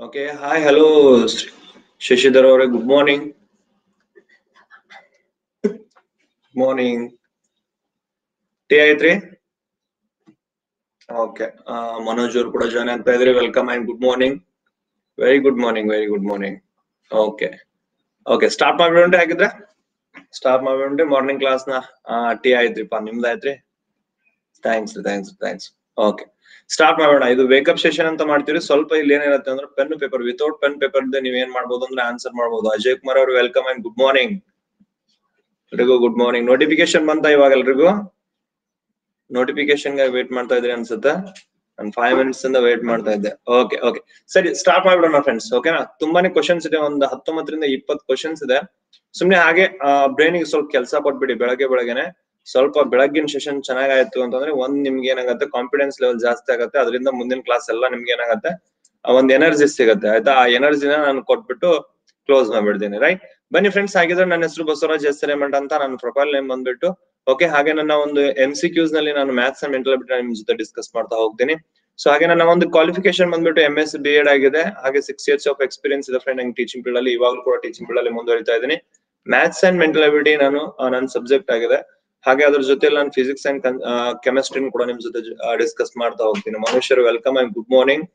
Okay hi hello Shashidhar ಅವರೇ good morning morning tea ಆಯ್ತ್ರಿ okay Manoj ಅವ್ರು ಕೂಡ ಜಾಯ್ನ್ ಆಗ್ತಾ ಇದ್ರಿ welcome and good morning very good morning very good morning okay okay start ಮಾಡ್ಬಿಡ್ರಿ ಹಾಗಿದ್ರೆ? Start ಮಾಡ್ಬಿಡ್ರಿ ಮಾರ್ನಿಂಗ್ ಕ್ಲಾಸ್ನ ಟೀ ಆಯ್ತ್ರಿಪ್ಪ ನಿಮ್ದು ಆಯ್ತ್ರಿ? Thanks thanks thanks okay start ಮಾಡೋಣ ಇದು ವೇಕಪ್ ಸೆಷನ್ ಅಂತ ಮಾಡ್ತೀವಿ ಸ್ವಲ್ಪ ಇಲ್ಲಿ ಏನಿರುತ್ತೆ ಅಂದ್ರೆ pen paper without pen paper ನೀವ್ ಏನ್ ಮಾಡ್ಬೋದು ಅಂದ್ರೆ ಆನ್ಸರ್ ಮಾಡ್ಬೋದು. ಅಜಯ್ ಕುಮಾರ್ ಅವರು ವೆಲ್ಕಮ್ ಅಂಡ್ ಗುಡ್ ಮಾರ್ನಿಂಗ್ ಎಲ್ರಿಗೂ ಗುಡ್ ಮಾರ್ನಿಂಗ್ ನೋಟಿಫಿಕೇಶನ್ ಬಂತ ಇವಾಗ ಎಲ್ರಿಗೂ? ನೋಟಿಫಿಕೇಶನ್ಗೆ ವೇಟ್ ಮಾಡ್ತಾ ಇದ್ರಿ ಅನ್ಸುತ್ತೆ? ನಾನು ಫೈವ್ ಮಿನಿಟ್ಸ್ ಇಂದ ವೇಟ್ ಮಾಡ್ತಾ ಇದ್ದೆ. ಓಕೆ ಓಕೆ ಸರಿ ಸ್ಟಾರ್ಟ್ ಮಾಡ್ಬಿಡೋಣ ಫ್ರೆಂಡ್ಸ್ ಓಕೆನಾ ತುಂಬಾನೇ ಕ್ವಶನ್ಸ್ ಇದೆ. ಒಂದು ಹತ್ತೊಂಬತ್ತರಿಂದ ಇಪ್ಪತ್ತು ಕ್ವಶನ್ಸ್ ಇದೆ. ಸುಮ್ನೆ ಹಾಗೆ ಬ್ರೈನ್ಗೆ ಸ್ವಲ್ಪ ಕೆಲಸ ಕೊಟ್ಬಿಡಿ. ಬೆಳಗ್ಗೆ, ಬೆಳಗ್ಗೆನೆ. ಸ್ವಲ್ಪ ಬೆಳಗ್ಗಿನ ಸೆಷನ್ ಚೆನ್ನಾಗಾಯ್ತು ಅಂತಂದ್ರೆ ಒಂದ್ ನಿಮ್ಗೆ ಏನಾಗುತ್ತೆ ಕಾನ್ಫಿಡೆನ್ಸ್ ಲೆವೆಲ್ ಜಾಸ್ತಿ ಆಗುತ್ತೆ. ಅದರಿಂದ ಮುಂದಿನ ಕ್ಲಾಸ್ ಎಲ್ಲ ನಿಮ್ಗೆ ಏನಾಗುತ್ತೆ? ಒಂದ್ ಎನರ್ಜಿ ಸಿಗುತ್ತೆ. ಆಯ್ತಾ? ಆ ಎನರ್ಜಿನ ನಾನು ಕೊಟ್ಬಿಟ್ಟು ಕ್ಲೋಸ್ ಮಾಡ್ಬಿಡ್ತೀನಿ ರೈಟ್ ಬನ್ನಿ ಫ್ರೆಂಡ್ಸ್ ಹಾಗಿದ್ರೆ ನನ್ನ ಹೆಸರು ಬಸವರಾಜ್ ಎಸ್ ರೇಮಂಡ್ ಅಂತ ನನ್ನ ಪ್ರೊಫೈಲ್ ನೇಮ್ ಬಂದ್ಬಿಟ್ಟು ಓಕೆ ಹಾಗೆ ನನ್ನ ಒಂದು ಎಂ ಸಿ ಕ್ಯೂಸ್ನಲ್ಲಿ ನಾನು ಮ್ಯಾಥ್ಸ್ ಅಂಡ್ ಮೆಂಟಲ್ ಬಿಟ್ಟು ನಿಮ್ ಜೊತೆ ಡಿಸ್ಕಸ್ ಮಾಡ್ತಾ ಹೋಗ್ತೀನಿ. ಸೊ ಹಾಗೆ ನನ್ನ ಒಂದು ಕ್ವಾಲಿಫಿಕೇಶನ್ ಬಂದ್ಬಿಟ್ಟು ಎಂ ಎಸ್ ಬಿ ಎಡ್ ಆಗಿದೆ. ಹಾಗೆ ಸಿಕ್ಸ್ ಇಯರ್ಸ್ ಆಫ್ ಎಕ್ಸ್ಪೀರಿಯನ್ಸ್ ಇದೆ ಫ್ರೆಂಡ್ ನಂಗೆ ಟೀಚಿಂಗ್ ಫೀಲ್ಡ್ ಅಲ್ಲಿ. ಇವಾಗಲೂ ಕೂಡ ಟೀಚಿಂಗ್ ಫೀಲ್ಡ್ ಅಲ್ಲಿ ಮುಂದುವರಿತಾ ಇದ್ದೀನಿ. ಮ್ಯಾಥ್ಸ್ ಅಂಡ್ ಮೆಂಟಲ್ ಅಬಿಲಿಟಿ ನಾನು ನನ್ನ ಸಬ್ಜೆಕ್ಟ್ ಆಗಿದೆ. ಹಾಗೆ ಅದ್ರ ಜೊತೆ ನಾನು ಫಿಸಿಕ್ಸ್ ಅಂಡ್ ಕೆಮಿಸ್ಟ್ರಿನ ಕೂಡ ನಿಮ್ ಜೊತೆ ಡಿಸ್ಕಸ್ ಮಾಡ್ತಾ ಹೋಗ್ತೀನಿ. ಮನುಷ್ಯರು welcome and good morning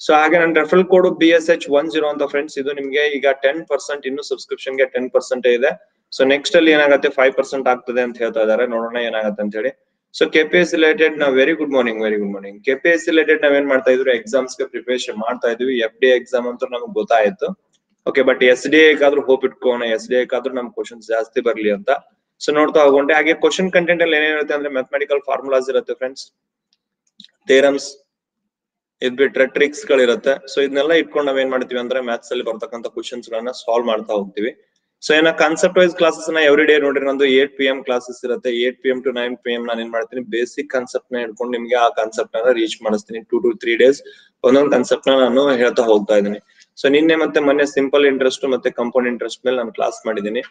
so ಹಾಗೆ ನನ್ನ referral code B S H one zero ಅಂತ ಫ್ರೆಂಡ್ಸ್ ಇದು ನಿಮ್ಗೆ ಈಗ ಟೆನ್ ಪರ್ಸೆಂಟ್ ಇನ್ನು ಸಬ್ಸ್ಕ್ರಿಪ್ಷನ್ಗೆ ಟೆನ್ ಪರ್ಸೆಂಟ್ ಇದೆ. ಸೊ ನೆಕ್ಸ್ಟ್ ಅಲ್ಲಿ ಏನಾಗುತ್ತೆ? ಫೈವ್ ಪರ್ಸೆಂಟ್ ಆಗ್ತದೆ ಅಂತ ಹೇಳ್ತಾ ಇದಾರೆ ನೋಡೋಣ ಏನಾಗುತ್ತೆ ಅಂತ ಹೇಳಿ. So K P S related ನಾವು very good morning very good morning K P S related ನಾವ್ ಏನ್ ಮಾಡ್ತಾ ಇದ್ರು ಎಕ್ಸಾಮ್ಸ್ಗೆ ಪ್ರಿಪರೇಷನ್ ಮಾಡ್ತಾ ಇದೀವಿ. ಎಫ್ ಡಿ ಎಕ್ಸಾಮ್ ಅಂತ ನಮ್ಗೆ ಗೊತ್ತಾಯ್ತು. ಓಕೆ ಬಟ್ ಎಸ್ ಡಿ ಎಗಾದ್ರೂ ಹೋಪ್ ಇಟ್ಕೋಣ ಎಸ್ ಡಿ ಎಗಾದ್ರೂ ನಮ್ ಕ್ವಶನ್ಸ್ ಜಾಸ್ತಿ ಬರ್ಲಿ ಅಂತ. ಸೊ ನೋಡ್ತಾ ಹೋಗೊಂಡೆ ಹಾಗೆ ಕ್ವಶನ್ ಕಂಟೆಂಟ್ ಅಲ್ಲಿ ಏನೇನಿರುತ್ತೆ ಅಂದ್ರೆ ಮ್ಯಾಥಮೆಟಿಕಲ್ ಫಾರ್ಮುಲಾಸ್ ಇರುತ್ತೆ ಫ್ರೆಂಡ್ಸ್ ಥೇರಮ್ಸ್ ಇದ್ ಬಿಟ್ರೆ ಟ್ರಿಕ್ಸ್ ಗಳಿರುತ್ತೆ. ಸೊ ಇದನ್ನೆಲ್ಲ ಇಟ್ಕೊಂಡು ನಾವ್ ಏನ್ ಮಾಡ್ತೀವಿ ಅಂದ್ರೆ ಮ್ಯಾಥ್ಸ್ ಅಲ್ಲಿ ಬರ್ತಕ್ಕಂಥ ಕ್ವಶನ್ಸ್ ಗಳನ್ನ ಸಾಲ್ವ್ ಮಾಡ್ತಾ ಹೋಗ್ತೀವಿ. ಸೊ ಏನ ಕಾನ್ಸೆಪ್ಟ್ ವೈಸ್ ಕ್ಲಾಸಸ್ನ ಎವ್ರಿ ಡೇ ನೋಡ್ರಿ, ನಂದು ಏಟ್ ಪಿ ಎಂ ಕ್ಲಾಸಸ್ ಇರುತ್ತೆ. Eight P M to nine P M ನಾನು ಏನ್ ಮಾಡ್ತೀನಿ ಬೇಸಿಕ್ ಕಾನ್ಸೆಪ್ಟ್ನ ಹಿಡ್ಕೊಂಡು ನಿಮ್ಗೆ ಆ ಕಾನ್ಸೆಪ್ಟ್ನ ರೀಚ್ ಮಾಡಿಸ್ತೀನಿ. ಟೂ ಟು ತ್ರೀ ಡೇಸ್ ಒಂದೊಂದು ಕಾನ್ಸೆಪ್ಟ್ನ ನಾನು ಹೇಳ್ತಾ ಹೋಗ್ತಾ ಇದ್ದೀನಿ. ಸೊ ನಿನ್ನೆ ಮತ್ತೆ ಮೊನ್ನೆ ಸಿಂಪಲ್ ಇಂಟ್ರೆಸ್ಟ್ ಮತ್ತೆ ಕಂಪೌಂಡ್ ಇಂಟ್ರೆಸ್ಟ್ ಮೇಲೆ ನಾನು ಕ್ಲಾಸ್ ಮಾಡಿದ್ದೀನಿ.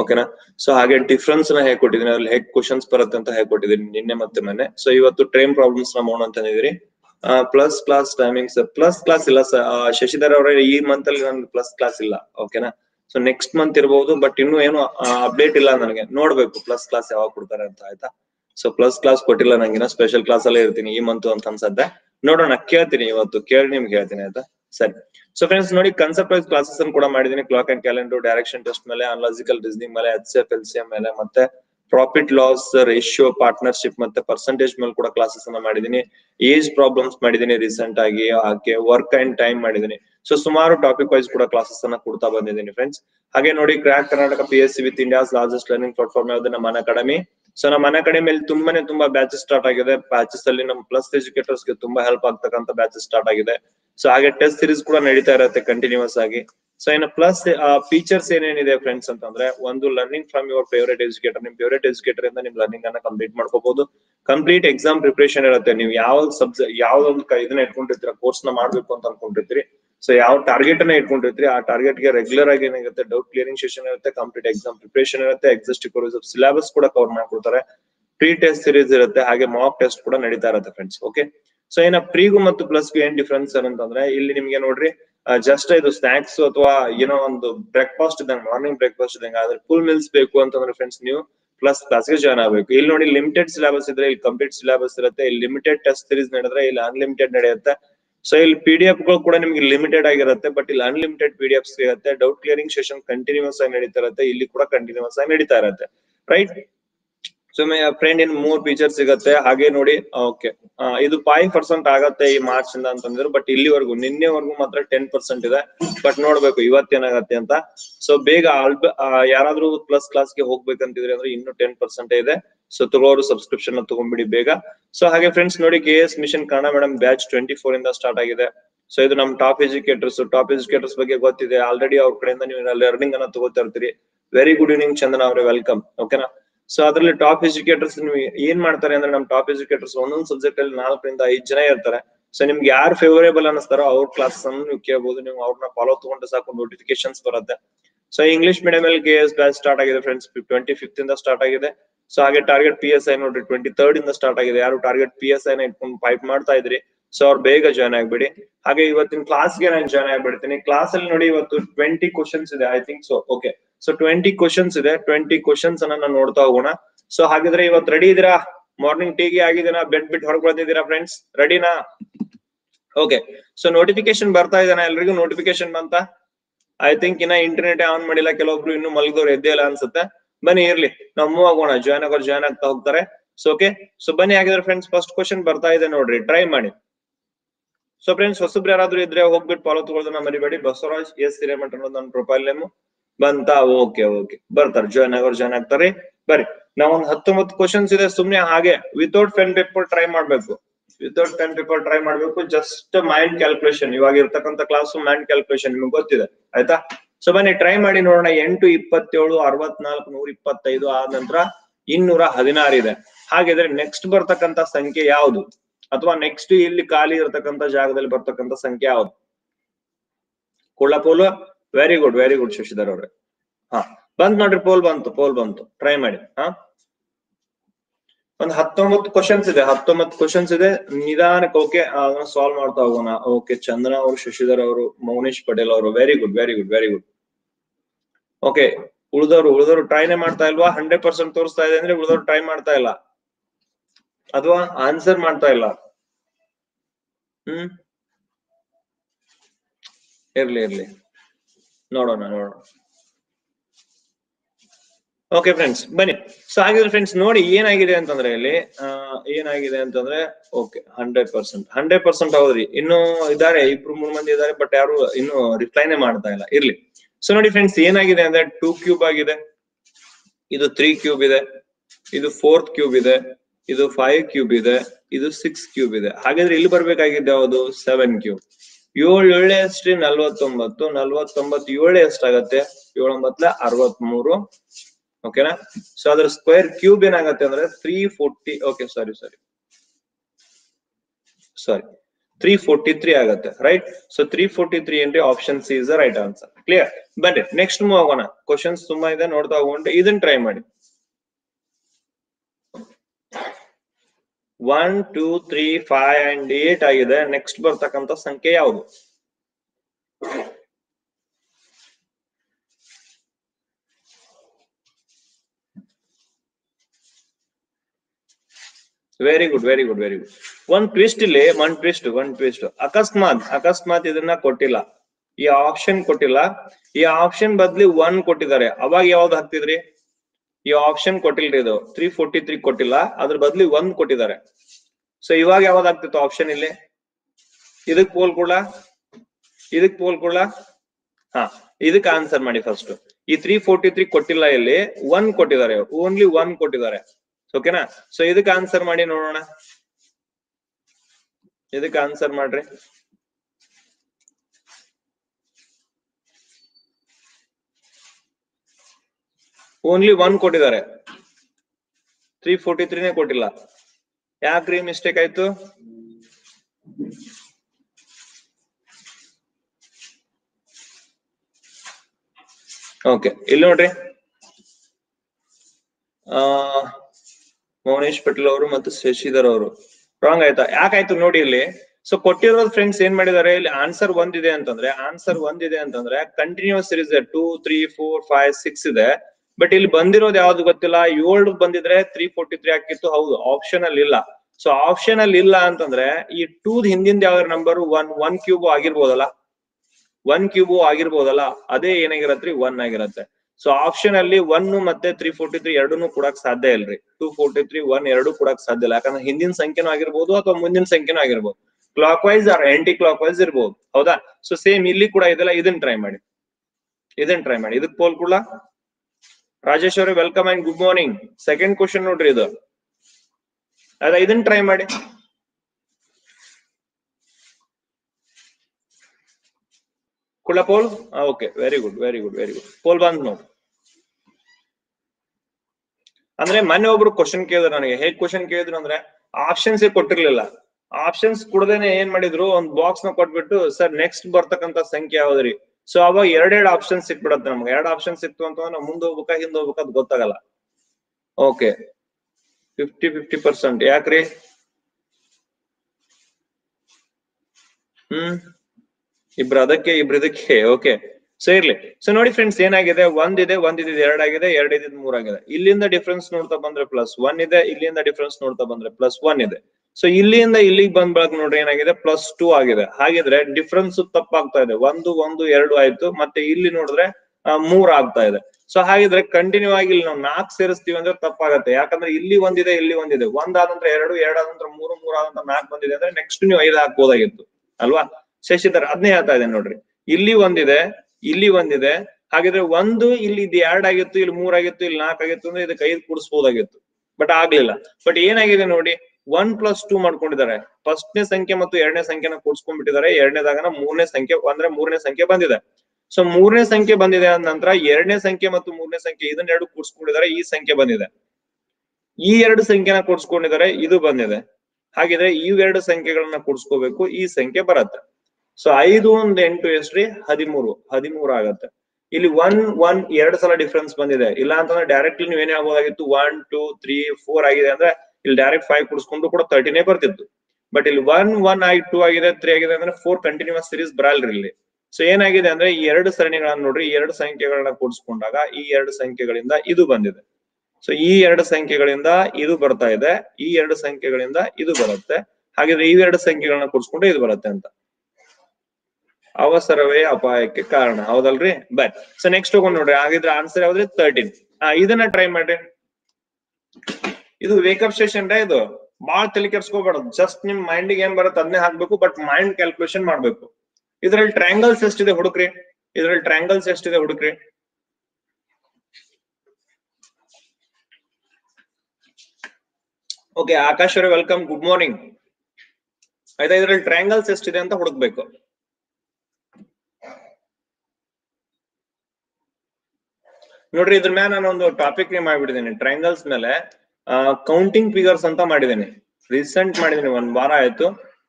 ಓಕೆನಾ ಸೊ ಹಾಗೆ ಡಿಫ್ರೆನ್ಸ್ನ ಹೇಗೆ ಕೊಟ್ಟಿದ್ದೀನಿ? ಅಲ್ಲಿ ಹೇಗೆ ಕ್ವಶನ್ಸ್ ಬರುತ್ತೆ ಅಂತ ಹೇಗೆ ಕೊಟ್ಟಿದ್ದೀನಿ ನಿನ್ನೆ ಮತ್ತೆ ಮೊನ್ನೆ. ಸೊ ಇವತ್ತು ಟ್ರೈನ್ ಪ್ರಾಬ್ಲಮ್ಸ್ನ ಮಾಡೋಣ ಅಂತ ಅಂದಿದ್ದೀರಿ. Plus class timings plus class ಇಲ್ಲ ಸರ್ ಶಶಿಧರ್ ಅವರ ಈ ಮಂತ್ ಅಲ್ಲಿ ನನ್ಗೆ ಪ್ಲಸ್ ಕ್ಲಾಸ್ ಇಲ್ಲ. ಓಕೆನಾ ಸೊ ನೆಕ್ಸ್ಟ್ ಮಂತ್ ಇರಬಹುದು ಬಟ್ ಇನ್ನು ಏನು ಅಪ್ಡೇಟ್ ಇಲ್ಲ ನನಗೆ. ನೋಡ್ಬೇಕು ಪ್ಲಸ್ ಕ್ಲಾಸ್ ಯಾವಾಗ ಕೊಡ್ತಾರೆ ಅಂತ, ಆಯ್ತಾ? ಸೊ ಪ್ಲಸ್ ಕ್ಲಾಸ್ ಕೊಟ್ಟಿಲ್ಲ ನಂಗಿನ ಸ್ಪೆಷಲ್ ಕ್ಲಾಸ್ ಅಲ್ಲೇ ಇರ್ತೀನಿ ಈ ಮಂತ್ ಅಂತ ಅನ್ಸತ್ತೆ. ನೋಡೋಣ, ಕೇಳ್ತೀನಿ ಇವತ್ತು. ಕೇಳಿ ನಿಮ್ಗೆ ಹೇಳ್ತೀನಿ, ಆಯ್ತಾ? ಸರಿ. ಸೊ ಫ್ರೆಂಡ್ಸ್ ನೋಡಿ ಕನ್ಸೆಪ್ಟ್ ವೈಸ್ ಕ್ಲಾಸಸ್ ಅನ್ನು ಕೂಡ ಮಾಡಿದೀನಿ clock and calendar direction test ಮೇಲೆ ಅನ್ಲಾಜಿಕಲ್ ರೀಸನಿಂಗ್ ಮೇಲೆ ಎಚ್ ಎಫ್ ಎಲ್ ಸಿ ಮೇಲೆ, ಮತ್ತೆ ಪ್ರಾಫಿಟ್ ಲಾಸ್ ರೇಷಿಯೋ ಪಾರ್ಟ್ನರ್ಶಿಪ್ ಮತ್ತೆ ಪರ್ಸೆಂಟೇಜ್ ಮೇಲೆ ಕೂಡ ಕ್ಲಾಸಸ್ ಅನ್ನ ಮಾಡಿದೀನಿ ಏಜ್ ಪ್ರಾಬ್ಲಮ್ಸ್ ಮಾಡಿದೀನಿ ರೀಸೆಂಟ್ ಆಗಿ ಹಾಗೆ ವರ್ಕ್ ಅಂಡ್ ಟೈಮ್ ಮಾಡಿದೀನಿ ಸೊ ಸುಮಾರು ಟಾಪಿಕ್ ವೈಸ್ ಕೂಡ ಕ್ಲಾಸಸ್ ಅನ್ನ ಕೊಡ್ತಾ ಬಂದಿದ್ದೀನಿ ಫ್ರೆಂಡ್ಸ್ ಹಾಗೆ ನೋಡಿ crack Karnataka P S C with India's largest learning platform ಯಾವ್ದು? ನಮ್ಮ ಮನ ಅಕಾಡೆಮಿ. ಸೊ ನಮ್ಮ ಅಕಾಡೆಮಿ ಅಲ್ಲಿ ತುಂಬಾನೇ ತುಂಬಾ ಬ್ಯಾಚಸ್ ಸ್ಟಾರ್ಟ್ ಆಗಿದೆ. ಬ್ಯಾಚಸ್ ಅಲ್ಲಿ ನಮ್ಮ ಪ್ಲಸ್ ಎಜುಕೇಟರ್ಸ್ಗೆ ತುಂಬಾ ಹೆಲ್ಪ್ ಆಗ್ತಕ್ಕಂತ ಬ್ಯಾಚಸ್ ಸ್ಟಾರ್ಟ್ ಆಗಿದೆ. ಸೊ ಹಾಗೆ ಟೆಸ್ಟ್ ಸೀರೀಸ್ ಕೂಡ ನಡೀತಾ ಇರುತ್ತೆ ಕಂಟಿನ್ಯೂಸ್ ಆಗಿ. ಸೊ ಇನ್ನು ಪ್ಲಸ್ ಫೀಚರ್ಸ್ ಏನೇನಿದೆ ಫ್ರೆಂಡ್ಸ್ ಅಂತಂದ್ರೆ, ಒಂದು learning from your favourite educator ನಿಮ್ ಫೇವರೇಟ್ ಎಜುಕೇಟರ್ ಇಂದ ನಿಮ್ ಲರ್ನಿಂಗ್ ಅನ್ನ ಕಂಪ್ಲೀಟ್ ಮಾಡ್ಕೋಬಹುದು ಕಂಪ್ಲೀಟ್ ಎಕ್ಸಾಮ್ ಪ್ರಿಪರೇಷನ್ ಇರುತ್ತೆ. ನೀವು ಯಾವ ಸಬ್ಜೆಕ್ಟ್ ಯಾವ್ದೊಂದು ಇದನ್ನ ಇಟ್ಕೊಂಡಿರ್ತೀರ ಕೋರ್ಸ್ನ ಮಾಡ್ಬೇಕು ಅಂತ ಅನ್ಕೊಂಡಿರ್ತೀರಿ. ಸೊ ಯಾವ ಟಾರ್ಗೆಟ್ ಅನ್ನ ಇಟ್ಕೊಂಡಿರ್ತೀರಿ, ಆ ಟಾರ್ಗೆಟ್ಗೆ ರೆಗ್ಯುಲರ್ ಆಗಿ ಏನಾಗುತ್ತೆ ಡೌಟ್ ಕ್ಲಿಯರಿಂಗ್ ಸೆಷನ್ ಇರುತ್ತೆ ಕಂಪ್ಲೀಟ್ ಎಕ್ಸಾಮ್ ಪ್ರಿಪರೇಷನ್ ಇರುತ್ತೆ ಎಕ್ಸಿಸ್ಟಿವ್ ಸಿಲೆಬಸ್ ಕೂಡ ಕವರ್ ಮಾಡ್ಕೊಡ್ತಾರೆ. ಪ್ರೀ ಟೆಸ್ಟ್ ಸೀರೀಸ್ ಇರುತ್ತೆ, ಹಾಗೆ ಮಾಕ್ ಟೆಸ್ಟ್ ಕೂಡ ನಡೀತಾ ಇರುತ್ತೆ ಫ್ರೆಂಡ್ಸ್ ಓಕೆ ಸೊ ಏನ ಪ್ರೀಗೂ ಮತ್ತು ಪ್ಲಸ್ ಪ್ಲಸ್ಗೂ ಏನ್ ಡಿಫ್ರೆನ್ಸ್ ಅಂತಂದ್ರೆ ಇಲ್ಲಿ ನಿಮ್ಗೆ ನೋಡ್ರಿ ಜಸ್ಟ್ ಇದು ಸ್ನಾಕ್ಸ್ ಅಥವಾ ಏನೋ ಒಂದು ಬ್ರೇಕ್ಫಾಸ್ಟ್ ಇದ್ದಂಗೆ ಮಾರ್ನಿಂಗ್ ಬ್ರೇಕ್ಫಾಸ್ಟ್ ಇದ್ದಂಗೆ, ಆದ್ರೆ ಫುಲ್ ಮೀಲ್ಸ್ ಬೇಕು ಅಂತಂದ್ರೆ ಫ್ರೆಂಡ್ಸ್ ನೀವು ಪ್ಲಸ್ ಕ್ಲಾಸ್ಗೆ ಜಾಯ್ನ್ ಆಗಬೇಕು. ಇಲ್ಲಿ ನೋಡಿ ಲಿಮಿಟೆಡ್ ಸಿಲೆಬಸ್ ಇದ್ರೆ, ಇಲ್ಲಿ ಕಂಪ್ಲೀಟ್ ಸಿಲೆಬಸ್ ಇರುತ್ತೆ, ಇಲ್ಲಿ ಲಿಮಿಟೆಡ್ ಟೆಸ್ಟ್ ಸೀರೀಸ್ ನಡೆದ್ರೆ, ಇಲ್ಲಿ ಅನ್ಲಿಮಿಟೆಡ್ ನಡೆಯುತ್ತೆ. ಸೊ ಇಲ್ಲಿ ಪಿ ಡಿ ಎಫ್ಗಳು ಕೂಡ ನಿಮ್ಗೆ ಲಿಮಿಟೆಡ್ ಆಗಿರುತ್ತೆ ಬಟ್ ಇಲ್ಲಿ ಅನ್ಲಿಮಿಟೆಡ್ ಪಿ ಡಿ ಎಫ್ ಸಿಗುತ್ತೆ. ಡೌಟ್ ಕ್ಲಿಯರಿಂಗ್ ಸೆಷನ್ ಕಂಟಿನ್ಯೂಸ್ ಆಗಿ ನಡೀತಾ ಇರುತ್ತೆ. ಇಲ್ಲಿ ಕೂಡ ಕಂಟಿನ್ಯೂಸ್ ಆಗಿ ನಡೀತಾ ಇರುತ್ತೆ. ರೈಟ್ ಸೊ ಫ್ರೆಂಡ್ ಇನ್ ಮೂರ್ ಫೀಚರ್ ಸಿಗುತ್ತೆ. ಹಾಗೆ ನೋಡಿ ಓಕೆ ಇದು ಫೈವ್ ಪರ್ಸೆಂಟ್ ಆಗತ್ತೆ ಈ ಮಾರ್ಚ್ ಇಂದ ಅಂತಂದ್ರು ಬಟ್ ಇಲ್ಲಿವರೆಗೂ, ನಿನ್ನೆವರೆಗೂ ಮಾತ್ರ ಟೆನ್ ಪರ್ಸೆಂಟ್ ಇದೆ. ಬಟ್ ನೋಡ್ಬೇಕು ಇವತ್ತೇನಾಗತ್ತೆ ಅಂತ. ಸೊ ಬೇಗ ಆಲ್ಬ ಯಾರಾದ್ರೂ ಪ್ಲಸ್ ಕ್ಲಾಸ್ಗೆ ಹೋಗ್ಬೇಕಂತಿದ್ರೆ ಅಂದ್ರೆ ಇನ್ನು ಟೆನ್ ಪರ್ಸೆಂಟ್ ಇದೆ. ಸೊ ತಗೋರು ಸಬ್ಸ್ಕ್ರಿಪ್ಷನ್ ತಗೊಂಡ್ಬಿಡಿ ಬೇಗ. ಸೊ ಹಾಗೆ ಫ್ರೆಂಡ್ಸ್ ನೋಡಿ K S mission Kannada madam batch twenty four ಇಂದ ಸ್ಟಾರ್ಟ್ ಆಗಿದೆ. ಸೊ ಇದು ನಮ್ ಟಾಪ್ ಎಜುಕೇಟರ್ಸ್ ಟಾಪ್ ಎಜುಕೇಟರ್ಸ್ ಬಗ್ಗೆ ಗೊತ್ತಿದೆ. ಆಲ್ರೆಡಿ ಅವ್ರ ಕಡೆಯಿಂದ ನೀವು ಲರ್ನಿಂಗ್ ಅನ್ನ ತಗೋತಾ ಇರ್ತೀರಿ. ವೆರಿ ಗುಡ್ ಈವ್ನಿಂಗ್ ಚಂದನ ಅವರೇ ವೆಲ್ಕಮ್ ಓಕೆನಾ ಸೊ ಅದರಲ್ಲಿ ಟಾಪ್ ಎಜುಕೇಟರ್ಸ್ ನೀವು ಏನ್ ಮಾಡ್ತಾರೆ ಅಂದ್ರೆ ನಮ್ ಟಾಪ್ ಎಜುಕೇಟರ್ಸ್ ಒಂದೊಂದು ಸಬ್ಜೆಕ್ಟ್ ಅಲ್ಲಿ ನಾಲ್ಕರಿಂದ ಐದು ಜನ ಇರ್ತಾರೆ. ಸೊ ನಿಮ್ಗೆ ಯಾರು ಫೇವರೇಬಲ್ ಅನಿಸ್ತಾರೋ ಅವ್ರ ಕ್ಲಾಸ್ ಅನ್ನು ನೀವು ಕೇಳಬಹುದು ನೀವು ಅವ್ರನ್ನ ಫಾಲೋ ತಗೊಂಡ್ರೆ ಸಾಕು ನೋಟಿಫಿಕೇಶನ್ಸ್ ಬರುತ್ತೆ. ಸೊ ಇಂಗ್ಲಿಷ್ ಮೀಡಿಯಂ ಅಲ್ಲಿ ಕೆ ಎಸ್ ಬ್ಯಾಚ್ ಸ್ಟಾರ್ಟ್ ಆಗಿದೆ ಫ್ರೆಂಡ್ಸ್ ಟ್ವೆಂಟಿ ಫಿಫ್ತ್ ಇಂದ ಸ್ಟಾರ್ಟ್ ಆಗಿದೆ. ಸೊ ಹಾಗೆ ಟಾರ್ಗೆಟ್ ಪಿ ಎಸ್ ಐ ನೋಡ್ರಿ ಟ್ವೆಂಟಿ ತರ್ಡ್ ಇಂದ ಸ್ಟಾರ್ಟ್ ಆಗಿದೆ. ಯಾರು ಟಾರ್ಗೆಟ್ ಪಿ ಎಸ್ ಐ ನ ಇಟ್ಕೊಂಡು ಫೈಟ್ ಮಾಡ್ತಾ ಇದ್ರಿ ಸೊ ಅವ್ರು ಬೇಗ ಜಾಯ್ನ್ ಆಗ್ಬಿಡಿ. ಹಾಗೆ ಇವತ್ತಿನ ಕ್ಲಾಸ್ಗೆ ನಾನು ಜಾಯ್ನ್ ಆಗ್ಬಿಡ್ತೀನಿ. ಕ್ಲಾಸ್ ಅಲ್ಲಿ ನೋಡಿ ಇವತ್ತು ಟ್ವೆಂಟಿ ಕ್ವಶನ್ಸ್ ಇದೆ I think so okay so twenty questions ಇದೆ. ಟ್ವೆಂಟಿ ಕ್ವಶನ್ಸ್ ಅನ್ನ ನಾನು ನೋಡ್ತಾ ಹೋಗೋಣ. ಸೊ ಹಾಗಿದ್ರೆ ಇವತ್ತು ರೆಡಿ ಇದೀರಾ ಮಾರ್ನಿಂಗ್ ಟೀಗೆ ಆಗಿದ್ದೀರಾ ಬೆಡ್ ಬಿಟ್ಟು ಹೊರಗೆ ಬಂದಿದ್ದೀರಾ ಫ್ರೆಂಡ್ಸ್ ರೆಡಿನಾ ಓಕೆ ಸೊ ನೋಟಿಫಿಕೇಶನ್ ಬರ್ತಾ ಇದ್ದಾನೆ ಎಲ್ರಿಗೂ ನೋಟಿಫಿಕೇಶನ್ ಬಂತ? ಐ ಥಿಂಕ್ ಇನ್ನ ಇಂಟರ್ನೆಟ್ ಆನ್ ಮಾಡಿಲ್ಲ. ಕೆಲವೊಬ್ರು ಇನ್ನು ಮಲಗಿದವ್ರು ಎದ್ದೇ ಇಲ್ಲ ಅನ್ಸುತ್ತೆ. ಬನ್ನಿ, ಇರ್ಲಿ. ನಾವು ಮೂವ್ ಆಗೋಣ. ಜಾಯ್ನ್ ಆಗೋರು ಜಾಯ್ನ್ ಆಗ್ತಾ ಹೋಗ್ತಾರೆ. ಸೊ ಓಕೆ ಸೊ ಬನ್ನಿ ಹಾಗಿದ್ರೆ ಫ್ರೆಂಡ್ಸ್ ಫಸ್ಟ್ ಕ್ವಶನ್ ಬರ್ತಾ ಇದೆ ನೋಡ್ರಿ. ಟ್ರೈ ಮಾಡಿ. ಸೊ ಫ್ರೆಂಡ್ಸ್ ಹೊಸಬ್ರು ಯಾರಾದ್ರೂ ಇದ್ರೆ ಹೋಗ್ಬಿಟ್ಟು ಫಾಲೋ ತಗೊಳ್ಳೋದನ್ನ ಮರಿಬೇಡಿ. ಬಸವರಾಜ್, ಎಸ್ ಹಿರೇಮಠ ಅನ್ನೋದು ನನ್ನ ಪ್ರೊಫೈಲ್ ನೇಮು ಬಂತ ಓಕೆ ಓಕೆ ಬರ್ತಾರೆ. ಜಾಯ್ನ್ ಆಗೋರು ಜಾಯ್ನ್ ಆಗ್ತಾರೆ. ಬರ್ರಿ. ನಾವೊಂದ್ ಹತ್ತೊಂಬತ್ತು ಕ್ವಶನ್ಸ್ ಇದೆ. ಸುಮ್ನೆ ಹಾಗೆ ವಿತೌಟ್ ಪೆನ್ ಪೇಪರ್ ಟ್ರೈ ಮಾಡ್ಬೇಕು. ವಿತೌಟ್ ಪೆನ್ ಪೇಪರ್ ಟ್ರೈ ಮಾಡ್ಬೇಕು. ಜಸ್ಟ್ ಮೈಂಡ್ ಕ್ಯಾಲ್ಕುಲೇಷನ್ ಇವಾಗ ಇರ್ತಕ್ಕಂಥ ಕ್ಲಾಸ್ ಮೈಂಡ್ ಕ್ಯಾಲ್ಕುಲೇಷನ್ ನಿಮ್ಗೆ ಗೊತ್ತಿದೆ. ಆಯ್ತಾ? ಸೊ ಬನ್ನಿ ಟ್ರೈ ಮಾಡಿ ನೋಡೋಣ. ಎಂಟು, ಇಪ್ಪತ್ತೇಳು, ಅರವತ್ನಾಲ್ಕು, ನೂರ ಇಪ್ಪತ್ತೈದು ಆದ ನಂತರ ಇನ್ನೂರ ಹದಿನಾರು ಇದೆ. ಹಾಗಿದ್ರೆ ನೆಕ್ಸ್ಟ್ ಬರ್ತಕ್ಕಂತ ಸಂಖ್ಯೆ ಯಾವುದು? ಅಥವಾ ನೆಕ್ಸ್ಟ್ ಇಲ್ಲಿ ಖಾಲಿ ಇರತಕ್ಕಂತ ಜಾಗದಲ್ಲಿ ಬರ್ತಕ್ಕಂತ ಸಂಖ್ಯೆ ಯಾವುದು? ಕೊಳ್ಳಾ poll very good very good Shashidhar ಅವ್ರೆ. ಹಾ ಬಂತ್ ನೋಡ್ರಿ ಪೋಲ್ ಬಂತು ಪೋಲ್ ಬಂತು. ಟ್ರೈ ಮಾಡಿ, ಹಾ. ಒಂದ್ ಹತ್ತೊಂಬತ್ತು ಕ್ವಶನ್ಸ್ ಇದೆ, ಹತ್ತೊಂಬತ್ತು ಕ್ವಶನ್ಸ್ ಇದೆ. ನಿಧಾನಕ್ಕೆ ಓಕೆ ಅದನ್ನ ಸಾಲ್ವ್ ಮಾಡ್ತಾ ಹೋಗೋಣ. ಓಕೆ ಚಂದನ ಅವರು, ಶಶಿಧರ್ ಅವರು, ಮೌನೇಶ್ ಪಟೇಲ್ ಅವರು very good very good very good okay ಉಳಿದವರು ಉಳಿದವರು ಟ್ರೈನೇ ಮಾಡ್ತಾ ಇಲ್ವಾ? ಹಂಡ್ರೆಡ್ ಪರ್ಸೆಂಟ್ ತೋರಿಸ್ತಾ ಇದೆ ಅಂದ್ರೆ ಉಳಿದವರು ಟ್ರೈ ಮಾಡ್ತಾ ಇಲ್ಲ. ಅಥವಾ ಆನ್ಸರ್ ಮಾಡ್ತಾ ಇಲ್ಲ. ಹ್ಮ್? ಇರ್ಲಿ ಇರ್ಲಿ. ನೋಡೋಣ ನೋಡೋಣ. ಓಕೆ ಫ್ರೆಂಡ್ಸ್ ಬನ್ನಿ. ಸೊ ಹಾಗಿದ್ರೆ ಫ್ರೆಂಡ್ಸ್ ನೋಡಿ ಏನಾಗಿದೆ ಅಂತಂದ್ರೆ ಇಲ್ಲಿ ಏನಾಗಿದೆ ಅಂತಂದ್ರೆ okay hundred percent hundred percent ಹೌದ್ರಿ. ಇನ್ನು ಇದಾರೆ ಇಬ್ರು ಮೂರ್ ಮಂದಿ ಇದಾರೆ ಬಟ್ ಯಾರು ಇನ್ನು ರಿಪ್ಲೈನೇ ಮಾಡ್ತಾ ಇಲ್ಲ. ಇರ್ಲಿ. ಸೊ ನೋಡಿ ಫ್ರೆಂಡ್ಸ್ ಏನಾಗಿದೆ ಅಂದ್ರೆ ಟೂ ಕ್ಯೂಬ್ ಆಗಿದೆ. ಇದು ತ್ರೀ ಕ್ಯೂಬ್ ಇದೆ. ಇದು ಫೋರ್ತ್ ಕ್ಯೂಬ್ ಇದೆ. ಇದು ಫೈವ್ ಕ್ಯೂಬ್ ಇದೆ. ಇದು ಸಿಕ್ಸ್ ಕ್ಯೂಬ್ ಇದೆ. ಹಾಗಾದ್ರೆ ಇಲ್ಲಿ ಬರ್ಬೇಕಾಗಿದ್ದ ಯಾವುದು? ಸೆವೆನ್ ಕ್ಯೂಬ್ ಏಳು ಏಳೆ ಅಷ್ಟೇ ನಲ್ವತ್ತೊಂಬತ್ತು. ನಲ್ವತ್ತೊಂಬತ್ತು ಏಳೆ ಎಷ್ಟಾಗತ್ತೆ? ಏಳೊಂಬತ್ಲೆ ಅರವತ್ಮೂರು. ಓಕೆನಾ ಸೊ ಅದ್ರ ಸ್ಕ್ವೇರ್ ಕ್ಯೂಬ್ ಏನಾಗತ್ತೆ ಅಂದ್ರೆ three forty okay sorry sorry sorry three forty three ಆಗುತ್ತೆ right so three forty three ಏನ್ರಿ? Option C is the right answer clear ಬನ್ನಿ ನೆಕ್ಸ್ಟ್ ಮೂವ್ ಆಗೋಣ. ಕ್ವಶನ್ಸ್ ತುಂಬಾ ಇದೆ, ನೋಡ್ತಾ ಹೋಗೋಣ ಇದನ್ನ ಟ್ರೈ ಮಾಡಿ. One two three five and eight ಆಗಿದೆ. ನೆಕ್ಸ್ಟ್ ಬರ್ತಕ್ಕಂತ ಸಂಖ್ಯೆ ಯಾವುದು? Very good very good very good ಒಂದ್ ಟ್ವಿಸ್ಟ್ ಇಲ್ಲಿ ಒನ್ ಟ್ವಿಸ್ಟ್ ಒನ್ ಟ್ವಿಸ್ಟ್ ಅಕಸ್ಮಾತ್ ಅಕಸ್ಮಾತ್ ಇದನ್ನ ಕೊಟ್ಟಿಲ್ಲ. ಈ ಆಪ್ಷನ್ ಕೊಟ್ಟಿಲ್ಲ. ಈ ಆಪ್ಷನ್ ಬದ್ಲಿ ಒನ್ ಕೊಟ್ಟಿದ್ದಾರೆ. ಅವಾಗ ಯಾವ್ದು ಹಾಕ್ತಿದ್ರಿ? ಈ ಆಪ್ಷನ್ ಕೊಟ್ಟಿಲ್ರಿ ಇದು. ತ್ರೀ ಫೋರ್ಟಿ ತ್ರೀ ಕೊಟ್ಟಿಲ್ಲ. ಅದ್ರ ಬದ್ಲಿ ಒಂದ್ ಕೊಟ್ಟಿದ್ದಾರೆ. ಸೊ ಇವಾಗ ಯಾವ್ದು ಆಗ್ತಿತ್ತು ಆಪ್ಷನ್ ಇಲ್ಲಿ? ಇದಕ್ ಪೋಲ್ ಕೊಡ್ಲಾ? ಇದಕ್ ಪೋಲ್ ಕೊಡ್ಲಾ? ಹಾ ಇದಕ್ ಆನ್ಸರ್ ಮಾಡಿ ಫಸ್ಟ್ ಈ ತ್ರೀ ಫೋರ್ಟಿ ತ್ರೀ ಕೊಟ್ಟಿಲ್ಲ ಇಲ್ಲಿ. ಒನ್ ಕೊಟ್ಟಿದ್ದಾರೆ. ಓನ್ಲಿ ಒನ್ ಕೊಟ್ಟಿದ್ದಾರೆ. ಓಕೆನಾ ಸೊ ಇದಕ್ಕೆ ಆನ್ಸರ್ ಮಾಡಿ ನೋಡೋಣ. ಇದಕ್ಕೆ ಆನ್ಸರ್ ಮಾಡ್ರಿ. ಓನ್ಲಿ ಒನ್ ಕೊಟ್ಟಿದ್ದಾರೆ. ತ್ರೀ ಫೋರ್ಟಿ ತ್ರೀನೇ ಕೊಟ್ಟಿಲ್ಲ. ಯಾಕ್ರಿ ಮಿಸ್ಟೇಕ್ ಆಯ್ತು? ಓಕೆ ಇಲ್ಲಿ ನೋಡ್ರಿ. ಆ ಮೌನೇಶ್ ಪಟೇಲ್ ಅವರು ಮತ್ತು ಶಶಿಧರ್ ಅವರು. ರಾಂಗ್ ಆಯ್ತಾ? ಯಾಕಾಯ್ತು ನೋಡಿ ಇಲ್ಲಿ. ಸೊ ಕೊಟ್ಟಿರೋದ್ ಫ್ರೆಂಡ್ಸ್ ಏನ್ ಮಾಡಿದ್ದಾರೆ? ಇಲ್ಲಿ ಆನ್ಸರ್ ಒಂದಿದೆ ಅಂತಂದ್ರೆ ಆನ್ಸರ್ ಒಂದಿದೆ ಅಂತಂದ್ರೆ continuous series two three four five six ಇದೆ. ಬಟ್ ಇಲ್ಲಿ ಬಂದಿರೋದು ಯಾವ್ದು ಗೊತ್ತಿಲ್ಲ? ಏಳು ಬಂದಿದ್ರೆ ತ್ರೀ ಫೋರ್ಟಿ ತ್ರೀ ಹಾಕಿತ್ತು. ಹೌದು ಆಪ್ಷನ್ ಅಲ್ಲಿ ಇಲ್ಲ. ಸೊ ಆಪ್ಷನ್ ಅಲ್ಲಿ ಇಲ್ಲ ಅಂತಂದ್ರೆ, ಈ ಟೂದ್ ಹಿಂದಿಂದ ಯಾವ ನಂಬರ್ ಒನ್ ಒನ್ ಕ್ಯೂಬ್ ಆಗಿರ್ಬೋದಲ್ಲ? ಒನ್ ಕ್ಯೂಬ್ ಆಗಿರ್ಬೋದಲ್ಲ? ಅದೇ ಏನಾಗಿರತ್ರಿ? ಒನ್ ಆಗಿರತ್ತೆ. ಸೊ ಆಪ್ಷನ್ ಅಲ್ಲಿ ಒನ್ ಮತ್ತೆ ತ್ರೀ ಫೋರ್ಟಿ ತ್ರೀ ಎರಡನ್ನೂ ಕೊಡಕ್ ಸಾಧ್ಯ ಇಲ್ರಿ. ಟೂ ಫೋರ್ಟಿ ತ್ರೀ ಒನ್ ಎರಡು ಕೊಡಕ್ ಸಾಧ್ಯ ಇಲ್ಲ. ಯಾಕಂದ್ರೆ ಹಿಂದಿನ ಸಂಖ್ಯೆನೂ ಆಗಿರ್ಬೋದು ಅಥವಾ ಮುಂದಿನ ಸಂಖ್ಯೆನೂ ಆಗಿರ್ಬೋದು. Clockwise or anticlockwise ಇರ್ಬೋದು. ಹೌದಾ? ಸೊ ಸೇಮ್ ಇಲ್ಲಿ ಕೂಡ ಇದೆಲ್ಲ ಇದನ್ನ ಟ್ರೈ ಮಾಡಿ. ಇದನ್ನ ಟ್ರೈ ಮಾಡಿ. ಇದಕ್ ಪೋಲ್ ಕೂಡ ರಾಜೇಶ್ ಅವರೇ welcome and good morning second question ನೋಡ್ರಿ ಇದು. ಅದ ಇದನ್ನ ಟ್ರೈ ಮಾಡಿ. ಕುಳ್ಳ poll okay very good very good very good poll ಬಂದ್ ನೋಡಿ ಅಂದ್ರೆ ಮೊನ್ನೆ ಒಬ್ರು ಕ್ವಶನ್ ಕೇಳಿದ್ರು ನನಗೆ ಹೇಗ್ ಕ್ವಶನ್ ಕೇಳಿದ್ರು ಅಂದ್ರೆ ಆಪ್ಷನ್ಸ್ ಕೊಟ್ಟಿರ್ಲಿಲ್ಲ ಆಪ್ಷನ್ಸ್ ಕೊಡದೇನೆ ಏನ್ ಮಾಡಿದ್ರು ಒಂದ್ ಬಾಕ್ಸ್ನ ಕೊಟ್ಬಿಟ್ಟು ಸರ್ ನೆಕ್ಸ್ಟ್ ಬರ್ತಕ್ಕಂತ ಸಂಖ್ಯೆ ಯಾವ್ದ್ರಿ ಸೊ ಅವಾಗ ಎರಡೆರಡು ಆಪ್ಷನ್ ಸಿಕ್ಬಿಡತ್ತೆ ನಮ್ಗೆ ಎರಡು ಆಪ್ಷನ್ ಸಿಕ್ತು ಅಂತಂದ್ರೆ ನಾವು ಮುಂದೆ ಹೋಗ್ಬೇಕಾ ಹಿಂದೆ ಹೋಗ್ಬೇಕಾ ಅದು ಗೊತ್ತಾಗಲ್ಲ ಓಕೆ ಫಿಫ್ಟಿ ಫಿಫ್ಟಿ ಪರ್ಸೆಂಟ್ ಯಾಕ್ರಿ ಹ್ಮ್ ಇಬ್ರು ಅದಕ್ಕೆ ಇಬ್ರು ಇದಕ್ಕೆ ಓಕೆ ಸೊ ಇರ್ಲಿ. ಸೊ ನೋಡಿ ಫ್ರೆಂಡ್ಸ್ ಏನಾಗಿದೆ? ಒಂದ್ ಇದೆ ಒಂದ್ ಇದೆ ಎರಡಾಗಿದೆ ಎರಡ್ ಇದೆ ಮೂರಾಗಿದೆ ಇಲ್ಲಿಂದ ಡಿಫ್ರೆನ್ಸ್ ನೋಡ್ತಾ ಬಂದ್ರೆ ಪ್ಲಸ್ ಒನ್ ಇದೆ, ಇಲ್ಲಿಂದ ಡಿಫ್ರೆನ್ಸ್ ನೋಡ್ತಾ ಬಂದ್ರೆ ಪ್ಲಸ್ ಒನ್ ಇದೆ. ಸೊ ಇಲ್ಲಿಂದ ಇಲ್ಲಿಗೆ ಬಂದ್ ಬಳಕ ನೋಡ್ರಿ ಏನಾಗಿದೆ? ಪ್ಲಸ್ ಟೂ ಆಗಿದೆ. ಹಾಗಿದ್ರೆ ಡಿಫ್ರೆನ್ಸ್ ತಪ್ಪಾಗ್ತಾ ಇದೆ. ಒಂದು ಒಂದು, ಎರಡು ಆಯ್ತು. ಮತ್ತೆ ಇಲ್ಲಿ ನೋಡಿದ್ರೆ ಮೂರ್ ಆಗ್ತಾ ಇದೆ. ಸೊ ಹಾಗಿದ್ರೆ ಕಂಟಿನ್ಯೂ ಆಗಿ ಇಲ್ಲಿ ನಾವು ನಾಲ್ಕು ಸೇರಿಸ್ತೀವಿ ಅಂದ್ರೆ ತಪ್ಪಾಗತ್ತೆ. ಯಾಕಂದ್ರೆ ಇಲ್ಲಿ ಒಂದಿದೆ ಇಲ್ಲಿ ಒಂದಿದೆ ಒಂದ್ ಆದಂತ್ರ ಎರಡು ಎರಡ್ ಆದಂತ್ರ ಮೂರು ಮೂರ್ ಆದಂತ್ರ ನಾಲ್ಕು ಬಂದಿದೆ ಅಂದ್ರೆ ನೆಕ್ಸ್ಟ್ ನೀವು ಐದು ಹಾಕ್ಬೋದಾಗಿತ್ತು. ಅಲ್ವಾ? ಶಶಿಧರ್ ಅದನ್ನೇ ಹೇಳ್ತಾ ಇದ್ದೇನೆ ನೋಡ್ರಿ. ಇಲ್ಲಿ ಒಂದಿದೆ ಇಲ್ಲಿ ಒಂದಿದೆ. ಹಾಗಿದ್ರೆ ಒಂದು ಇಲ್ಲಿ ಇದು ಎರಡ್ ಆಗಿತ್ತು, ಇಲ್ಲಿ ಮೂರ್ ಆಗಿತ್ತು, ಇಲ್ಲಿ ನಾಲ್ಕು ಆಗಿತ್ತು ಅಂದ್ರೆ ಇದಕ್ಕೆ ಐದು ಕೂಡಿಸ್ಬೋದಾಗಿತ್ತು. ಬಟ್ ಆಗ್ಲಿಲ್ಲ. ಬಟ್ ಏನಾಗಿದೆ ನೋಡಿ ಒನ್ ಪ್ಲಸ್ ಟೂ ಮಾಡ್ಕೊಂಡಿದ್ದಾರೆ. ಫಸ್ಟ್ನೇ ಸಂಖ್ಯೆ ಮತ್ತು ಎರಡನೇ ಸಂಖ್ಯೆನ ಕೂಡಿಸ್ಕೊಂಡ್ಬಿಟ್ಟಿದ್ದಾರೆ. ಎರಡನೇದಾಗನ ಮೂರನೇ ಸಂಖ್ಯೆ, ಅಂದ್ರೆ ಮೂರನೇ ಸಂಖ್ಯೆ ಬಂದಿದೆ. ಸೊ ಮೂರನೇ ಸಂಖ್ಯೆ ಬಂದಿದೆ ಅಂದ ನಂತರ ಎರಡನೇ ಸಂಖ್ಯೆ ಮತ್ತು ಮೂರನೇ ಸಂಖ್ಯೆ ಇದನ್ನ ಎರಡು ಕೂಡಿಸ್ಕೊಂಡಿದ್ದಾರೆ, ಈ ಸಂಖ್ಯೆ ಬಂದಿದೆ. ಈ ಎರಡು ಸಂಖ್ಯೆನ ಕೂಡಿಸ್ಕೊಂಡಿದ್ದಾರೆ, ಇದು ಬಂದಿದೆ. ಹಾಗಿದ್ರೆ ಇವೆರಡು ಸಂಖ್ಯೆಗಳನ್ನ ಕೂಡಿಸ್ಕೋಬೇಕು, ಈ ಸಂಖ್ಯೆ ಬರತ್ತೆ. ಸೊ ಐದು ಒಂದ್ ಎಂಟು ಎಷ್ಟ್ರಿ ಹದಿಮೂರು ಹದಿಮೂರು ಆಗತ್ತೆ. ಇಲ್ಲಿ ಒನ್ ಒನ್ ಎರಡ್ ಸಲ ಡಿಫ್ರೆನ್ಸ್ ಬಂದಿದೆ. ಇಲ್ಲ ಅಂತಂದ್ರೆ ಡೈರೆಕ್ಟ್ಲಿ ನೀವು ಏನೇ ಆಗೋದಾಗಿತ್ತು ಒನ್ ಟೂ ತ್ರೀ ಫೋರ್ ಆಗಿದೆ ಅಂದ್ರೆ ಇಲ್ಲಿ ಡೈರೆಕ್ಟ್ ಫೈವ್ ಕುಡಿಸ್ಕೊಂಡು ಕೂಡ ತರ್ಟಿನೇ ಬರ್ತಿತ್ತು. ಬಟ್ ಇಲ್ಲಿ ಒನ್ ಒನ್ ಆಗಿ ಟೂ ಆಗಿದೆ ತ್ರೀ ಆಗಿದೆ ಅಂದ್ರೆ ಫೋರ್ ಕಂಟಿನ್ಯೂಸ್ ಸೀರೀಸ್ ಬರಲ್ರಿ ಇಲ್ಲಿ. ಸೊ ಏನಾಗಿದೆ ಅಂದ್ರೆ ಈ ಎರಡು ಸರಣಿಗಳನ್ನ ನೋಡ್ರಿ ಎರಡು ಸಂಖ್ಯೆಗಳನ್ನ ಕೂಡಿಸ್ಕೊಂಡಾಗ ಈ ಎರಡು ಸಂಖ್ಯೆಗಳಿಂದ ಇದು ಬಂದಿದೆ. ಸೊ ಈ ಎರಡು ಸಂಖ್ಯೆಗಳಿಂದ ಇದು ಬರ್ತಾ ಇದೆ, ಈ ಎರಡು ಸಂಖ್ಯೆಗಳಿಂದ ಇದು ಬರುತ್ತೆ. ಹಾಗಿದ್ರೆ ಈ ಎರಡು ಸಂಖ್ಯೆಗಳನ್ನ ಕೂಡಿಸ್ಕೊಂಡ್ರೆ ಇದು ಬರುತ್ತೆ ಅಂತ. ಅವಸರವೇ ಅಪಾಯಕ್ಕೆ ಕಾರಣ. ಹೌದಲ್ರಿ? ಬರ್ ಸೊ ನೆಕ್ಸ್ಟ್ ಹೋಗೋಣ ನೋಡ್ರಿ. ಹಾಗಿದ್ರೆ ಆನ್ಸರ್ ಯಾವ್ದ್ರಿ? ತರ್ಟೀನ್ ಇದನ್ನ ಟ್ರೈ ಮಾಡ್ರಿ. ಇದು ವೇಕಪ್ ಸ್ಟೇಷನ್ ರೇ ಇದು? ಬಾಳ್ ತಲೆ ಕೆಡ್ಸ್ಕೋಬಾರ್ದು ಜಸ್ಟ್ ನಿಮ್ ಮೈಂಡ್ ಏನ್ ಬರುತ್ತೆ ಅದನ್ನೇ ಹಾಕ್ಬೇಕು ಬಟ್ ಮೈಂಡ್ ಕ್ಯಾಲ್ಕುಲೇಷನ್ ಮಾಡ್ಬೇಕು. ಇದ್ರಲ್ಲಿ ಟ್ರಯಾಂಗಲ್ಸ್ ಎಷ್ಟಿದೆ ಹುಡುಕ್ರಿ. ಇದ್ರಲ್ಲಿ ಟ್ರಯಾಂಗಲ್ಸ್ ಎಷ್ಟಿದೆ ಹುಡುಕ್ರಿ. Okay Akash welcome good morning ಆಯ್ತಾ? ಇದ್ರಲ್ಲಿ ಟ್ರಯಾಂಗಲ್ಸ್ ಎಷ್ಟಿದೆ ಅಂತ ಹುಡುಕ್ಬೇಕು. ನೋಡ್ರಿ, ಇದ್ರ ಮೇಲೆ ನಾನು ಒಂದು ಟಾಪಿಕ್ ನೇ ಮಾಡ್ಬಿಟ್ಟಿದ್ದೀನಿ ಟ್ರಯಾಂಗಲ್ಸ್ ಮೇಲೆ ಕೌಂಟಿಂಗ್ ಫಿಗರ್ಸ್ ಅಂತ ಮಾಡಿದ್ದೀನಿ ರೀಸೆಂಟ್ ಮಾಡಿದ್ದೀನಿ ಒಂದ್ ವಾರ ಆಯ್ತು.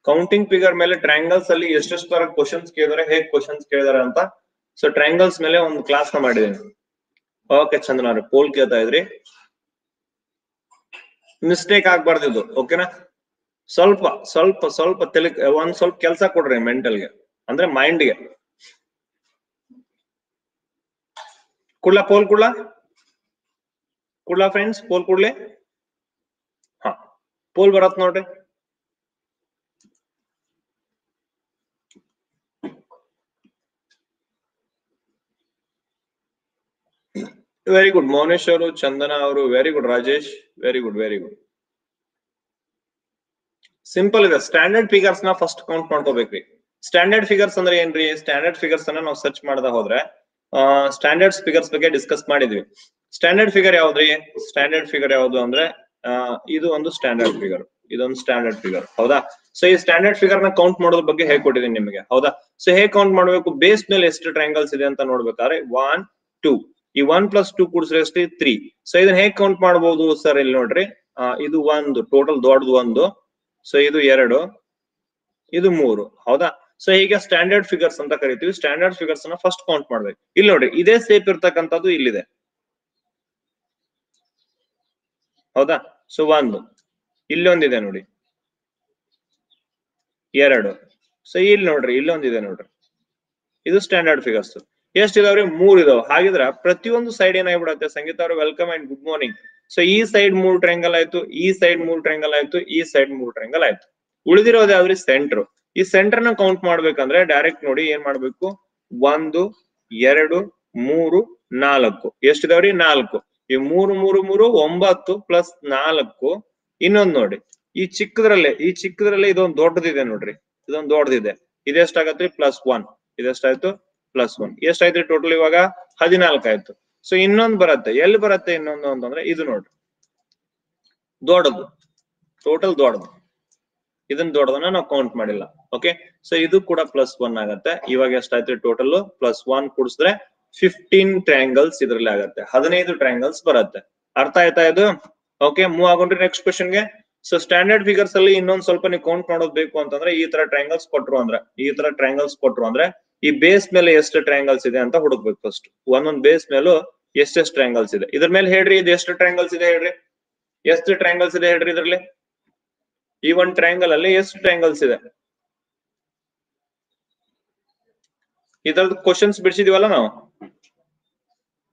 ಕೌಂಟಿಂಗ್ ಫಿಗರ್ ಮೇಲೆ ಟ್ರಯಾಂಗಲ್ಸ್ ಅಲ್ಲಿ ಎಷ್ಟೆಷ್ಟು ತರ ಕ್ವಶನ್ಸ್ ಕೇಳಿದಾರೆ, ಹೇಗ್ ಕ್ವಶನ್ಸ್ ಕೇಳಿದಾರೆ ಅಂತ. ಸೊ ಟ್ರಯಾಂಗಲ್ಸ್ ಮೇಲೆ ಒಂದು ಕ್ಲಾಸ್ನ ಮಾಡಿದ್ದೀನಿ ಓಕೆ ಚಂದ್ರ ಪೋಲ್ ಕೇಳ್ತಾ ಇದ್ರಿ. ಮಿಸ್ಟೇಕ್ ಆಗ್ಬಾರ್ದು ಇದು ಓಕೆನಾ ಸ್ವಲ್ಪ ಸ್ವಲ್ಪ ಸ್ವಲ್ಪ ತಲೆ, ಒಂದ್ ಸ್ವಲ್ಪ ಕೆಲಸ ಕೊಡ್ರಿ ಮೆಂಟಲ್ಗೆ ಅಂದ್ರೆ ಮೈಂಡ್ಗೆ ಕುಡ್ಲಾ, ಪೋಲ್ ಕುಡ್ಲಾ? ಕುಡ್ಲಾ ಫ್ರೆಂಡ್ಸ್ ಪೋಲ್ ಕುಡ್ಲೆ? ಹಾ, ಪೋಲ್ ಬರತ್ ನೋಡ್ರಿ. ವೆರಿ ಗುಡ್ ಮೌನೇಶ್ ಅವರು ಚಂದನ ಅವರು very good Rajesh very good very good simple ಇದೆ. ಸ್ಟ್ಯಾಂಡರ್ಡ್ ಫಿಗರ್ಸ್ನ ಫಸ್ಟ್ ಕೌಂಟ್ ಮಾಡ್ಕೋಬೇಕ್ರಿ. ಸ್ಟ್ಯಾಂಡರ್ಡ್ ಫಿಗರ್ಸ್ ಅಂದ್ರೆ ಏನ್ರಿ? ಸ್ಟ್ಯಾಂಡರ್ಡ್ ಫಿಗರ್ಸ್ ಅನ್ನ ನಾವು ಸರ್ಚ್ ಮಾಡದ ಹೋದ್ರೆ ಸ್ಟ್ಯಾಂಡರ್ಡ್ ಫಿಗರ್ಸ್ ಬಗ್ಗೆ ಡಿಸ್ಕಸ್ ಮಾಡಿದ್ವಿ. ಸ್ಟ್ಯಾಂಡರ್ಡ್ ಫಿಗರ್ ಯಾವ್ದ್ರಿ? ಸ್ಟ್ಯಾಂಡರ್ಡ್ ಫಿಗರ್ ಯಾವ್ದು ಅಂದ್ರೆ ಇದು ಒಂದು ಸ್ಟ್ಯಾಂಡರ್ಡ್ ಫಿಗರ್ ಇದೊಂದು ಸ್ಟ್ಯಾಂಡರ್ಡ್ ಫಿಗರ್ ಹೌದಾ? ಸೊ ಈ ಸ್ಟ್ಯಾಂಡರ್ಡ್ ಫಿಗರ್ನ ಕೌಂಟ್ ಮಾಡೋದ್ರ ಬಗ್ಗೆ ಹೇಳ್ಕೊಟ್ಟಿದ್ದೀನಿ ನಿಮಗೆ. ಹೌದಾ? ಸೊ ಹೇಗೆ ಕೌಂಟ್ ಮಾಡಬೇಕು? ಬೇಸ್ ಮೇಲೆ ಎಷ್ಟು ಟ್ರಯಾಂಗಲ್ಸ್ ಇದೆ ಅಂತ ನೋಡ್ಬೇಕಾದ್ರೆ ಒನ್ ಟೂ ಈ ಒನ್ ಪ್ಲಸ್ ಟೂ ಕೂಡಿಸ್ರೆ ಎಷ್ಟು ತ್ರೀ ಸೊ ಇದನ್ನ ಹೇಗೆ ಕೌಂಟ್ ಮಾಡಬಹುದು ಸರ್ ಇಲ್ಲಿ ನೋಡ್ರಿ? ಇದು ಒಂದು ಟೋಟಲ್ ದೊಡ್ಡದು ಒಂದು. ಸೊ ಇದು ಎರಡು. ಇದು ಮೂರು. ಹೌದಾ? ಸೊ ಹೀಗೆ ಸ್ಟ್ಯಾಂಡರ್ಡ್ ಫಿಗರ್ಸ್ ಅಂತ ಕರಿತೀವಿ. ಸ್ಟ್ಯಾಂಡರ್ಡ್ ಫಿಗರ್ಸ್ ಅನ್ನ ಫಸ್ಟ್ ಕೌಂಟ್ ಮಾಡ್ಬೇಕು. ಇಲ್ಲಿ ನೋಡಿ, ಇದೇ ಸೇಪ್ ಇರ್ತಕ್ಕಂಥದ್ದು ಇಲ್ಲಿದೆ. ಹೌದಾ? ಸೊ ಒಂದು. ಇಲ್ಲೊಂದಿದೆ ನೋಡಿ. ಎರಡು. ಸೊ ಇಲ್ಲಿ ನೋಡ್ರಿ ಇಲ್ಲೊಂದಿದೆ ನೋಡ್ರಿ. ಇದು ಸ್ಟ್ಯಾಂಡರ್ಡ್ ಫಿಗರ್ಸ್ ಎಷ್ಟು ಇದಾವ್ರಿ? ಮೂರ್ ಇದಾವ್. ಹಾಗಿದ್ರ ಪ್ರತಿಯೊಂದು ಸೈಡ್ ಏನಾಗ್ಬಿಡತ್ತೆ? ಸಂಗೀತ ಅವ್ರ welcome and good morning so ಈ ಸೈಡ್ ಮೂರ್ ಟ್ರಯಾಂಗಲ್ ಆಯ್ತು, ಈ ಸೈಡ್ ಮೂರ್ ಟ್ರಯಾಂಗಲ್ ಆಯ್ತು, ಈ ಸೈಡ್ ಮೂರ್ ಟ್ರಯಾಂಗಲ್ ಆಯ್ತು. ಉಳಿದಿರೋದು ಯಾವ್ರಿ ಸೆಂಟರ್ ಈ ಸೆಂಟರ್ನ ಕೌಂಟ್ ಮಾಡ್ಬೇಕಂದ್ರೆ ಡೈರೆಕ್ಟ್ ನೋಡಿ ಏನ್ ಮಾಡ್ಬೇಕು? ಒಂದು, ಎರಡು, ಮೂರು, ನಾಲ್ಕು. ಎಷ್ಟಿದಾವ್ರಿ ನಾಲ್ಕು. ಈ ಮೂರು ಮೂರು ಮೂರು, ಒಂಬತ್ತು ಪ್ಲಸ್ ನಾಲ್ಕು. ಇನ್ನೊಂದ್ ನೋಡಿ. ಈ ಚಿಕ್ಕದ್ರಲ್ಲೇ ಈ ಚಿಕ್ಕದ್ರಲ್ಲೇ ಇದೊಂದು ದೊಡ್ಡದಿದೆ ನೋಡ್ರಿ. ಇದೊಂದು ದೊಡ್ಡದಿದೆ. ಇದೆಷ್ಟಾಗತ್ರಿ ಪ್ಲಸ್ ಒನ್ ಇದೆಷ್ಟಾಯ್ತು ಪ್ಲಸ್ ಒನ್ ಎಷ್ಟಾಯ್ತ್ರಿ ಟೋಟಲ್ ಇವಾಗ? ಹದಿನಾಲ್ಕು ಆಯ್ತು. ಸೊ ಇನ್ನೊಂದು ಬರುತ್ತೆ. ಎಲ್ಲಿ ಬರುತ್ತೆ ಇನ್ನೊಂದು ಅಂತಂದ್ರೆ ಇದು ನೋಡ್ರಿ. ದೊಡ್ಡದು. ಟೋಟಲ್ ದೊಡ್ಡದು. ಇದನ್ನ ದೊಡ್ಡದನ್ನ ನಾವು ಕೌಂಟ್ ಮಾಡಿಲ್ಲ ಓಕೆ ಸೊ ಇದು ಕೂಡ ಪ್ಲಸ್ ಒನ್ ಆಗತ್ತೆ. ಇವಾಗ ಎಷ್ಟಾಯ್ತು ಟೋಟಲ್ ಪ್ಲಸ್ ಒನ್ ಕೂಡಿಸಿದ್ರೆ ಫಿಫ್ಟೀನ್ ಟ್ರಯಾಂಗಲ್ಸ್ ಇದ್ರಲ್ಲಿ ಆಗತ್ತೆ. ಹದಿನೈದು ಟ್ರಯಾಂಗಲ್ಸ್ ಬರುತ್ತೆ. ಅರ್ಥ ಆಯ್ತಾ ಇದು? ಓಕೆ ಮೂವ್ ಆಗೊಂಡ್ರಿ ನೆಕ್ಸ್ಟ್ ಕ್ವಶನ್ಗೆ ಸೊ ಸ್ಟ್ಯಾಂಡರ್ಡ್ ಫಿಗರ್ಸ್ ಅಲ್ಲಿ ಇನ್ನೊಂದ್ ಸ್ವಲ್ಪ ನೀವು ಕೌಂಟ್ ಮಾಡೋದ್ ಬೇಕು ಅಂತಂದ್ರೆ ಈ ತರ ಟ್ರಯಾಂಗಲ್ಸ್ ಕೊಟ್ರು ಅಂದ್ರೆ, ಈ ತರ ಟ್ರಯಾಂಗಲ್ಸ್ ಕೊಟ್ರು ಅಂದ್ರೆ ಈ ಬೇಸ್ ಮೇಲೆ ಎಷ್ಟು ಟ್ರಯಾಂಗಲ್ಸ್ ಇದೆ ಅಂತ ಹುಡುಕ್ಬೇಕು ಫಸ್ಟ್ ಒಂದೊಂದ್ ಬೇಸ್ ಮೇಲೂ ಎಷ್ಟೆಷ್ಟು ಟ್ರಯಾಂಗಲ್ಸ್ ಇದೆ. ಇದ್ರ ಮೇಲೆ ಹೇಳ್ರಿ, ಇದು ಎಷ್ಟು ಟ್ರಯಾಂಗಲ್ಸ್ ಇದೆ ಹೇಳ್ರಿ? ಎಷ್ಟು ಟ್ರಯಾಂಗಲ್ಸ್ ಇದೆ ಹೇಳ್ರಿ ಇದ್ರಲ್ಲಿ? ಈ ಒಂದ್ ಟ್ರಯಾಂಗಲ್ ಅಲ್ಲಿ ಎಷ್ಟು ಟ್ರಯಾಂಗಲ್ಸ್ ಇದೆ? ಇದ್ರದ್ದು ಕ್ವಶನ್ಸ್ ಬಿಡಿಸಿದೀವಲ್ಲ ನಾವು?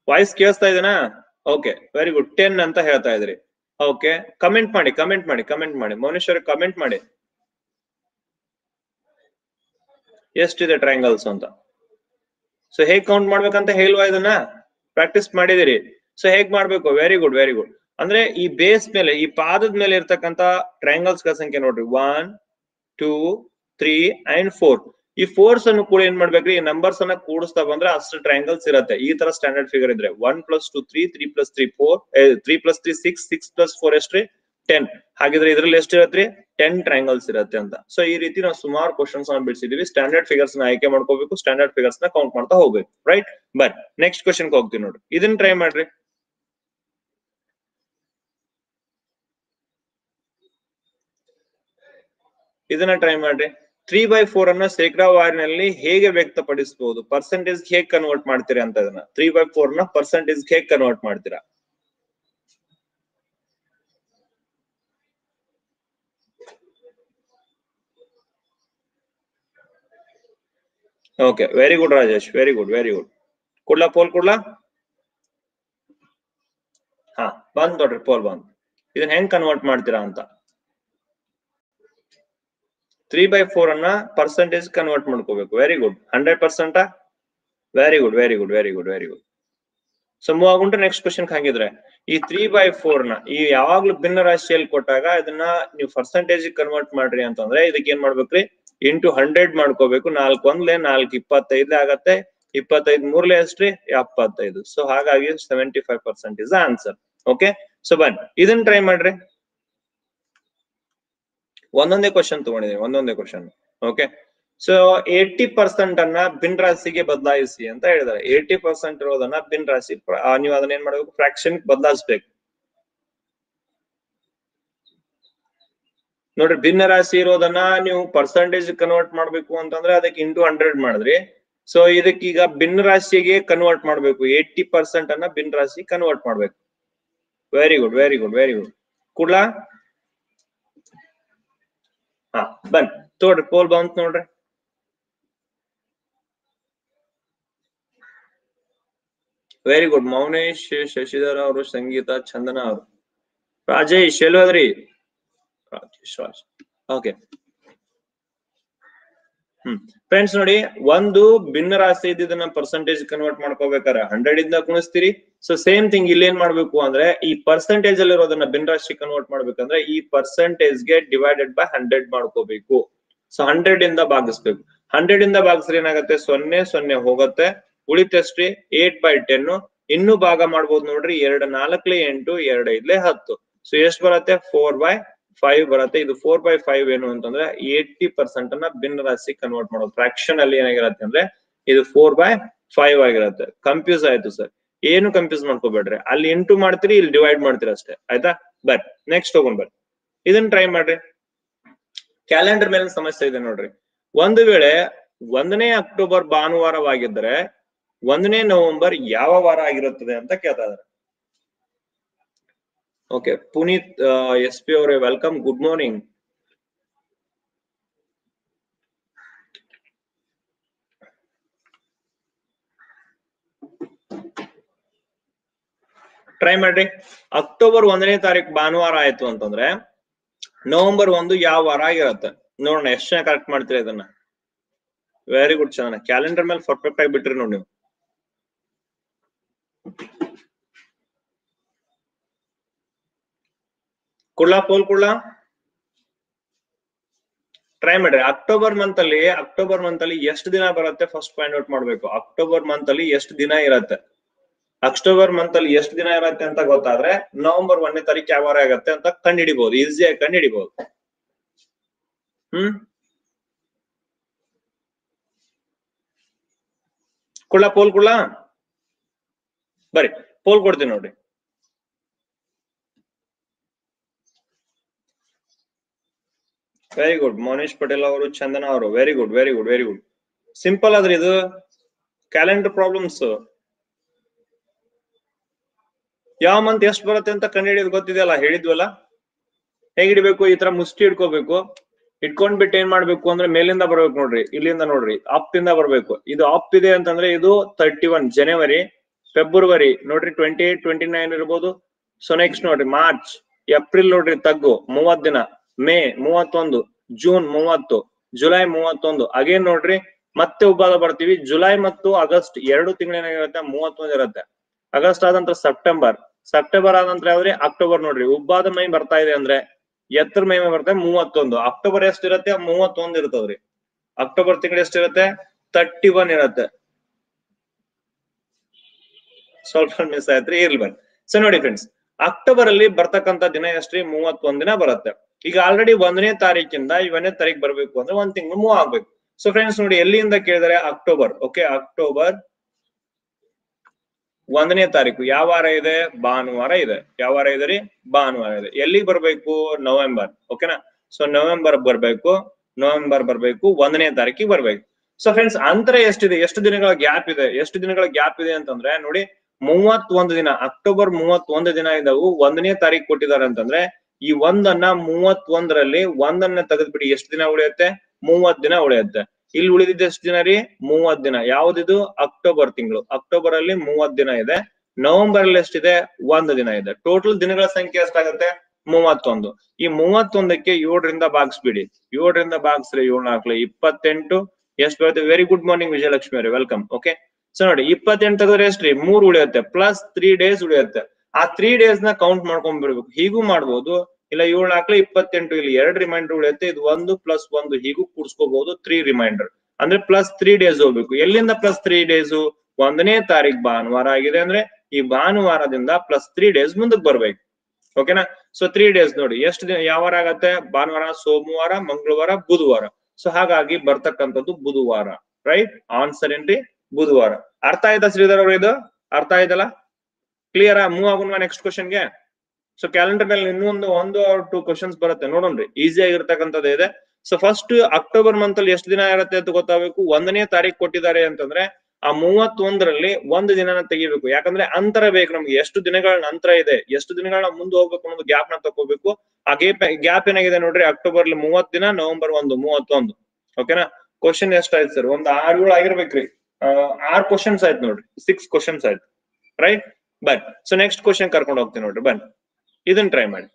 ವಾಯ್ಸ್ ಕೇಳಿಸ್ತಾ ಇದೇನಾ? ಓಕೆ ವೆರಿ ಗುಡ್ ಟೆನ್ ಅಂತ ಹೇಳ್ತಾ ಇದ್ರಿ. ಓಕೆ ಕಮೆಂಟ್ ಮಾಡಿ ಕಮೆಂಟ್ ಮಾಡಿ ಕಮೆಂಟ್ ಮಾಡಿ. ಮೌನೇಶ್ವರ್ ಕಮೆಂಟ್ ಮಾಡಿ. ಎಷ್ಟಿದೆ ಟ್ರಯಾಂಗಲ್ಸ್ ಅಂತ? ಸೊ ಹೇಗ್ ಕೌಂಟ್ ಮಾಡ್ಬೇಕಂತ ಹೇಳುವ ಇದನ್ನ? ಪ್ರಾಕ್ಟೀಸ್ ಮಾಡಿದಿರಿ. ಸೊ ಹೇಗ್ ಮಾಡ್ಬೇಕು? ವೆರಿ ಗುಡ್ ವೆರಿ ಗುಡ್ ಅಂದ್ರೆ ಈ ಬೇಸ್ ಮೇಲೆ, ಈ ಪಾದದ ಮೇಲೆ ಇರ್ತಕ್ಕಂತ ಟ್ರಯಾಂಗಲ್ಸ್ಗಳ ಸಂಖ್ಯೆ ನೋಡ್ರಿ. One two three and four ಈ ಫೋರ್ಸ್ ಅನ್ನು ಕೂಡ ಏನ್ ಮಾಡ್ಬೇಕ್ರಿ? ಈ ನಂಬರ್ಸ್ ಅನ್ನ ಕೂಡಿಸ್ತಾ ಬಂದ್ರೆ ಅಷ್ಟು ಟ್ರಯಾಂಗಲ್ಸ್ ಇರುತ್ತೆ. ಈ ತರ ಸ್ಟ್ಯಾಂಡರ್ಡ್ ಫಿಗರ್ ಇದ್ರೆ one plus two three three plus three four three plus three six six plus four ಎಷ್ಟ್ರಿ ಟೆನ್ ಹಾಗಿದ್ರೆ ಇದ್ರಲ್ಲಿ ಎಷ್ಟು ಇರತ್ರಿ ಟೆನ್ ಟ್ರಯಾಂಗಲ್ಸ್ ಇರತ್ತೆ ಅಂತ. ಸೊ ಈ ರೀತಿ ನಾವು ಸುಮಾರು ಕ್ವಶನ್ಸ್ ಅನ್ನ ಬಿಡಿಸಿದೀವಿ. ಸ್ಟ್ಯಾಂಡರ್ಡ್ ಫಿಗರ್ಸ್ನ ಆಯ್ಕೆ ಮಾಡ್ಕೋಬೇಕು. ಸ್ಟ್ಯಾಂಡರ್ಡ್ ಫಿಗರ್ಸ್ನ ಕೌಂಟ್ ಮಾಡ್ತಾ ಹೋಗ್ಬೇಕು. ರೈಟ್ ಬಟ್ ನೆಕ್ಸ್ಟ್ ಕ್ವಶನ್ ಹೋಗ್ತೀವಿ ನೋಡ್ರಿ. ಇದನ್ನ ಟ್ರೈ ಮಾಡ್ರಿ. ಇದನ್ನ ಟ್ರೈ ಮಾಡ್ರಿ. ತ್ರೀ ಬೈ ಫೋರ್ ಅನ್ನ ಶೇಕಡಾವಾರಿನಲ್ಲಿ ಹೇಗೆ ವ್ಯಕ್ತಪಡಿಸಬಹುದು ಪರ್ಸೆಂಟೇಜ್ ಹೇಗೆ ಕನ್ವರ್ಟ್ ಮಾಡ್ತೀರಾ ಅಂತ ಇದನ್ನ. ತ್ರೀ ಬೈ ಫೋರ್ನ ಪರ್ಸೆಂಟೇಜ್ ಹೇಗೆ ಕನ್ವರ್ಟ್ ಮಾಡ್ತೀರಾ? Okay very good Rajesh very good very good ಕೊಡ್ಲಾ poll ಕೊಡ್ಲಾ? ಹಾ, ಬಂದ್ ನೋಡ್ರಿ ಪೋಲ್ ಬಂದ್. ಇದನ್ನ ಹೆಂಗ್ ಕನ್ವರ್ಟ್ ಮಾಡ್ತೀರಾ ಅಂತ. ತ್ರೀ ಬೈ ಫೋರ್ ಅನ್ನ ಪರ್ಸೆಂಟೇಜ್ ಕನ್ವರ್ಟ್ ಮಾಡ್ಕೋಬೇಕು. Very good hundred percent very good very good very good very good so move ಆಗುಂಟು next question ಹಾಗಿದ್ರೆ. ಈ ತ್ರೀ ಬೈ ಫೋರ್ನ ಈ ಯಾವಾಗ್ಲೂ ಭಿನ್ನ ರಾಶಿಯಲ್ಲಿ ಕೊಟ್ಟಾಗ ಇದನ್ನ ನೀವು ಪರ್ಸೆಂಟೇಜ್ ಕನ್ವರ್ಟ್ ಮಾಡ್ರಿ ಅಂತಂದ್ರೆ ಇದಕ್ಕೆ ಏನ್ ಮಾಡ್ಬೇಕ್ರಿ? ಇಂಟು ಹಂಡ್ರೆಡ್ ಮಾಡ್ಕೋಬೇಕು. ನಾಲ್ಕು ಒಂದ್ಲೆ, ನಾಲ್ಕು ಇಪ್ಪತ್ತೈದ್ಲೆ ಆಗತ್ತೆ. ಇಪ್ಪತ್ತೈದು ಮೂರ್ಲೆ ಎಷ್ಟ್ರಿ ಎಪ್ಪತ್ತೈದು. ಸೊ ಹಾಗಾಗಿ seventy five percent is answer okay so ಬನ್ನಿ. ಇದನ್ನ ಟ್ರೈ ಮಾಡ್ರಿ. ಒಂದೊಂದೇ ಕ್ವಶನ್ ತಗೊಂಡಿದ್ದೀನಿ, ಒಂದೊಂದೇ question okay so eighty percent ಅನ್ನ ಬಿನ್ ರಾಶಿಗೆ ಬದಲಾಯಿಸಿ ಅಂತ ಹೇಳಿದ್ದಾರೆ. ಏಟಿ ಪರ್ಸೆಂಟ್ ಇರೋದನ್ನ ಬಿನ್ ರಾಶಿ ನೀವು ಅದನ್ನ ಏನ್ ಮಾಡಬೇಕು? ಫ್ರಾಕ್ಷನ್ ಬದಲಾಯಿಸ್ಬೇಕು. ನೋಡ್ರಿ, ಭಿನ್ನ ರಾಶಿ ಇರೋದನ್ನ ನೀವು ಪರ್ಸೆಂಟೇಜ್ ಕನ್ವರ್ಟ್ ಮಾಡ್ಬೇಕು ಅಂತಂದ್ರೆ ಅದಕ್ಕೆ ಇಂಟು ಹಂಡ್ರೆಡ್ ಮಾಡಿದ್ರಿ. ಸೊ ಈಗ ಭಿನ್ನ ರಾಶಿಗೆ ಕನ್ವರ್ಟ್ ಮಾಡ್ಬೇಕು. ಏಟಿ ಪರ್ಸೆಂಟ್ ಅನ್ನ ಭಿನ್ ರಾಶಿ ಕನ್ವರ್ಟ್ ಮಾಡ್ಬೇಕು. Very good very good very good Kudle? ಹಾ ಬನ್ ತೋಡ್ರಿ ಪೋಲ್ ಬಂತ್ ನೋಡ್ರಿ. ವೆರಿ ಗುಡ್ ಮೌನೇಶ್, ಶಶಿಧರ್ ಅವರು, ಸಂಗೀತ, ಚಂದನ ಅವರು. ರಾಜೇಶ್ ಎಲ್ವದ್ರಿ Rajesh Raj okay hmm. Friends ನೋಡಿ, ಒಂದು ಭಿನ್ನ ರಾಶಿ ಇದ್ದಿದ್ದನ್ನ ಪರ್ಸೆಂಟೇಜ್ ಕನ್ವರ್ಟ್ ಮಾಡ್ಕೋಬೇಕಾರೆ ಹಂಡ್ರೆಡ್ ಇಂದ ಗುಣಿಸ್ತೀರಿ. ಸೊ ಸೇಮ್ ಥಿಂಗ್ ಇಲ್ಲಿ ಏನ್ ಮಾಡ್ಬೇಕು ಅಂದ್ರೆ, ಈ ಪರ್ಸೆಂಟೇಜ್ ಅಲ್ಲಿ ಇರೋದನ್ನ ಬಿನ್ ರಾಶಿ ಕನ್ವರ್ಟ್ ಮಾಡ್ಬೇಕಂದ್ರೆ, ಈ ಪರ್ಸೆಂಟೇಜ್ಗೆ ಡಿವೈಡೆಡ್ ಬೈ ಹಂಡ್ರೆಡ್ ಮಾಡ್ಕೋಬೇಕು. ಸೊ ಹಂಡ್ರೆಡ್ ಇಂದ ಭಾಗಿಸ್ಬೇಕು. ಹಂಡ್ರೆಡ್ ಇಂದ ಭಾಗಿಸ್ರೆ ಏನಾಗುತ್ತೆ? ಸೊನ್ನೆ ಸೊನ್ನೆ ಹೋಗುತ್ತೆ. ಉಳಿತಷ್ಟ್ರಿ ಏಟ್ ಬೈ ಟೆನ್ ಇನ್ನು ಭಾಗ ಮಾಡ್ಬೋದು ನೋಡ್ರಿ, ಎರಡು ನಾಲ್ಕಲೆ ಎಂಟು, ಎರಡು ಐದ್ಲೆ ಹತ್ತು. ಸೊ ಎಷ್ಟು ಬರುತ್ತೆ? ಫೋರ್ ಬೈ ಫೈವ್ ಬರುತ್ತೆ. ಇದು ಫೋರ್ ಬೈ ಫೈವ್ ಏನು ಅಂತಂದ್ರೆ ಏಟಿ ಪರ್ಸೆಂಟ್ ಅನ್ನ ಬಿನ್ ರಾಶಿ ಕನ್ವರ್ಟ್ ಮಾಡೋದು ಫ್ರಾಕ್ಷನ್ ಅಲ್ಲಿ ಏನಾಗಿರತ್ತೆ ಅಂದ್ರೆ, ಇದು ಫೋರ್ ಬೈ ಫೈವ್ ಆಗಿರುತ್ತೆ. ಕನ್ಫ್ಯೂಸ್ ಆಯ್ತು ಸರ್. ಏನು ಕನ್ಫ್ಯೂಸ್ ಮಾಡ್ಕೋಬೇಡ್ರಿ. ಅಲ್ಲಿ ಇಂಟು ಮಾಡ್ತೀರಿ, ಇಲ್ಲಿ ಡಿವೈಡ್ ಮಾಡ್ತೀರಿ ಅಷ್ಟೇ. ಆಯ್ತಾ? ಬಟ್ ನೆಕ್ಸ್ಟ್ ತಗೊಂಡ್ ಬರ್ರಿ. ಇದನ್ನ ಟ್ರೈ ಮಾಡ್ರಿ. ಕ್ಯಾಲೆಂಡರ್ ಮೇಲೆ ಸಮಸ್ಯೆ ಇದೆ ನೋಡ್ರಿ. ಒಂದು ವೇಳೆ ಒಂದನೇ ಅಕ್ಟೋಬರ್ ಭಾನುವಾರವಾಗಿದ್ದರೆ, ಒಂದನೇ ನವೆಂಬರ್ ಯಾವ ವಾರ ಆಗಿರುತ್ತದೆ ಅಂತ ಕೇಳ್ತಾ ಇದಾರೆ ಓಕೆ ಪುನೀತ್ ಎಸ್ ಪಿ ಅವರೇ ವೆಲ್ಕಮ್ ಗುಡ್ ಮಾರ್ನಿಂಗ್ ಟ್ರೈ ಮಾಡ್ರಿ. ಅಕ್ಟೋಬರ್ ಒಂದನೇ ತಾರೀಕು ಭಾನುವಾರ ಆಯ್ತು ಅಂತಂದ್ರೆ, ನವೆಂಬರ್ ಒಂದು ಯಾವ ವಾರ ಆಗಿರತ್ತೆ? ನೋಡೋಣ, ಎಷ್ಟು ಜನ ಕರೆಕ್ಟ್ ಮಾಡ್ತೀರಿ ಇದನ್ನ ವೆರಿ ಗುಡ್ ಚಂದನ. ಕ್ಯಾಲೆಂಡರ್ ಮೇಲೆ ಪರ್ಫೆಕ್ಟ್ ಆಗಿ ಬಿಟ್ರಿ ನೋಡಿ ನೀವು. ಕುಳ್ಳ ಪೋಲ್ ಕುಳ್ಳ ಟ್ರೈ ಮಾಡ್ರಿ. ಅಕ್ಟೋಬರ್ ಮಂತ್ ಅಲ್ಲಿ, ಅಕ್ಟೋಬರ್ ಮಂತ್ ಅಲ್ಲಿ ಎಷ್ಟು ದಿನ ಬರುತ್ತೆ? ಫಸ್ಟ್ ಫೈಂಡ್ ಔಟ್ ಮಾಡ್ಬೇಕು. ಅಕ್ಟೋಬರ್ ಮಂತ್ ಅಲ್ಲಿ ಎಷ್ಟು ದಿನ ಇರತ್ತೆ? ಅಕ್ಟೋಬರ್ ಮಂತ್ ಅಲ್ಲಿ ಎಷ್ಟು ದಿನ ಇರತ್ತೆ ಅಂತ ಗೊತ್ತಾದ್ರೆ ನವೆಂಬರ್ ಒಂದನೇ ತಾರೀಕು ಯಾವ ವಾರ ಆಗತ್ತೆ ಅಂತ ಕಂಡುಹಿಡಿಬಹುದು ಈಸಿಯಾಗಿ ಕಂಡುಹಿಡಿಬಹುದು ಹ್ಮ್? ಕುಳ್ಳ ಪೋಲ್ ಕುಳ್ಳ ಬರಿ, ಪೋಲ್ ಕೊಡ್ತೀನಿ ನೋಡ್ರಿ. ವೆರಿ ಗುಡ್ ಮೋನೇಶ್ ಪಟೇಲ್ ಅವರು, ಚಂದನ ಅವರು very good very good very good simple ಆದ್ರೆ ಇದು. ಕ್ಯಾಲೆಂಡರ್ ಪ್ರಾಬ್ಲಮ್ಸ್ ಯಾವ ಮಂತ್ ಎಷ್ಟು ಬರುತ್ತೆ ಅಂತ ಕಂಡುಹಿಡಿಯೋದು ಗೊತ್ತಿದೆಯಲ್ಲ, ಹೇಳಿದ್ವಲ್ಲ? ಹಿಡಿಬೇಕು ಈ ತರ ಮುಷ್ಟಿ ಇಟ್ಕೊಂಡ್ ಇಟ್ಕೊಂಡ್ಬಿಟ್ಟು ಏನ್ ಮಾಡ್ಬೇಕು ಅಂದ್ರೆ ಮೇಲಿಂದ ಬರ್ಬೇಕು ನೋಡ್ರಿ, ಇಲ್ಲಿಂದ ನೋಡ್ರಿ ಅಪ್ ಇಂದ ಬರ್ಬೇಕು. ಇದು ಆಪ್ ಇದೆ ಅಂತಂದ್ರೆ ಇದು ತರ್ಟಿ ಒನ್ ಜನವರಿ ಫೆಬ್ರವರಿ ನೋಡ್ರಿ ಟ್ವೆಂಟಿ ಏಟ್ ಟ್ವೆಂಟಿ ನೈನ್ ಇರ್ಬೋದು. ಸೊ ನೆಕ್ಸ್ಟ್ ನೋಡ್ರಿ ಮಾರ್ಚ್ ಏಪ್ರಿಲ್ ನೋಡ್ರಿ ತಗ್ಗು ಮೂವತ್ ದಿನ. ಮೇ ಮೂವತ್ತೊಂದು ಜೂನ್ ಮೂವತ್ತು ಜುಲೈ ಮೂವತ್ತೊಂದು. ಅಗೇನ್ ನೋಡ್ರಿ, ಮತ್ತೆ ಉಬ್ಬಾದ ಬರ್ತೀವಿ. ಜುಲೈ ಮತ್ತು ಆಗಸ್ಟ್ ಎರಡು ತಿಂಗಳೇನಾಗಿರುತ್ತೆ ಮೂವತ್ತೊಂದು ಇರುತ್ತೆ. ಆಗಸ್ಟ್ ಆದ ನಂತರ ಸೆಪ್ಟೆಂಬರ್ ಸೆಪ್ಟೆಂಬರ್ ಆದ ನಂತರ ಯಾವ್ದ್ರಿ? ಅಕ್ಟೋಬರ್ ನೋಡ್ರಿ. ಉಬ್ಬಾದ ಮೈ ಬರ್ತಾ ಇದೆ ಅಂದ್ರೆ ಎತ್ತರ ಮೈ ಬರ್ತಾ ಮೂವತ್ತೊಂದು. ಅಕ್ಟೋಬರ್ ಎಷ್ಟಿರತ್ತೆ? ಮೂವತ್ತೊಂದು ಇರ್ತದ್ರಿ. ಅಕ್ಟೋಬರ್ ತಿಂಗಳು ಎಷ್ಟಿರತ್ತೆ? ತರ್ಟಿ ಒನ್ ಇರುತ್ತೆ. ಸ್ವಲ್ಪ ಮಿಸ್ ಆಯ್ತ್ರಿ, ಇರ್ಲಿ ಬನ್ನಿ. ಸೊ ನೋಡಿ ಫ್ರೆಂಡ್ಸ್ ಅಕ್ಟೋಬರ್ ಅಲ್ಲಿ ಬರ್ತಕ್ಕಂತ ದಿನ ಎಷ್ಟ್ರಿ? ಮೂವತ್ತೊಂದ್ ದಿನ ಬರುತ್ತೆ. ಈಗ ಆಲ್ರೆಡಿ ಒಂದನೇ ತಾರೀಕಿಂದ ಇವನೇ ತಾರೀಕ್ ಬರ್ಬೇಕು ಅಂದ್ರೆ ಒಂದ್ ತಿಂಗಳು ಮೂವ್ ಆಗ್ಬೇಕು. ಸೊ ಫ್ರೆಂಡ್ಸ್ ನೋಡಿ ಎಲ್ಲಿಂದ ಕೇಳಿದರೆ ಅಕ್ಟೋಬರ್ ಓಕೆ ಅಕ್ಟೋಬರ್ ಒಂದನೇ ತಾರೀಕು ಯಾವ ವಾರ ಇದೆ? ಭಾನುವಾರ ಇದೆ. ಯಾವ ವಾರ ಇದೆ ರೀ? ಭಾನುವಾರ ಇದೆ. ಎಲ್ಲಿಗೆ ಬರ್ಬೇಕು? ನವೆಂಬರ್. ಓಕೆನಾ? ಸೊ ನವೆಂಬರ್ ಬರ್ಬೇಕು. ನವೆಂಬರ್ ಬರ್ಬೇಕು. ಒಂದನೇ ತಾರೀಕಿಗೆ ಬರ್ಬೇಕು. ಸೊ ಫ್ರೆಂಡ್ಸ್ ಅಂತರ ಎಷ್ಟಿದೆ? ಎಷ್ಟು ದಿನಗಳ ಗ್ಯಾಪ್ ಇದೆ? ಎಷ್ಟು ದಿನಗಳ ಗ್ಯಾಪ್ ಇದೆ ಅಂತಂದ್ರೆ, ನೋಡಿ, ಮೂವತ್ತೊಂದು ದಿನ, ಅಕ್ಟೋಬರ್ ಮೂವತ್ತೊಂದು ದಿನ ಇದಾವು ಒಂದನೇ ತಾರೀಕು ಕೊಟ್ಟಿದ್ದಾರೆ ಅಂತಂದ್ರೆ, ಈ ಒಂದನ್ನ ಮೂವತ್ತೊಂದರಲ್ಲಿ ಒಂದನ್ನ ತೆಗೆದ್ಬಿಟ್ಟು ಎಷ್ಟು ದಿನ ಉಳಿಯುತ್ತೆ? ಮೂವತ್ ದಿನ ಉಳಿಯುತ್ತೆ. ಇಲ್ಲಿ ಉಳಿದಿದ್ದ ಎಷ್ಟು ದಿನ ರೀ? ಮೂವತ್ ದಿನ. ಯಾವ್ದಿದು? ಅಕ್ಟೋಬರ್ ತಿಂಗಳು. ಅಕ್ಟೋಬರ್ ಅಲ್ಲಿ ಮೂವತ್ ದಿನ ಇದೆ. ನವೆಂಬರ್ ಅಲ್ಲಿ ಎಷ್ಟಿದೆ? ಒಂದು ದಿನ ಇದೆ. ಟೋಟಲ್ ದಿನಗಳ ಸಂಖ್ಯೆ ಎಷ್ಟಾಗುತ್ತೆ? ಮೂವತ್ತೊಂದು. ಈ ಮೂವತ್ತೊಂದಕ್ಕೆ ಏಳರಿಂದ ಭಾಗಿಸ್ಬಿಡಿ. ಏಳರಿಂದ ಭಾಗಿಸ್ರಿ ಏಳು ನಾಲ್ಕು ಇಪ್ಪತ್ತೆಂಟು, ಎಷ್ಟು ಬರುತ್ತೆ? ವೆರಿ ಗುಡ್ ಮಾರ್ನಿಂಗ್ ವಿಜಯಲಕ್ಷ್ಮಿ ಅವರೇ. ವೆಲ್ಕಮ್ ಓಕೆ ಸೊ ನೋಡಿ, ಇಪ್ಪತ್ತೆಂಟು ತೆಗೆದ್ರೆ ಎಷ್ಟ್ರಿ ಮೂರ್ ಉಳಿಯುತ್ತೆ. ಪ್ಲಸ್ ತ್ರೀ ಡೇಸ್ ಉಳಿಯುತ್ತೆ. ಆ ತ್ರೀ ಡೇಸ್ನ ಕೌಂಟ್ ಮಾಡ್ಕೊಂಡ್ ಬಿಡ್ಬೇಕು ಹೀಗೂ ಮಾಡ್ಬೋದು. ಇಲ್ಲ ಏಳು ನಾಲ್ಕು ಇಪ್ಪತ್ತೆಂಟು, ಇಲ್ಲಿ ಎರಡು ರಿಮೈಂಡರ್ ಉಳಿಯುತ್ತೆ ಇದು ಒಂದು ಪ್ಲಸ್ ಒಂದು, ಹೀಗೂ ಕೂಡ್ಸ್ಕೋಬಹುದು ತ್ರೀ ರಿಮೈಂಡರ್ ಅಂದ್ರೆ ಪ್ಲಸ್ ತ್ರೀ ಡೇಸ್ ಹೋಗ್ಬೇಕು. ಎಲ್ಲಿಂದ ಪ್ಲಸ್ ತ್ರೀ ಡೇಸ್ ಒಂದನೇ ತಾರೀಕು ಭಾನುವಾರ ಆಗಿದೆ ಅಂದ್ರೆ, ಈ ಭಾನುವಾರದಿಂದ ಪ್ಲಸ್ ತ್ರೀ ಡೇಸ್ ಮುಂದಕ್ಕೆ ಬರ್ಬೇಕು. ಓಕೆನಾ ಸೊ ತ್ರೀ ಡೇಸ್ ನೋಡಿ, ಎಷ್ಟು ದಿನ ಯಾವಾರ ಆಗತ್ತೆ? ಭಾನುವಾರ, ಸೋಮವಾರ, ಮಂಗಳವಾರ, ಬುಧವಾರ. ಸೊ ಹಾಗಾಗಿ ಬರ್ತಕ್ಕಂಥದ್ದು ಬುಧವಾರ ರೈಟ್ ಆನ್ಸರ್ ಏನ್ರಿ ಬುಧವಾರ. ಅರ್ಥ ಆಯ್ತಾ ಶ್ರೀಧರ್ ಅವ್ರ ಇದು? ಅರ್ಥ ಆಯ್ತಲ್ಲ? ಕ್ಲಿಯರ್ ಮೂವ್ ಆಗೋಣ ನೆಕ್ಸ್ಟ್ ಕ್ವಶನ್ಗೆ ಸೊ ಕ್ಯಾಲೆಂಡರ್ನಲ್ಲಿ ಇನ್ನೊಂದು ಒಂದು ಆರ್ ಟೂ ಕ್ವಶನ್ಸ್ ಬರುತ್ತೆ. ನೋಡೋಣ್ರಿ ಈಸಿ ಆಗಿರ್ತಕ್ಕಂಥದ್ದು ಇದೆ. ಸೊ ಫಸ್ಟ್ ಅಕ್ಟೋಬರ್ ಮಂತ್ ಅಲ್ಲಿ ಎಷ್ಟು ದಿನ ಇರುತ್ತೆ ಅಂತ ಗೊತ್ತಾಗಬೇಕು. ಒಂದನೇ ತಾರೀಕು ಕೊಟ್ಟಿದ್ದಾರೆ ಅಂತಂದ್ರೆ ಆ ಮೂವತ್ತೊಂದರಲ್ಲಿ ಒಂದು ದಿನನ ತೆಗಿಬೇಕು. ಯಾಕಂದ್ರೆ ಅಂತರ ಬೇಕು ನಮ್ಗೆ. ಎಷ್ಟು ದಿನಗಳ ನಂತರ ಇದೆ. ಎಷ್ಟು ದಿನಗಳ ಮುಂದೆ ಹೋಗ್ಬೇಕು ಅನ್ನೋದು ಗ್ಯಾಪ್ನ ತಗೋಬೇಕು. ಆ ಗ್ಯಾಪ್ ಗ್ಯಾಪ್ ಏನಾಗಿದೆ ನೋಡ್ರಿ. ಅಕ್ಟೋಬರ್ ಅಲ್ಲಿ ಮೂವತ್ ದಿನ ನವೆಂಬರ್ ಒಂದು, ಮೂವತ್ತೊಂದು. ಓಕೆನಾ ಕ್ವಶನ್ ಎಷ್ಟಾಯ್ತು ಸರ್ ಒಂದ್ ಆರು ಏಳು ಆಗಿರ್ಬೇಕ್ರಿ ಆರ್ ಕ್ವಶನ್ಸ್ ಆಯ್ತು ನೋಡ್ರಿ. ಸಿಕ್ಸ್ ಕ್ವಶನ್ಸ್ ಆಯ್ತು. ರೈಟ್ ಬನ್ ಸೊ ನೆಕ್ಸ್ಟ್ ಕ್ವಶನ್ ಕರ್ಕೊಂಡು ಹೋಗ್ತೀನಿ ನೋಡ್ರಿ. ಬನ್ ಇದನ್ನ ಟ್ರೈ ಮಾಡಿ.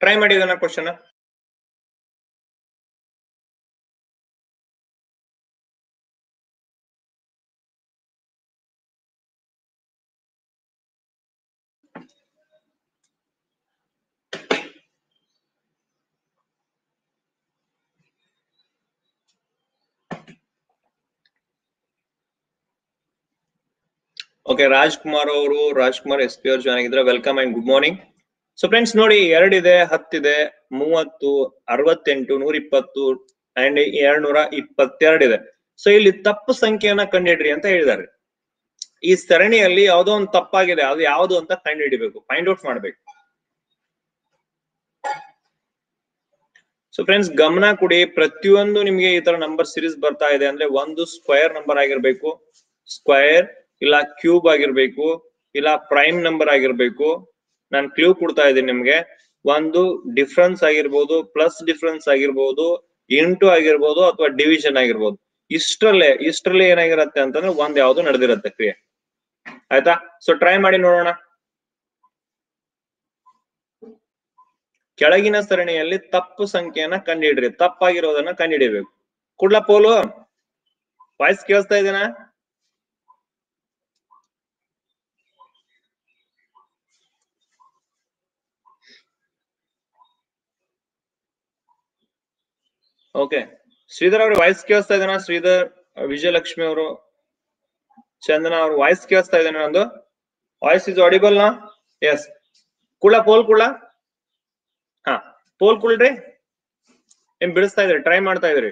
ಟ್ರೈ ಮಾಡಿ ಇದನ್ನ ಕ್ವಶನ್ ಓಕೆ ರಾಜ್ಕುಮಾರ್ ಅವರು ರಾಜ್ಕುಮಾರ್ ಎಸ್ ಪಿ ಅವ್ರು ಜಾಯ್ನ್ ಆಗಿದ್ರೆ welcome and good morning so friends ನೋಡಿ ಎರಡಿದೆ ಹತ್ತಿದೆ ಮೂವತ್ತು, ಅರವತ್ತೆಂಟು ನೂರ ಇಪ್ಪತ್ತು ಅಂಡ್ ಎರಡ್ ನೂರ ಇಪ್ಪತ್ತೆರಡು ಇದೆ. ಸೊ ಇಲ್ಲಿ ತಪ್ಪು ಸಂಖ್ಯೆಯನ್ನ ಕಂಡಿಡ್ರಿ ಅಂತ ಹೇಳಿದ್ದಾರೆ. ಈ ಸರಣಿಯಲ್ಲಿ ಯಾವುದೋ ಒಂದು ತಪ್ಪಾಗಿದೆ, ಅದು ಯಾವುದು ಅಂತ ಕಂಡು ಹಿಡಿಬೇಕು ಫೈಂಡ್ ಔಟ್ ಮಾಡ್ಬೇಕು. ಸೊ ಫ್ರೆಂಡ್ಸ್ ಗಮನ ಕೊಡಿ, ಪ್ರತಿಯೊಂದು ನಿಮಗೆ ಈ ತರ ನಂಬರ್ ಸೀರೀಸ್ ಬರ್ತಾ ಇದೆ ಅಂದ್ರೆ ಒಂದು ಸ್ಕ್ವೇರ್ ನಂಬರ್ ಆಗಿರ್ಬೇಕು. ಸ್ಕ್ವೇರ್ ಇಲ್ಲ ಕ್ಯೂಬ್ ಆಗಿರ್ಬೇಕು, ಇಲ್ಲ ಪ್ರೈಮ್ ನಂಬರ್ ಆಗಿರ್ಬೇಕು, ನಾನು ಕ್ಲೂ ಕೊಡ್ತಾ ಇದ್ದೀನಿ ನಿಮ್ಗೆ. ಒಂದು ಡಿಫ್ರೆನ್ಸ್ ಆಗಿರ್ಬೋದು, ಪ್ಲಸ್ ಡಿಫ್ರೆನ್ಸ್ ಆಗಿರ್ಬೋದು, ಇಂಟು ಆಗಿರ್ಬೋದು ಅಥವಾ ಡಿವಿಷನ್ ಆಗಿರ್ಬೋದು. ಇಷ್ಟರಲ್ಲೇ ಇಷ್ಟರಲ್ಲೇ ಏನಾಗಿರತ್ತೆ ಅಂತಂದ್ರೆ ಒಂದ್ ಯಾವ್ದು ನಡೆದಿರತ್ತೆ ಕ್ರಿಯೆ. ಆಯ್ತಾ? ಸೊ ಟ್ರೈ ಮಾಡಿ ನೋಡೋಣ. ಕೆಳಗಿನ ಸರಣಿಯಲ್ಲಿ ತಪ್ಪು ಸಂಖ್ಯೆಯನ್ನ ಕಂಡುಹಿಡ್ರಿ. ತಪ್ಪಾಗಿರೋದನ್ನ ಕಂಡುಹಿಡಿಬೇಕು. ಕುಡ್ಲ ಪೋಲು? ವಾಯ್ಸ್ ಕೇಳಿಸ್ತಾ ಇದೀನಾ? ಓಕೆ ಶ್ರೀಧರ್ ಅವ್ರ ವಾಯ್ಸ್ ಕೇಳಿಸ್ತಾ ಇದ್ದಾನ? ಶ್ರೀಧರ್, ವಿಜಯಲಕ್ಷ್ಮಿ ಅವರು, ಚಂದನ ಅವ್ರ ವಾಯ್ಸ್ ಕೇಳಿಸ್ತಾ ಇದ್ದಾನೆ ನಂದು? ವಾಯ್ಸ್ ಇಸ್ ಆಡಿಬಲ್ ನಾ? ಎಸ್ ಕುಳ ಪೋಲ್ ಕುಳ ಹಾ, ಪೋಲ್ ಕುಳ್ರಿ ಏನ್ ಬಿಡಿಸ್ತಾ ಇದ್ರಿ? ಟ್ರೈ ಮಾಡ್ತಾ ಇದ್ರಿ.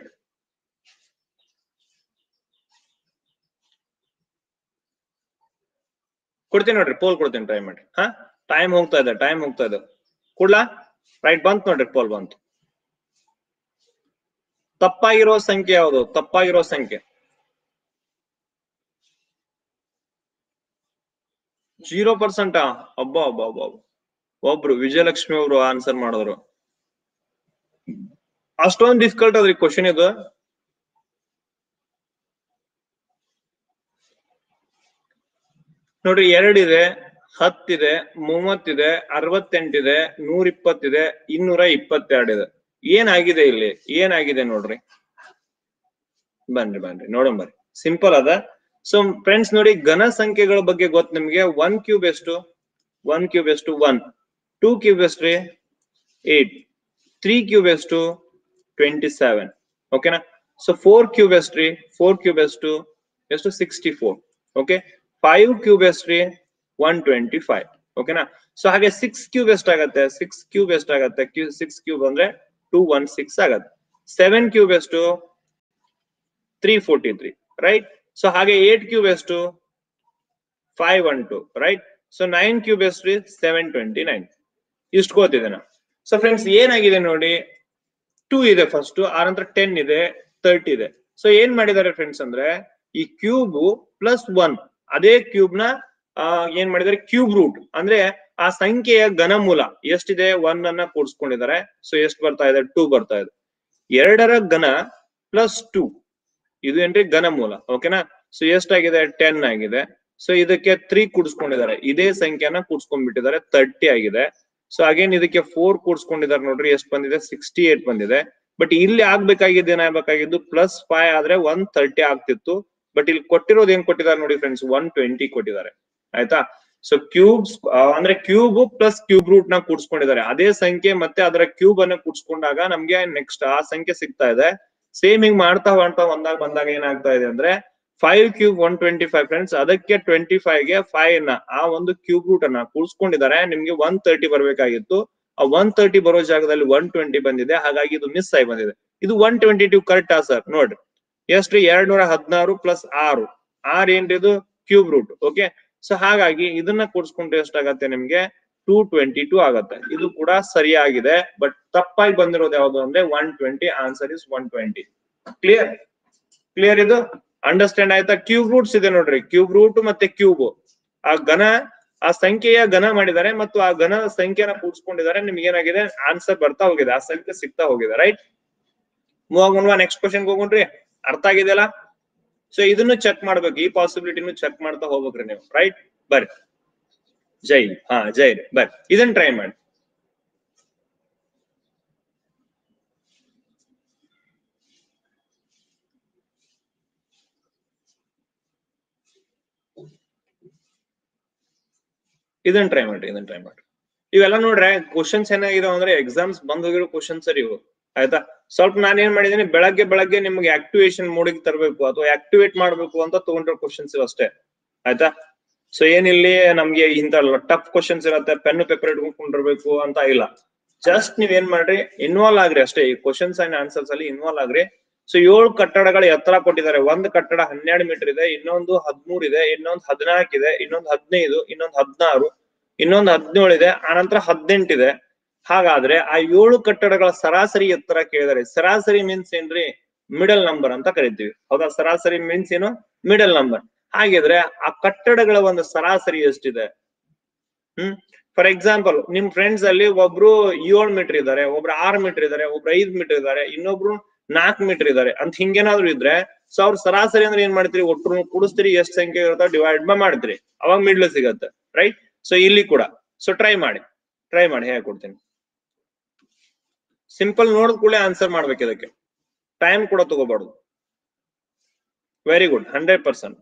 ಕೊಡ್ತೀನಿ ನೋಡ್ರಿ, ಪೋಲ್ ಕೊಡ್ತೀನಿ ಟ್ರೈ ಮಾಡಿ. ಹಾ ಟೈಮ್ ಹೋಗ್ತಾ ಇದೆ ಟೈಮ್ ಹೋಗ್ತಾ ಇದೆ. ಕುಡ್ಲಾ ರೈಟ್ ಬಂತು ನೋಡ್ರಿ, ಪೋಲ್ ಬಂತು. ತಪ್ಪಾಗಿರೋ ಸಂಖ್ಯೆ ಯಾವುದು? ತಪ್ಪಾಗಿರೋ ಸಂಖ್ಯೆ. ಜೀರೋ ಪರ್ಸೆಂಟ್ ಅಬ್ಬಾ ಅಬ್ಬಾ ಅಬ್ಬಾ. ಒಬ್ರು ವಿಜಯಲಕ್ಷ್ಮಿ ಅವರು ಆನ್ಸರ್ ಮಾಡಿದ್ರು. ಅಷ್ಟೊಂದು ಡಿಫಿಕಲ್ಟ್ ಅದ್ರಿ ಕ್ವಶನ್ ಇದು. ನೋಡ್ರಿ, ಎರಡಿದೆ, ಹತ್ತಿದೆ, ಮೂವತ್ತಿದೆ, ಅರವತ್ತೆಂಟಿದೆ ನೂರ ಇಪ್ಪತ್ತಿದೆ ಇನ್ನೂರ ಇಪ್ಪತ್ತೆರಡಿದೆ. ಏನಾಗಿದೆ ಇಲ್ಲಿ? ಏನಾಗಿದೆ ನೋಡ್ರಿ? ಬನ್ರಿ ಬನ್ರಿ, ನೋಡೋಣ ಬರ್ರಿ ಸಿಂಪಲ್ ಅದ. ಸೊ ಫ್ರೆಂಡ್ಸ್ ನೋಡಿ, ಘನ ಸಂಖ್ಯೆಗಳ ಬಗ್ಗೆ ಗೊತ್ತು ನಿಮ್ಗೆ. ಒನ್ ಕ್ಯೂಬ್ ಎಷ್ಟು? ಒನ್ ಕ್ಯೂಬ್ ಎಷ್ಟು? ಒನ್ ಟೂ ಕ್ಯೂಬ್ ಎಷ್ಟ್ರಿ? ಏಟ್ ತ್ರೀ ಕ್ಯೂಬ್ ಎಷ್ಟು? ಟ್ವೆಂಟಿ ಸೆವೆನ್ ಓಕೆನಾ ಸೊ ಫೋರ್ ಕ್ಯೂಬ್ ಎಷ್ಟ್ರಿ? ಫೋರ್ ಕ್ಯೂಬ್ ಎಷ್ಟು? ಎಷ್ಟು? Sixty four okay five cube ಎಷ್ಟ್ರಿ? ಒನ್ ಟ್ವೆಂಟಿ ಫೈವ್ ಓಕೆನಾ ಸೊ ಹಾಗೆ ಸಿಕ್ಸ್ ಕ್ಯೂಬ್ ಎಷ್ಟಾಗತ್ತೆ? ಸಿಕ್ಸ್ ಕ್ಯೂಬ್ ಎಷ್ಟಾಗತ್ತೆ? ಕ್ಯೂ ಸಿಕ್ಸ್ ಕ್ಯೂಬ್ ಅಂದ್ರೆ ಟೂ ಒನ್ ಸಿಕ್ಸ್ ಆಗತ್ತೆ ಸೆವೆನ್ ಕ್ಯೂಬ್ ಎಷ್ಟು? Three forty three right so ಹಾಗೆ ಏಟ್ ಕ್ಯೂಬ್ ಎಷ್ಟು? Five one two right so nine cube ಎಷ್ಟು? ಸೆವೆನ್ ಟ್ವೆಂಟಿ ನೈನ್ ಇಷ್ಟು ಗೊತ್ತಿದೆ ಸೊ ಫ್ರೆಂಡ್ಸ್ ಏನಾಗಿದೆ ನೋಡಿ? ಟೂ ಇದೆ ಫಸ್ಟ್ ಆ ನಂತರ ಟೆನ್ ಇದೆ ತರ್ಟಿ ಇದೆ. ಸೊ ಏನ್ ಮಾಡಿದ್ದಾರೆ ಫ್ರೆಂಡ್ಸ್ ಅಂದ್ರೆ, ಈ ಕ್ಯೂಬ್ ಪ್ಲಸ್ ಒನ್ ಅದೇ ಕ್ಯೂಬ್ನ ಏನ್ ಮಾಡಿದ್ದಾರೆ? ಕ್ಯೂಬ್ ರೂಟ್ ಅಂದ್ರೆ ಆ ಸಂಖ್ಯೆಯ ಘನಮೂಲ ಎಷ್ಟಿದೆ? ಒನ್ ಅನ್ನ ಕೂಡಿಸ್ಕೊಂಡಿದ್ದಾರೆ. ಸೊ ಎಷ್ಟು ಬರ್ತಾ ಇದೆ? ಟೂ ಬರ್ತಾ ಇದೆ. ಎರಡರ ಘನ ಪ್ಲಸ್ ಟೂ ಇದು ಏನ್ರಿ? ಘನಮೂಲ. ಓಕೆನಾ ಸೊ ಎಷ್ಟಾಗಿದೆ? ಟೆನ್ ಆಗಿದೆ. ಸೊ ಇದಕ್ಕೆ ತ್ರೀ ಕೂಡಿಸ್ಕೊಂಡಿದ್ದಾರೆ. ಇದೇ ಸಂಖ್ಯೆನ ಕೂಡಿಸ್ಕೊಂಡ್ಬಿಟ್ಟಿದ್ದಾರೆ. ತರ್ಟಿ ಆಗಿದೆ. ಸೊ ಅಗೇನ್ ಇದಕ್ಕೆ ಫೋರ್ ಕೂಡಿಸ್ಕೊಂಡಿದ್ದಾರೆ ನೋಡ್ರಿ. ಎಷ್ಟು ಬಂದಿದೆ? ಸಿಕ್ಸ್ಟಿ ಏಟ್ ಬಂದಿದೆ. ಬಟ್ ಇಲ್ಲಿ ಆಗ್ಬೇಕಾಗಿದ್ದು ಏನಾಗಬೇಕಾಗಿದ್ದು ಪ್ಲಸ್ ಫೈವ್ ಆದ್ರೆ ಒನ್ ತರ್ಟಿ ಆಗ್ತಿತ್ತು. ಬಟ್ ಇಲ್ಲಿ ಕೊಟ್ಟಿರೋದು ಏನ್ ಕೊಟ್ಟಿದ್ದಾರೆ ನೋಡಿ ಫ್ರೆಂಡ್ಸ್ ಒನ್ ಟ್ವೆಂಟಿ ಕೊಟ್ಟಿದ್ದಾರೆ. ಆಯ್ತಾ? ಸೊ ಕ್ಯೂಬ್ಸ್ ಅಂದ್ರೆ ಕ್ಯೂಬ್ ಪ್ಲಸ್ ಕ್ಯೂಬ್ ರೂಟ್ನ ಕೂಡ್ಸ್ಕೊಂಡಿದ್ದಾರೆ. ಅದೇ ಸಂಖ್ಯೆ ಮತ್ತೆ ಅದರ ಕ್ಯೂಬ್ ಅನ್ನ ಕೂಡ್ಸ್ಕೊಂಡಾಗ ನಮ್ಗೆ ನೆಕ್ಸ್ಟ್ ಆ ಸಂಖ್ಯೆ ಸಿಗ್ತಾ ಇದೆ. ಸೇಮ್ ಹಿಂಗ್ ಮಾಡ್ತಾ ಮಾಡ್ತಾ ಒಂದಾಗ ಬಂದಾಗ ಏನಾಗ್ತಾ ಇದೆ ಅಂದ್ರೆ five cube one twenty five friends ಅದಕ್ಕೆ ಟ್ವೆಂಟಿ ಫೈವ್ಗೆ ಫೈವ್ನ ಆ ಒಂದು ಕ್ಯೂಬ್ ರೂಟ್ ಅನ್ನ ಕೂಡ್ಸ್ಕೊಂಡಿದ್ದಾರೆ. ನಿಮ್ಗೆ ಒನ್ ತರ್ಟಿ ಬರ್ಬೇಕಾಗಿತ್ತು. ಆ ಒನ್ ತರ್ಟಿ ಬರೋ ಜಾಗದಲ್ಲಿ ಒನ್ ಟ್ವೆಂಟಿ ಬಂದಿದೆ. ಹಾಗಾಗಿ ಇದು ಮಿಸ್ ಆಗಿ ಬಂದಿದೆ. ಇದು ಒನ್ ಟ್ವೆಂಟಿ ಟೂ ಆ ಸರ್ ನೋಡ್ರಿ. ಎಷ್ಟು ಎರಡ್ ನೂರ ಹದಿನಾರು ಪ್ಲಸ್ ಆರು. ಆರ್ ಏನ್ರಿ ಇದು? ಕ್ಯೂಬ್ ರೂಟ್ ಓಕೆ ಸೊ ಹಾಗಾಗಿ ಇದನ್ನ ಕೂಡಿಸ್ಕೊಂಡ್ರೆ ಎಷ್ಟಾಗತ್ತೆ ನಿಮ್ಗೆ? ಟೂ ಟ್ವೆಂಟಿ ಟೂ ಆಗತ್ತೆ. ಇದು ಕೂಡ ಸರಿಯಾಗಿದೆ ಬಟ್ ತಪ್ಪಾಗಿ ಬಂದಿರೋದು ಯಾವುದು ಅಂದ್ರೆ one twenty answer is one twenty clear clear ಇದು? ಅಂಡರ್ಸ್ಟ್ಯಾಂಡ್ ಆಯ್ತಾ? ಕ್ಯೂಬ್ ರೂಟ್ಸ್ ಇದೆ ನೋಡ್ರಿ. ಕ್ಯೂಬ್ ರೂಟ್ ಮತ್ತೆ ಕ್ಯೂಬ್ ಆ ಘನ, ಆ ಸಂಖ್ಯೆಯ ಘನ ಮಾಡಿದ್ದಾರೆ ಮತ್ತು ಆ ಘನದ ಸಂಖ್ಯೆನ ಕೂಡಿಸ್ಕೊಂಡಿದ್ದಾರೆ ನಿಮ್ಗೆ ಏನಾಗಿದೆ? ಆನ್ಸರ್ ಬರ್ತಾ ಹೋಗಿದೆ. ಆ ಸಂಖ್ಯೆ ಸಿಗ್ತಾ ಹೋಗಿದೆ ರೈಟ್ ಮೂವ್ ಆಗೋಣ ನೆಕ್ಸ್ಟ್ ಕ್ವಶನ್ ಹೋಗೋಣ್ರಿ. ಅರ್ಥ ಆಗಿದೆಯಲ್ಲ? ಸೊ ಇದನ್ನು ಚೆಕ್ ಮಾಡ್ಬೇಕು. ಈ ಪಾಸಿಬಿಲಿಟಿನು ಚೆಕ್ ಮಾಡ್ತಾ ಹೋಗ್ಬೇಕ್ರಿ ನೀವು. ರೈಟ್ ಬರ್ರಿ. ಜೈ. ಹಾ, ಜೈ. ಬರ್ರಿ. ಇದನ್ನ ಟ್ರೈ ಮಾಡಿ. ಇದನ್ನ ಟ್ರೈ ಮಾಡ್ರಿ ಇದನ್ನ ಟ್ರೈ ಮಾಡ್ರಿ. ಇವೆಲ್ಲ ನೋಡ್ರೆ ಕ್ವಶನ್ಸ್ ಏನಾಗಿದಾವ ಅಂದ್ರೆ ಎಕ್ಸಾಮ್ಸ್ ಬಂದ್ ಹೋಗಿರೋ ಕ್ವಶನ್ಸ್ ಸರ್ ಇವು. ಆಯ್ತಾ? ಸ್ವಲ್ಪ ನಾನು ಏನ್ ಮಾಡಿದೀನಿ, ಬೆಳಗ್ಗೆ ಬೆಳಗ್ಗೆ ನಿಮ್ಗೆ ಆಕ್ಟಿವೇಶನ್ ಮೂಡಿಗೆ ತರಬೇಕು, ಅಥವಾ ಆಕ್ಟಿವೇಟ್ ಮಾಡ್ಬೇಕು ಅಂತ ತಗೊಂಡಿರೋ ಕ್ವಶನ್ಸ್ ಅಷ್ಟೇ. ಆಯ್ತಾ? ಸೊ ಏನಿಲ್ಲಿ ನಮ್ಗೆ ಇಂತ ಟಫ್ ಕ್ವಶನ್ಸ್ ಇರತ್ತೆ ಪೆನ್ ಪೇಪರ್ ಇಟ್ಕೊಂಡಿರ್ಬೇಕು ಅಂತ ಇಲ್ಲ. ಜಸ್ಟ್ ನೀವ್ ಏನ್ ಮಾಡ್ರಿ ಇನ್ವಾಲ್ವ್ ಆಗ್ರಿ ಅಷ್ಟೇ. ಈ ಕ್ವಶನ್ಸ್ ಅಂಡ್ ಆನ್ಸರ್ಸ್ ಅಲ್ಲಿ ಇನ್ವಾಲ್ವ್ ಆಗ್ರಿ. ಸೊ ಏಳು ಕಟ್ಟಡಗಳು ಎತ್ತರ ಕೊಟ್ಟಿದ್ದಾರೆ. ಒಂದ್ ಕಟ್ಟಡ ಹನ್ನೆರಡು ಮೀಟರ್ ಇದೆ, ಇನ್ನೊಂದು ಹದ್ಮೂರ್ ಇದೆ, ಇನ್ನೊಂದು ಹದಿನಾಲ್ಕು ಇದೆ, ಇನ್ನೊಂದು ಹದಿನೈದು, ಇನ್ನೊಂದು ಹದಿನಾರು, ಇನ್ನೊಂದು ಹದಿನೇಳು ಇದೆ ಆನಂತರ ಹದಿನೆಂಟಿದೆ ಹಾಗಾದ್ರೆ ಆ ಏಳು ಕಟ್ಟಡಗಳ ಸರಾಸರಿ ಎತ್ತರ ಕೇಳಿದರೆ ಸರಾಸರಿ ಮೀನ್ಸ್ ಏನ್ರಿ? ಮಿಡಲ್ ನಂಬರ್ ಅಂತ ಕರಿತೀವಿ. ಹೌದಾ? ಸರಾಸರಿ ಮೀನ್ಸ್ ಏನು? ಮಿಡಲ್ ನಂಬರ್ ಹಾಗಿದ್ರೆ ಆ ಕಟ್ಟಡಗಳ ಒಂದು ಸರಾಸರಿ ಎಷ್ಟಿದೆ? ಹ್ಮ್? ಫಾರ್ ಎಕ್ಸಾಂಪಲ್ ನಿಮ್ ಫ್ರೆಂಡ್ಸ್ ಅಲ್ಲಿ ಒಬ್ರು ಏಳು ಮೀಟರ್ ಇದ್ದಾರೆ, ಒಬ್ರು ಆರು ಮೀಟರ್ ಇದ್ದಾರೆ, ಒಬ್ರು ಐದು ಮೀಟರ್ ಇದ್ದಾರೆ, ಇನ್ನೊಬ್ರು ನಾಲ್ಕು ಮೀಟರ್ ಇದಾರೆ ಅಂತ ಹಿಂಗೇನಾದ್ರು ಇದ್ರೆ ಸೊ ಅವ್ರ ಸರಾಸರಿ ಅಂದ್ರೆ ಏನ್ ಮಾಡ್ತೀರಿ? ಒಟ್ಟು ಕೂಡಿಸ್ತೀರಿ, ಎಷ್ಟ್ ಸಂಖ್ಯೆ ಇರುತ್ತೋ ಡಿವೈಡ್ ಬೈ ಮಾಡ್ತೀರಿ. ಅವಾಗ ಮಿಡ್ಲ್ ಸಿಗತ್ತೆ ರೈಟ್ ಸೊ ಇಲ್ಲಿ ಕೂಡ. ಸೊ ಟ್ರೈ ಮಾಡಿ. ಟ್ರೈ ಮಾಡಿ, ಹೇಳ್ಕೊಡ್ತೀನಿ. ಸಿಂಪಲ್ ನೋಡಿದ ಕೂಡ ಆನ್ಸರ್ ಮಾಡ್ಬೇಕು ಇದಕ್ಕೆ. ಟೈಮ್ ಕೂಡ ತಗೋಬಾರ್ದು. Very good hundred percent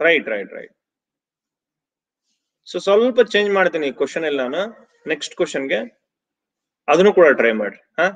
right right right so ಸ್ವಲ್ಪ ಚೇಂಜ್ ಮಾಡ್ತೀನಿ ಈ ಕ್ವಶನ್ ಎಲ್ಲ ನೆಕ್ಸ್ಟ್ ಕ್ವಶನ್ಗೆ ಅದನ್ನು ಕೂಡ ಟ್ರೈ ಮಾಡ್ರಿ. ಹಾ?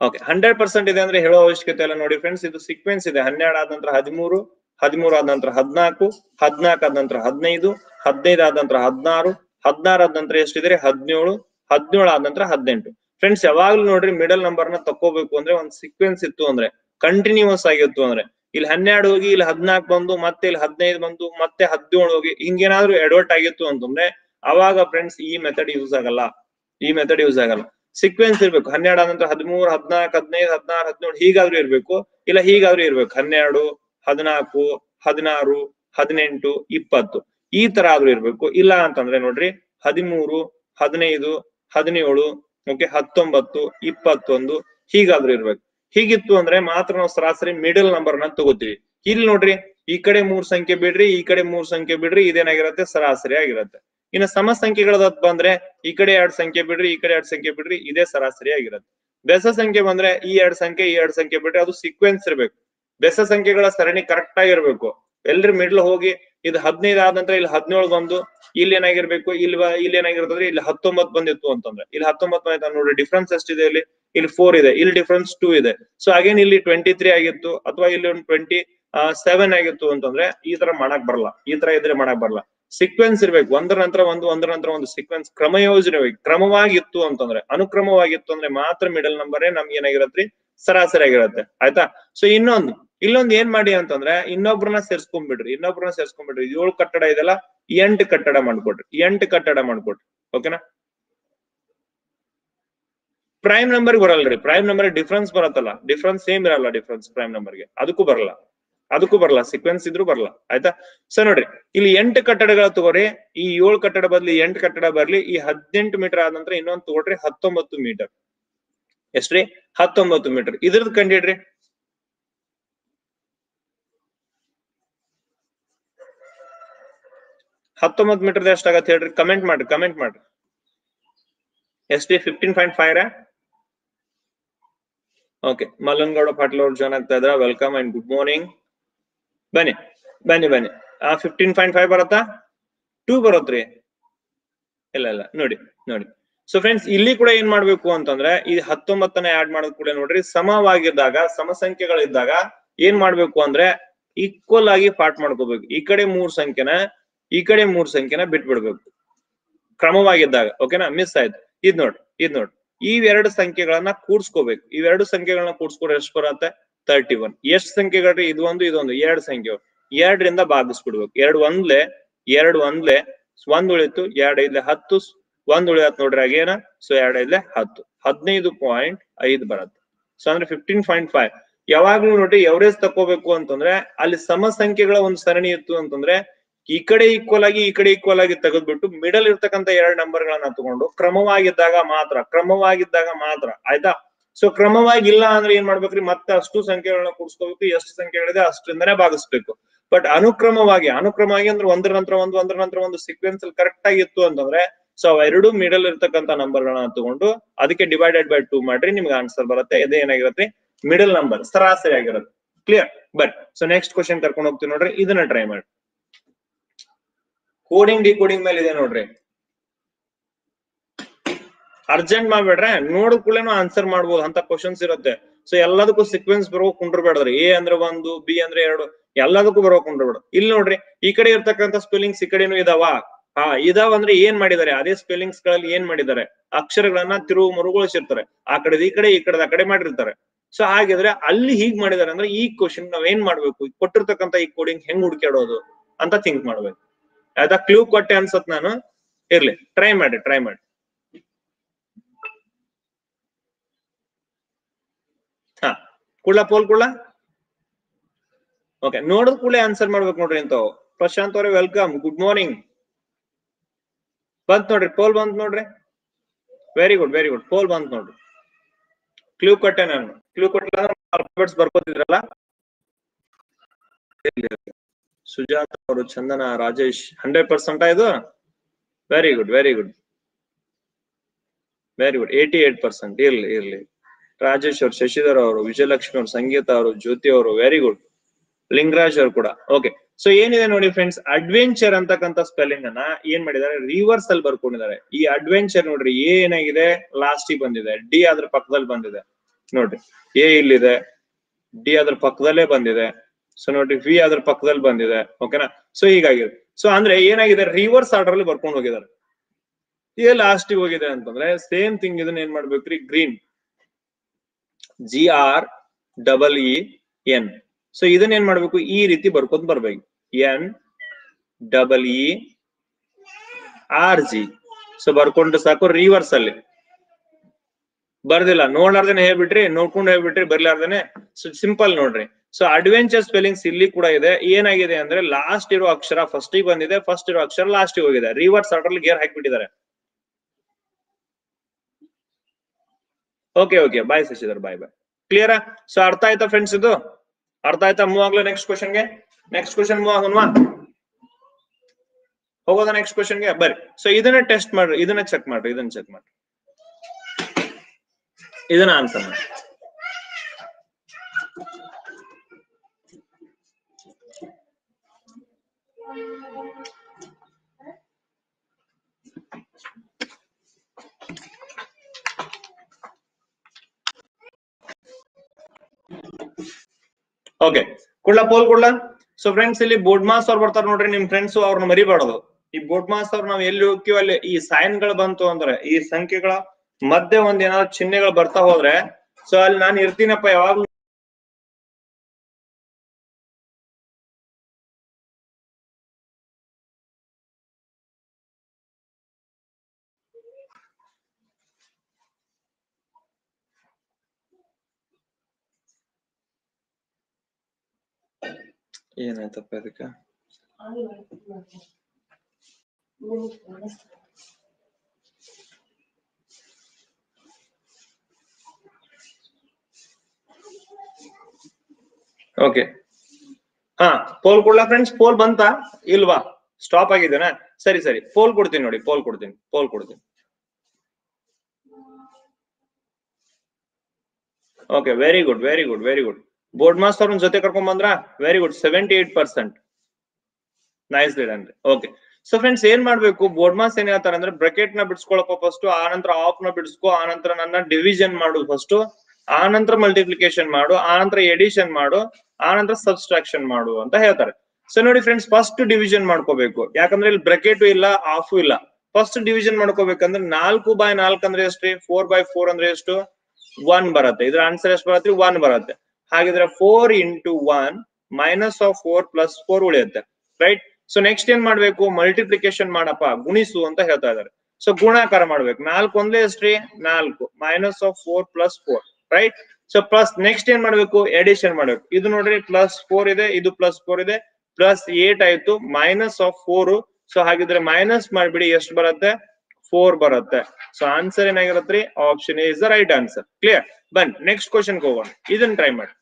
ಓಕೆ ಹಂಡ್ರೆಡ್ ಪರ್ಸೆಂಟ್ ಇದೆ ಅಂದ್ರೆ ಹೇಳೋ ಅವಶ್ಯಕತೆ ಇಲ್ಲ ನೋಡಿ ಫ್ರೆಂಡ್ಸ್ ಇದು ಸೀಕ್ವೆನ್ಸ್ ಇದೆ. ಹನ್ನೆರಡು ಆದ ನಂತರ ಹದಿಮೂರು ಹದಿಮೂರು ಆದ ನಂತರ ಹದಿನಾಲ್ಕು ಹದಿನಾಲ್ಕು ಆದ ನಂತರ ಹದಿನೈದು ಹದಿನೈದು ಆದ ನಂತರ ಹದಿನಾರು ಹದಿನಾರು ಆದ ನಂತರ ಎಷ್ಟಿದ್ರೆ ಹದಿನೇಳು ಹದಿನೇಳು ಆದ ನಂತರ ಹದಿನೆಂಟು. ಫ್ರೆಂಡ್ಸ್ ಯಾವಾಗ್ಲೂ ನೋಡ್ರಿ ಮಿಡಲ್ ನಂಬರ್ನ ತಕ್ಕೋಬೇಕು ಅಂದ್ರೆ ಒಂದ್ ಸೀಕ್ವೆನ್ಸ್ ಇತ್ತು ಅಂದ್ರೆ ಕಂಟಿನ್ಯೂಸ್ ಆಗಿತ್ತು ಅಂದ್ರೆ. ಇಲ್ಲಿ ಹನ್ನೆರಡು ಹೋಗಿ ಇಲ್ಲಿ ಹದ್ನಾಲ್ಕು ಬಂದು, ಮತ್ತೆ ಇಲ್ಲಿ ಹದಿನೈದು ಬಂದು, ಮತ್ತೆ ಹದಿನೇಳು ಹೋಗಿ ಹಿಂಗೇನಾದ್ರೂ ಎಡ್ವರ್ಟ್ ಆಗಿತ್ತು ಅಂತಂದ್ರೆ, ಅವಾಗ ಫ್ರೆಂಡ್ಸ್ ಈ ಮೆಥಡ್ ಯೂಸ್ ಆಗಲ್ಲ. ಈ ಮೆಥಡ್ ಯೂಸ್ ಆಗಲ್ಲ. ಸೀಕ್ವೆನ್ಸ್ ಇರ್ಬೇಕು. ಹನ್ನೆರಡು ನಂತರ ಹದಿಮೂರು ಹದ್ನಾಲ್ಕು ಹದಿನೈದು, ಹದಿನಾರು, ಹದಿನೇಳು ಹೀಗಾದ್ರೂ ಇರ್ಬೇಕು. ಇಲ್ಲ ಹೀಗಾದ್ರೂ ಇರ್ಬೇಕು. ಹನ್ನೆರಡು ಹದಿನಾಲ್ಕು ಹದಿನಾರು, ಹದಿನೆಂಟು, ಇಪ್ಪತ್ತು. ಈ ತರ ಆದ್ರೂ ಇರ್ಬೇಕು. ಇಲ್ಲ ಅಂತಂದ್ರೆ ನೋಡ್ರಿ, ಹದಿಮೂರು, ಹದಿನೈದು, ಹದಿನೇಳು ಓಕೆ ಹತ್ತೊಂಬತ್ತು, ಇಪ್ಪತ್ತೊಂದು, ಹೀಗಾದ್ರೂ ಇರ್ಬೇಕು. ಹೀಗಿತ್ತು ಅಂದ್ರೆ ಮಾತ್ರ ನಾವು ಸರಾಸರಿ ಮಿಡಲ್ ನಂಬರ್ನ ತಗೋತೀವಿ. ಇಲ್ಲಿ ನೋಡ್ರಿ, ಈ ಕಡೆ ಮೂರ್ ಸಂಖ್ಯೆ ಬಿಡ್ರಿ, ಈ ಕಡೆ ಮೂರ್ ಸಂಖ್ಯೆ ಬಿಡ್ರಿ, ಇದೇನಾಗಿರತ್ತೆ? ಸರಾಸರಿ ಆಗಿರತ್ತೆ. ಇನ್ನು ಸಮ ಸಂಖ್ಯೆಗಳದ ಬಂದ್ರೆ, ಈ ಕಡೆ ಎರಡ್ ಸಂಖ್ಯೆ ಬಿಡ್ರಿ, ಈ ಕಡೆ ಎರಡ್ ಸಂಖ್ಯೆ ಬಿಡ್ರಿ, ಇದೇ ಸರಾಸರಿ ಆಗಿರತ್ತೆ. ಬೆಸ ಸಂಖ್ಯೆ ಬಂದ್ರೆ, ಈ ಎರಡ್ ಸಂಖ್ಯೆ, ಈ ಎರಡ್ ಸಂಖ್ಯೆ ಬಿಡ್ರಿ ಅದು ಸೀಕ್ವೆನ್ಸ್ ಇರ್ಬೇಕು. ಬೆಸ ಸಂಖ್ಯೆಗಳ ಸರಣಿ ಕರೆಕ್ಟ್ ಆಗಿರ್ಬೇಕು. ಎಲ್ರಿ ಮಿಡ್ಲ್ ಹೋಗಿ ಇದು ಹದಿನೈದು ಆದ ನಂತರ ಇಲ್ಲಿ ಹದಿನೇಳು ಬಂದು ಇಲ್ಲಿ ಏನಾಗಿರ್ಬೇಕು, ಇಲ್ಲಿ ಇಲ್ಲಿ ಏನಾಗಿರ್ತದ್ರೆ ಇಲ್ಲಿ ಹತ್ತೊಂಬತ್ ಬಂದಿತ್ತು ಅಂತಂದ್ರೆ. ಇಲ್ಲಿ ಹತ್ತೊಂಬತ್ ಬಂದಿತ್ತು ನೋಡಿ ಡಿಫ್ರೆನ್ಸ್ ಎಷ್ಟಿದೆ ಇಲ್ಲಿ? ಇಲ್ಲಿ ಫೋರ್ ಇದೆ, ಇಲ್ಲಿ ಡಿಫ್ರೆನ್ಸ್ ಟೂ ಇದೆ. ಸೊ ಅಗೇನ್ ಇಲ್ಲಿ ಟ್ವೆಂಟಿ ತ್ರೀ ಆಗಿತ್ತು, ಅಥವಾ ಇಲ್ಲಿ ಒಂದು ಟ್ವೆಂಟಿ ಸೆವೆನ್ ಆಗಿತ್ತು ಅಂತಂದ್ರೆ ಈ ತರ ಮಾಡಕ್ ಬರಲ್ಲ. ಈ ತರ ಇದ್ರೆ ಮಾಡಕ್ ಬರಲ್ಲ. ಸೀಕ್ವೆನ್ಸ್ ಇರ್ಬೇಕು. ಒಂದರ ನಂತರ ಒಂದು, ಒಂದರ ನಂತರ ಒಂದು ಸೀಕ್ವೆನ್ಸ್ ಕ್ರಮ ಯೋಜನೆ ಕ್ರಮವಾಗಿತ್ತು ಅಂತಂದ್ರೆ, ಅನುಕ್ರಮವಾಗಿತ್ತು ಅಂದ್ರೆ ಮಾತ್ರ ಮಿಡಲ್ ನಂಬರ್ ನಮ್ಗೆ ಏನಾಗಿರತ್ರಿ? ಸರಾಸರಿ ಆಗಿರತ್ತೆ. ಆಯ್ತಾ? ಸೊ ಇನ್ನೊಂದು. ಇಲ್ಲೊಂದು ಏನ್ ಮಾಡಿ ಅಂತಂದ್ರೆ ಇನ್ನೊಬ್ರನ್ನ ಸೇರ್ಸ್ಕೊಂಡ್ಬಿಡ್ರಿ ಇನ್ನೊಬ್ರನ್ನ ಸೇರ್ಸ್ಕೊಂಡ್ಬಿಡ್ರಿ ಏಳು ಕಟ್ಟಡ ಇದೆಲ್ಲ ಎಂಟು ಕಟ್ಟಡ ಮಾಡ್ಕೊಡ್ರಿ ಎಂಟು ಕಟ್ಟಡ ಮಾಡ್ಕೊಡ್ರಿ ಓಕೆನಾ ಪ್ರೈಮ್ ನಂಬರ್ ಬರಲ್ರಿ ಪ್ರೈಮ್ ನಂಬರ್ ಡಿಫ್ರೆನ್ಸ್ ಬರತ್ತಲ್ಲ. ಡಿಫ್ರೆನ್ಸ್ ಸೇಮ್ ಇರಲ್ಲ ಡಿಫ್ರೆನ್ಸ್ ಪ್ರೈಮ್ ನಂಬರ್ಗೆ ಅದಕ್ಕೂ ಬರಲ್ಲ. ಅದಕ್ಕೂ ಬರಲ್ಲ. ಸೀಕ್ವೆನ್ಸ್ ಇದ್ರೂ ಬರಲ್ಲ. ಆಯ್ತಾ? ಸೊ ನೋಡ್ರಿ, ಇಲ್ಲಿ ಎಂಟು ಕಟ್ಟಡಗಳ ತಗೋರಿ. ಈ ಏಳು ಕಟ್ಟಡ ಬದ್ಲಿ ಎಂಟು ಕಟ್ಟಡ ಬರ್ಲಿ. ಈ ಹದಿನೆಂಟು ಮೀಟರ್ ಆದ ನಂತರ ಇನ್ನೊಂದು ತಗೊಳ್ರಿ ಹತ್ತೊಂಬತ್ತು ಮೀಟರ್ ಎಷ್ಟ್ರಿ? ಹತ್ತೊಂಬತ್ತು ಮೀಟರ್ ಇದ್ರದ್ದು ಕಂಡಿಡ್ರಿ. ಹತ್ತೊಂಬತ್ತು ಮೀಟರ್ ಎಷ್ಟಾಗತ್ತೆ ಹೇಳ್ರಿ? ಕಮೆಂಟ್ ಮಾಡ್ರಿ ಕಮೆಂಟ್ ಮಾಡ್ರಿ. D fifteen point five okay Mallangouda Patil ಅವ್ರು ಜಾಯ್ನ್ ಆಗ್ತಾ ಇದ್ರ. ವೆಲ್ಕಮ್ ಅಂಡ್ ಗುಡ್ ಮಾರ್ನಿಂಗ್ ಬನ್ನಿ ಬನ್ನಿ ಬನ್ನಿ. ಆ ಫಿಫ್ಟೀನ್ ಪಾಯಿಂಟ್ ಫೈವ್ ಬರತ್ತಾ? ಟೂ ಬರತ್ರಿ. ಇಲ್ಲ ಇಲ್ಲ, ನೋಡಿ ನೋಡಿ. ಸೊ ಫ್ರೆಂಡ್ಸ್ ಇಲ್ಲಿ ಕೂಡ ಏನ್ ಮಾಡ್ಬೇಕು ಅಂತಂದ್ರೆ, ಈ ಹತ್ತೊಂಬತ್ತನೇ ಆಡ್ ಮಾಡೋದ್ ಕೂಡ ನೋಡ್ರಿ, ಸಮವಾಗಿದ್ದಾಗ, ಸಮಸಂಖ್ಯೆಗಳಿದ್ದಾಗ ಏನ್ ಮಾಡ್ಬೇಕು ಅಂದ್ರೆ ಈಕ್ವಲ್ ಆಗಿ ಪಾರ್ಟ್ ಮಾಡ್ಕೋಬೇಕು. ಈ ಕಡೆ ಮೂರ್ ಸಂಖ್ಯೆನ ಈ ಕಡೆ ಮೂರ್ ಸಂಖ್ಯೆನ ಬಿಟ್ಬಿಡ್ಬೇಕು. ಕ್ರಮವಾಗಿದ್ದಾಗ ಓಕೆನಾ ಮಿಸ್ ಆಯ್ತು. ಇದ್ ನೋಡ್ರಿ ಇದ್ ನೋಡ್ರಿ ಇವೆರಡು ಸಂಖ್ಯೆಗಳನ್ನ ಕೂಡ್ಸ್ಕೋಬೇಕು. ಇವೆರಡು ಸಂಖ್ಯೆಗಳನ್ನ ಕೂಡ್ಸ್ಕೊಂಡ್ರೆ ಎಷ್ಟು ಬರುತ್ತೆ ತರ್ಟಿ ಒನ್ ಎಷ್ಟು ಸಂಖ್ಯೆಗಳ್ರಿ? ಇದು ಒಂದು ಇದೊಂದು ಎರಡು ಸಂಖ್ಯೆ ಎರಡರಿಂದ ಭಾಗಿಸ್ಬಿಡ್ಬೇಕು. ಎರಡು ಒಂದ್ಲೆ ಎರಡು ಒಂದ್ಲೆ, ಒಂದ್ ಉಳಿತು, ಎರಡ್ ಐದ್ಲೆ ಹತ್ತು. ಒಂದ್ ಉಳಿಯತ್ ನೋಡ್ರಿ ಆಗೇನ ಸೊ ಎರಡ್ ಐದ್ಲೆ ಹತ್ತು. ಹದಿನೈದು ಪಾಯಿಂಟ್ ಐದು ಬರತ್ತೆ. ಸೊ ಅಂದ್ರೆ ಫಿಫ್ಟೀನ್ ಪಾಯಿಂಟ್ ಫೈವ್ ಯಾವಾಗ್ಲೂ ನೋಡ್ರಿ ಎವರೇಜ್ ತಕೋಬೇಕು ಅಂತಂದ್ರೆ, ಅಲ್ಲಿ ಸಮ ಸಂಖ್ಯೆಗಳ ಒಂದು ಸರಣಿ ಇತ್ತು ಅಂತಂದ್ರೆ ಈ ಕಡೆ ಈಕ್ವಲ್ ಆಗಿ, ಈ ಕಡೆ ಈಕ್ವಲ್ ಆಗಿ ತೆಗೆದ್ಬಿಟ್ಟು ಮಿಡಲ್ ಇರ್ತಕ್ಕಂಥ ಎರಡು ನಂಬರ್ ಗಳನ್ನ ತಗೊಂಡು ಕ್ರಮವಾಗಿದ್ದಾಗ ಮಾತ್ರ ಕ್ರಮವಾಗಿದ್ದಾಗ ಮಾತ್ರ, ಆಯ್ತಾ? ಸೊ ಕ್ರಮವಾಗಿ ಇಲ್ಲ ಅಂದ್ರೆ ಏನ್ ಮಾಡ್ಬೇಕ್ರಿ? ಮತ್ತೆ ಅಷ್ಟು ಸಂಖ್ಯೆಗಳನ್ನ ಕೂಡಿಸ್ಕೋಬೇಕು, ಎಷ್ಟು ಸಂಖ್ಯೆಗಳಿದೆ ಅಷ್ಟರಿಂದನೇ ಭಾಗಿಸ್ಬೇಕು. ಬಟ್ ಅನುಕ್ರಮವಾಗಿ ಅನುಕ್ರಮವಾಗಿ ಅಂದ್ರೆ ಒಂದರ ನಂತರ ಒಂದು, ಒಂದ್ರ ನಂತರ ಒಂದು ಸೀಕ್ವೆನ್ಸ್ ಅಲ್ಲಿ ಕರೆಕ್ಟ್ ಆಗಿತ್ತು ಅಂತಂದ್ರೆ ಸೊ ಎರಡು ಮಿಡಲ್ ಇರ್ತಕ್ಕಂಥ ನಂಬರ್ ಗಳನ್ನ ತಗೊಂಡು ಅದಕ್ಕೆ ಡಿವೈಡೆಡ್ ಬೈ ಟೂ ಮಾಡ್ರಿ, ನಿಮ್ಗೆ ಆನ್ಸರ್ ಬರುತ್ತೆ. ಇದೇ ಏನಾಗಿರುತ್ತೆ? ಮಿಡಲ್ ನಂಬರ್ ಸರಾಸರಿ ಆಗಿರುತ್ತೆ. Clear but so next question ಕರ್ಕೊಂಡು ಹೋಗ್ತೀವಿ ನೋಡ್ರಿ, ಇದನ್ನ ಟ್ರೈ ಮಾಡಿ. ಕೋಡಿಂಗ್ ಡಿಕೋಡಿಂಗ್ ಮೇಲೆ ಇದೆ ನೋಡ್ರಿ. ಅರ್ಜೆಂಟ್ ಮಾಡ್ಬೇಡ್ರೆ ನೋಡಿದ ಕೂಡ ಆನ್ಸರ್ ಮಾಡ್ಬೋದು, ಅಂತ ಕ್ವಶನ್ಸ್ ಇರುತ್ತೆ. ಸೊ ಎಲ್ಲದಕ್ಕೂ ಸಿಕ್ವೆನ್ಸ್ ಬರೋ ಕುಂಡ್ರಬೇಡ್ರಿ. ಎ ಅಂದ್ರೆ ಒಂದು ಬಿ ಅಂದ್ರೆ ಎರಡು, ಎಲ್ಲದಕ್ಕೂ ಬರೋ ಕುಂಡ್ರಬೇಡ ಇಲ್ಲಿ ನೋಡ್ರಿ, ಈ ಕಡೆ ಇರ್ತಕ್ಕಂಥ ಸ್ಪೆಲ್ಲಿಂಗ್ಸ್ ಈ ಕಡೆನೂ ಇದಾವ. ಹಾ, ಇದಾವ ಅಂದ್ರೆ ಏನ್ ಮಾಡಿದ್ದಾರೆ? ಅದೇ ಸ್ಪೆಲ್ಲಿಂಗ್ಸ್ಗಳಲ್ಲಿ ಏನ್ ಮಾಡಿದ್ದಾರೆ? ಅಕ್ಷರಗಳನ್ನ ತಿರುವು ಮರುಗೊಳಿಸಿರ್ತಾರೆ. ಆ ಕಡೆ ಈ ಕಡೆ ಈ ಕಡೆ ಆ ಕಡೆ ಮಾಡಿರ್ತಾರೆ. ಸೊ ಹಾಗಿದ್ರೆ ಅಲ್ಲಿ ಹೀಗ್ ಮಾಡಿದಾರೆ ಅಂದ್ರೆ ಈ ಕ್ವಶನ್ ನಾವ್ ಏನ್ ಮಾಡ್ಬೇಕು? ಕೊಟ್ಟಿರ್ತಕ್ಕಂಥ ಈ ಕೋಡಿಂಗ್ ಹೆಂಗ್ ಹುಡುಕಾಡೋದು ಅಂತ ಥಿಂಕ್ ಮಾಡ್ಬೇಕು. ಆಯ್ತಾ ಕ್ಲೂ ಕೊಟ್ಟೆ ಅನ್ಸತ್ ನಾನು. ಇರ್ಲಿ ಟ್ರೈ ಮಾಡಿ ಟ್ರೈ ಮಾಡಿ. ಹಾ, ಕುಳ್ಳ, ಪೋಲ್ ಕುಳ್ಳ? ಓಕೆ ನೋಡಿದ ಕೂಡಲೇ ಆನ್ಸರ್ ಮಾಡ್ಬೇಕು ನೋಡ್ರಿ ಇಂಥವು. ಪ್ರಶಾಂತ್ ಅವರೇ ವೆಲ್ಕಮ್ ಗುಡ್ ಮಾರ್ನಿಂಗ್ ಬಂತ್ ನೋಡ್ರಿ, ಪೋಲ್ ಬಂತ್ ನೋಡ್ರಿ. Very good very good poll ಬಂತ್ ನೋಡ್ರಿ. ಕ್ಲೂ ಕೊಟ್ಟೆ ನಾನು. ಕ್ಲೂ ಕೊಟ್ಟಿಲ್ಲ ಬರ್ಕೋತಿದ್ರಲ್ಲ? ಸುಜಾತ ಅವರು ಚಂದನ ರಾಜೇಶ್ ಹಂಡ್ರೆಡ್ ಪರ್ಸೆಂಟ್ ಇದು? Very good very good very good eighty eight percent ಇರ್ಲಿ ಇರ್ಲಿ. ರಾಜೇಶ್ ಅವರು, ಶಶಿಧರ್ ಅವರು, ವಿಜಯಲಕ್ಷ್ಮಿ ಅವರು, ಸಂಗೀತ ಅವರು, ಜ್ಯೋತಿ ಅವರು ವೆರಿ ಗುಡ್ ಲಿಂಗರಾಜ್ ಅವರು ಕೂಡ. ಓಕೆ ಸೊ ಏನಿದೆ ನೋಡಿ ಫ್ರೆಂಡ್ಸ್ ಅಡ್ವೆಂಚರ್ ಅಂತಕ್ಕಂಥ ಸ್ಪೆಲ್ಲಿಂಗ್ ಅನ್ನ ಏನ್ ಮಾಡಿದ್ದಾರೆ? ರಿವರ್ಸ್ ಅಲ್ಲಿ ಬರ್ಕೊಂಡಿದ್ದಾರೆ. ಈ ಅಡ್ವೆಂಚರ್ ನೋಡ್ರಿ, ಏನಾಗಿದೆ? ಲಾಸ್ಟ್ ಬಂದಿದೆ. ಡಿ ಅದ್ರ ಪಕ್ಕದಲ್ಲಿ ಬಂದಿದೆ. ನೋಡ್ರಿ. ಎ ಇಲ್ಲಿದೆ. ಡಿ ಅದ್ರ ಪಕ್ಕದಲ್ಲೇ ಬಂದಿದೆ. ಸೊ ನೋಡ್ರಿ ವಿ ಅದ್ರ ಪಕ್ಕದಲ್ಲಿ ಬಂದಿದೆ ಓಕೆನಾ ಸೊ ಹೀಗಾಗಿದೆ. ಸೊ ಅಂದ್ರೆ ಏನಾಗಿದೆ? ರಿವರ್ಸ್ ಆರ್ಡರ್ ಅಲ್ಲಿ ಬರ್ಕೊಂಡು ಹೋಗಿದ್ದಾರೆ. ಈಗ ಲಾಸ್ಟ್ ಹೋಗಿದೆ ಅಂತಂದ್ರೆ ಸೇಮ್ ಥಿಂಗ್ ಇದನ್ನ ಏನ್ ಮಾಡ್ಬೇಕ್ರಿ? Green G R double E N so ಇದನ್ನ ಏನ್ ಮಾಡ್ಬೇಕು? ಈ ರೀತಿ ಬರ್ಕೊಂಡ್ ಬರ್ಬೇಕು. N double E R G so ಬರ್ಕೊಂಡ್ರೆ ಸಾಕು ರಿವರ್ಸ್ ಅಲ್ಲಿ. ಬರ್ದಿಲ್ಲ, ನೋಡ್ಲಾರ್ದೇನೆ ಹೇಳ್ಬಿಟ್ರಿ, ನೋಡ್ಕೊಂಡು ಹೇಳ್ಬಿಟ್ರಿ, ಬರ್ಲಾರ್ದೇನೆ. ಸಿಂಪಲ್ ನೋಡ್ರಿ. ಸೊ ಅಡ್ವೆಂಚರ್ ಸ್ಪೆಲ್ಲಿಂಗ್ಸ್ ಇಲ್ಲಿ ಕೂಡ ಇದೆ ಏನಾಗಿದೆ ಅಂದ್ರೆ ಲಾಸ್ಟ್ ಇರೋ ಅಕ್ಷರ ಫಸ್ಟ್ ಬಂದಿದೆ ಫಸ್ಟ್ ಇರೋ ಅಕ್ಷರ ಲಾಸ್ಟ್ ಹೋಗಿದೆ reverse order gear ಹಾಕಿಬಿಟ್ಟಿದ್ದಾರೆ okay okay bye Shashidhar bye bye ಕ್ಲಿಯರಾ ಸೊ ಅರ್ಥ ಆಯ್ತಾ ಫ್ರೆಂಡ್ಸ್ ಇದು ಅರ್ಥ ಆಯ್ತಾ ಮೂವ್ ಆಗ್ಲೋ ನೆಕ್ಸ್ಟ್ ಕ್ವಶನ್ಗೆ ನೆಕ್ಸ್ಟ್ ಕ್ವಶನ್ ಮೂವ್ ಆಗೋನ್ವಾ ಹೋಗೋದ ನೆಕ್ಸ್ಟ್ ಕ್ವಶನ್ಗೆ ಬರ್ರಿ ಸೊ ಇದನ್ನ ಟೆಸ್ಟ್ ಮಾಡ್ರಿ ಇದನ್ನ ಚೆಕ್ ಮಾಡ್ರಿ ಇದನ್ನ ಚೆಕ್ ಮಾಡ್ರಿ ಇದನ್ನ ಆನ್ಸರ್ ಮಾಡಿ ಓಕೆ ಕೊಡ್ಲಾ, ಪೋಲ್ ಕೊಡ್ಲಾ. ಸೊ ಫ್ರೆಂಡ್ಸ್ ಇಲ್ಲಿ ಬೋರ್ಡ್ ಮಾಸ್ ಅವ್ರು ಬರ್ತಾರ ನೋಡ್ರಿ ನಿಮ್ ಫ್ರೆಂಡ್ಸ್ ಅವ್ರನ್ನ ಮರಿಬಾರ್ದು. ಈ ಬೋರ್ಡ್ ಮಾಸ್ ಅವ್ರು ನಾವ್ ಎಲ್ಲಿ ಹೋಗ್ತೀವಿ ಅಲ್ಲಿ ಈ ಸೈನ್ಗಳು ಬಂತು ಅಂದ್ರೆ, ಈ ಸಂಖ್ಯೆಗಳ ಮಧ್ಯೆ ಒಂದ್ ಏನಾದ್ರು ಚಿಹ್ನೆಗಳು ಬರ್ತಾ ಹೋದ್ರೆ ಸೊ ಅಲ್ಲಿ ನಾನು ಇರ್ತೀನಪ್ಪ ಯಾವಾಗ್ಲೂ. ಏನಾಯ್ತಪ್ಪ ಇದಕ್ಕೆ ಓಕೆ ಹಾ ಪೋಲ್ ಕೊಡ್ಲಾ ಫ್ರೆಂಡ್ಸ್ ಪೋಲ್ ಬಂತಾ? ಇಲ್ವಾ? ಸ್ಟಾಪ್ ಆಗಿದ್ದೇನಾ ಸರಿ ಸರಿ. ಪೋಲ್ ಕೊಡ್ತೀನಿ ನೋಡಿ ಪೋಲ್ ಕೊಡ್ತೀನಿ ಪೋಲ್ ಕೊಡ್ತೀನಿ. Okay very good very good very good board master ಜೊತೆ ಕರ್ಕೊಂಡ್ ಬಂದ್ರ? Very good seventy eight percent nice ಅಂದ್ರೆ. ಓಕೆ ಸೊ ಫ್ರೆಂಡ್ಸ್ ಏನ್ ಮಾಡ್ಬೇಕು? ಬೋರ್ಡ್ ಮಾಸ್ ಏನ್ ಹೇಳ್ತಾರೆ ಅಂದ್ರೆ ಬ್ರಕೆಟ್ನ ಬಿಡಿಸ್ಕೊಳಪ್ಪ ಫಸ್ಟ್ ಆ ನಂತರ ಆಫ್ನ ಬಿಡಿಸ್ಕೊ, ಆ ನಂತರ ನನ್ನ ಡಿವಿಷನ್ ಮಾಡು ಫಸ್ಟ್ ಆ ನಂತರ ಮಲ್ಟಿಪ್ಲಿಕೇಶನ್ ಮಾಡು, ಆ ನಂತರ ಎಡಿಷನ್ ಮಾಡು, ಆ ನಂತರ ಸಬ್ಸ್ಟ್ರಾಕ್ಷನ್ ಮಾಡು ಅಂತ ಹೇಳ್ತಾರೆ. ಸೊ ನೋಡಿ ಫ್ರೆಂಡ್ಸ್ ಫಸ್ಟ್ ಡಿವಿಷನ್ ಮಾಡ್ಕೋಬೇಕು. ಯಾಕಂದ್ರೆ ಇಲ್ಲಿ ಬ್ರಕೆಟ್ ಇಲ್ಲ ಆಫ್ ಇಲ್ಲ. ಫಸ್ಟ್ ಡಿವಿಷನ್ ಮಾಡ್ಕೋಬೇಕಂದ್ರೆ ನಾಲ್ಕು ಬೈ ನಾಲ್ಕು ಅಂದ್ರೆ ಎಷ್ಟು ಫೋರ್ ಬೈ ಫೋರ್ ಅಂದ್ರೆ ಎಷ್ಟು? ಒನ್ ಬರುತ್ತೆ. ಇದ್ರ ಆನ್ಸರ್ ಎಷ್ಟು ಬರತ್ತೆ? ಒನ್ ಬರುತ್ತೆ. ಹಾಗಿದ್ರೆ four into one minus of four plus four ಉಳಿಯುತ್ತೆ ರೈಟ್ ಸೊ ನೆಕ್ಸ್ಟ್ ಏನ್ ಮಾಡ್ಬೇಕು? ಮಲ್ಟಿಪ್ಲಿಕೇಶನ್ ಮಾಡಪ್ಪ, ಗುಣಿಸು ಅಂತ ಹೇಳ್ತಾ ಇದಾರೆ ಸೊ ಗುಣಾಕಾರ ಮಾಡ್ಬೇಕು. ನಾಲ್ಕು ಒಂದೇ ಎಷ್ಟ್ರಿ? ನಾಲ್ಕು. Minus of four plus four right so plus next ಏನ್ ಮಾಡ್ಬೇಕು? ಎಡಿಷನ್ ಮಾಡ್ಬೇಕು. ಇದು ನೋಡ್ರಿ ಪ್ಲಸ್ ಫೋರ್ ಇದೆ, ಇದು ಪ್ಲಸ್ ಫೋರ್ ಇದೆ ಪ್ಲಸ್ ಏಟ್ ಆಯ್ತು ಮೈನಸ್ ಆಫ್ ಫೋರ್ ಸೊ ಹಾಗಿದ್ರೆ ಮೈನಸ್ ಮಾಡ್ಬಿಡಿ, ಎಷ್ಟು ಬರುತ್ತೆ? ಫೋರ್ ಬರುತ್ತೆ. So answer ಏನಾಗಿರತ್ರಿ option is the right answer clear bun next question ಹೋಗೋಣ. ಇದನ್ನ ಟ್ರೈ ಮಾಡಿ.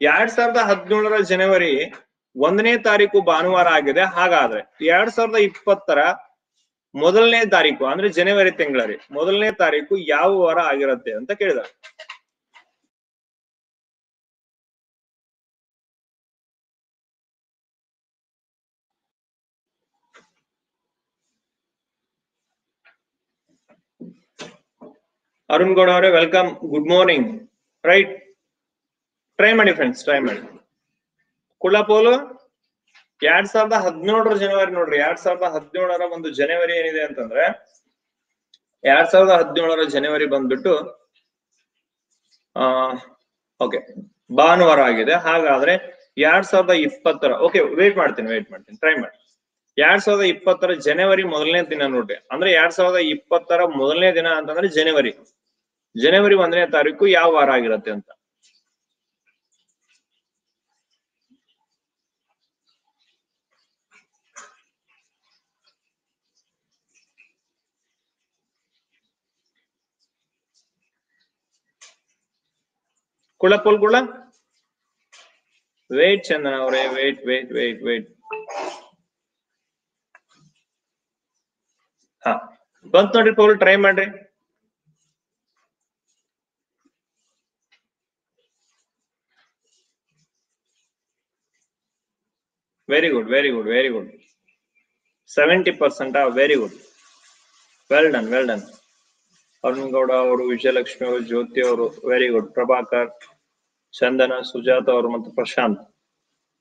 ಎರಡ್ ಸಾವಿರದ ಹದಿನೇಳರ ಜನವರಿ ಒಂದನೇ ತಾರೀಕು ಭಾನುವಾರ ಆಗಿದೆ. ಹಾಗಾದ್ರೆ ಎರಡ್ ಸಾವಿರದ ಇಪ್ಪತ್ತರ ಮೊದಲನೇ ತಾರೀಕು, ಅಂದ್ರೆ ಜನವರಿ ತಿಂಗಳಲ್ಲಿ ಮೊದಲನೇ ತಾರೀಕು ಯಾವ ವಾರ ಆಗಿರುತ್ತೆ ಅಂತ ಕೇಳಿದಾರೆ. ಅರುಣ್ ಗೌಡ ಅವರೇ welcome good morning right try ಮಾಡಿ ಫ್ರೆಂಡ್ಸ್ ಟ್ರೈ ಮಾಡಿ. ಕುಳ್ಳಪೋಲು ಎರಡ್ ಸಾವಿರದ ಹದಿನೇಳರ ಜನವರಿ ನೋಡ್ರಿ. ಎರಡ್ ಸಾವಿರದ ಹದಿನೇಳರ ಒಂದು ಜನವರಿ ಏನಿದೆ ಅಂತಂದ್ರೆ, ಎರಡ್ ಸಾವಿರದ ಹದಿನೇಳರ ಜನವರಿ ಬಂದ್ಬಿಟ್ಟು, ಆ ಓಕೆ ಭಾನುವಾರ ಆಗಿದೆ. ಹಾಗಾದ್ರೆ ಎರಡ್ ಸಾವಿರದ ಇಪ್ಪತ್ತರ ಓಕೆ ವೇಟ್ ಮಾಡ್ತೀನಿ ವೇಟ್ ಮಾಡ್ತೀನಿ ಟ್ರೈ ಮಾಡಿ. ಎರಡ್ ಸಾವಿರದ ಇಪ್ಪತ್ತರ ಜನವರಿ ಮೊದಲನೇ ದಿನ ನೋಡ್ರಿ. ಅಂದ್ರೆ ಎರಡ್ ಸಾವಿರದ ಇಪ್ಪತ್ತರ ಮೊದಲನೇ ದಿನ ಅಂತಂದ್ರೆ ಜನವರಿ ಜನವರಿ ಒಂದನೇ ತಾರೀಕು ಯಾವ ವಾರ ಆಗಿರತ್ತೆ ಅಂತ? ಕುಳ ಪೋಲ್ ಕುಳ? ವೇಟ್ ಚಂದನ ಅವರೇ, ವೇಟ್ ವೇಟ್ ವೇಟ್ ವೇಟ್. ಹಾ ಬಂತ್ ನೋಡ್ರಿ ಪೋಲ್, ಟ್ರೈ ಮಾಡ್ರಿ. Very good very good very good seventy percent very good well done well done Arun Gowda ಅವರು, ವಿಜಯಲಕ್ಷ್ಮಿ ಅವರು, ಜ್ಯೋತಿ ಅವರು ವೆರಿ ಗುಡ್ ಪ್ರಭಾಕರ್ ಚಂದನ ಸುಜಾತ ಅವರು ಮತ್ತು Prashanth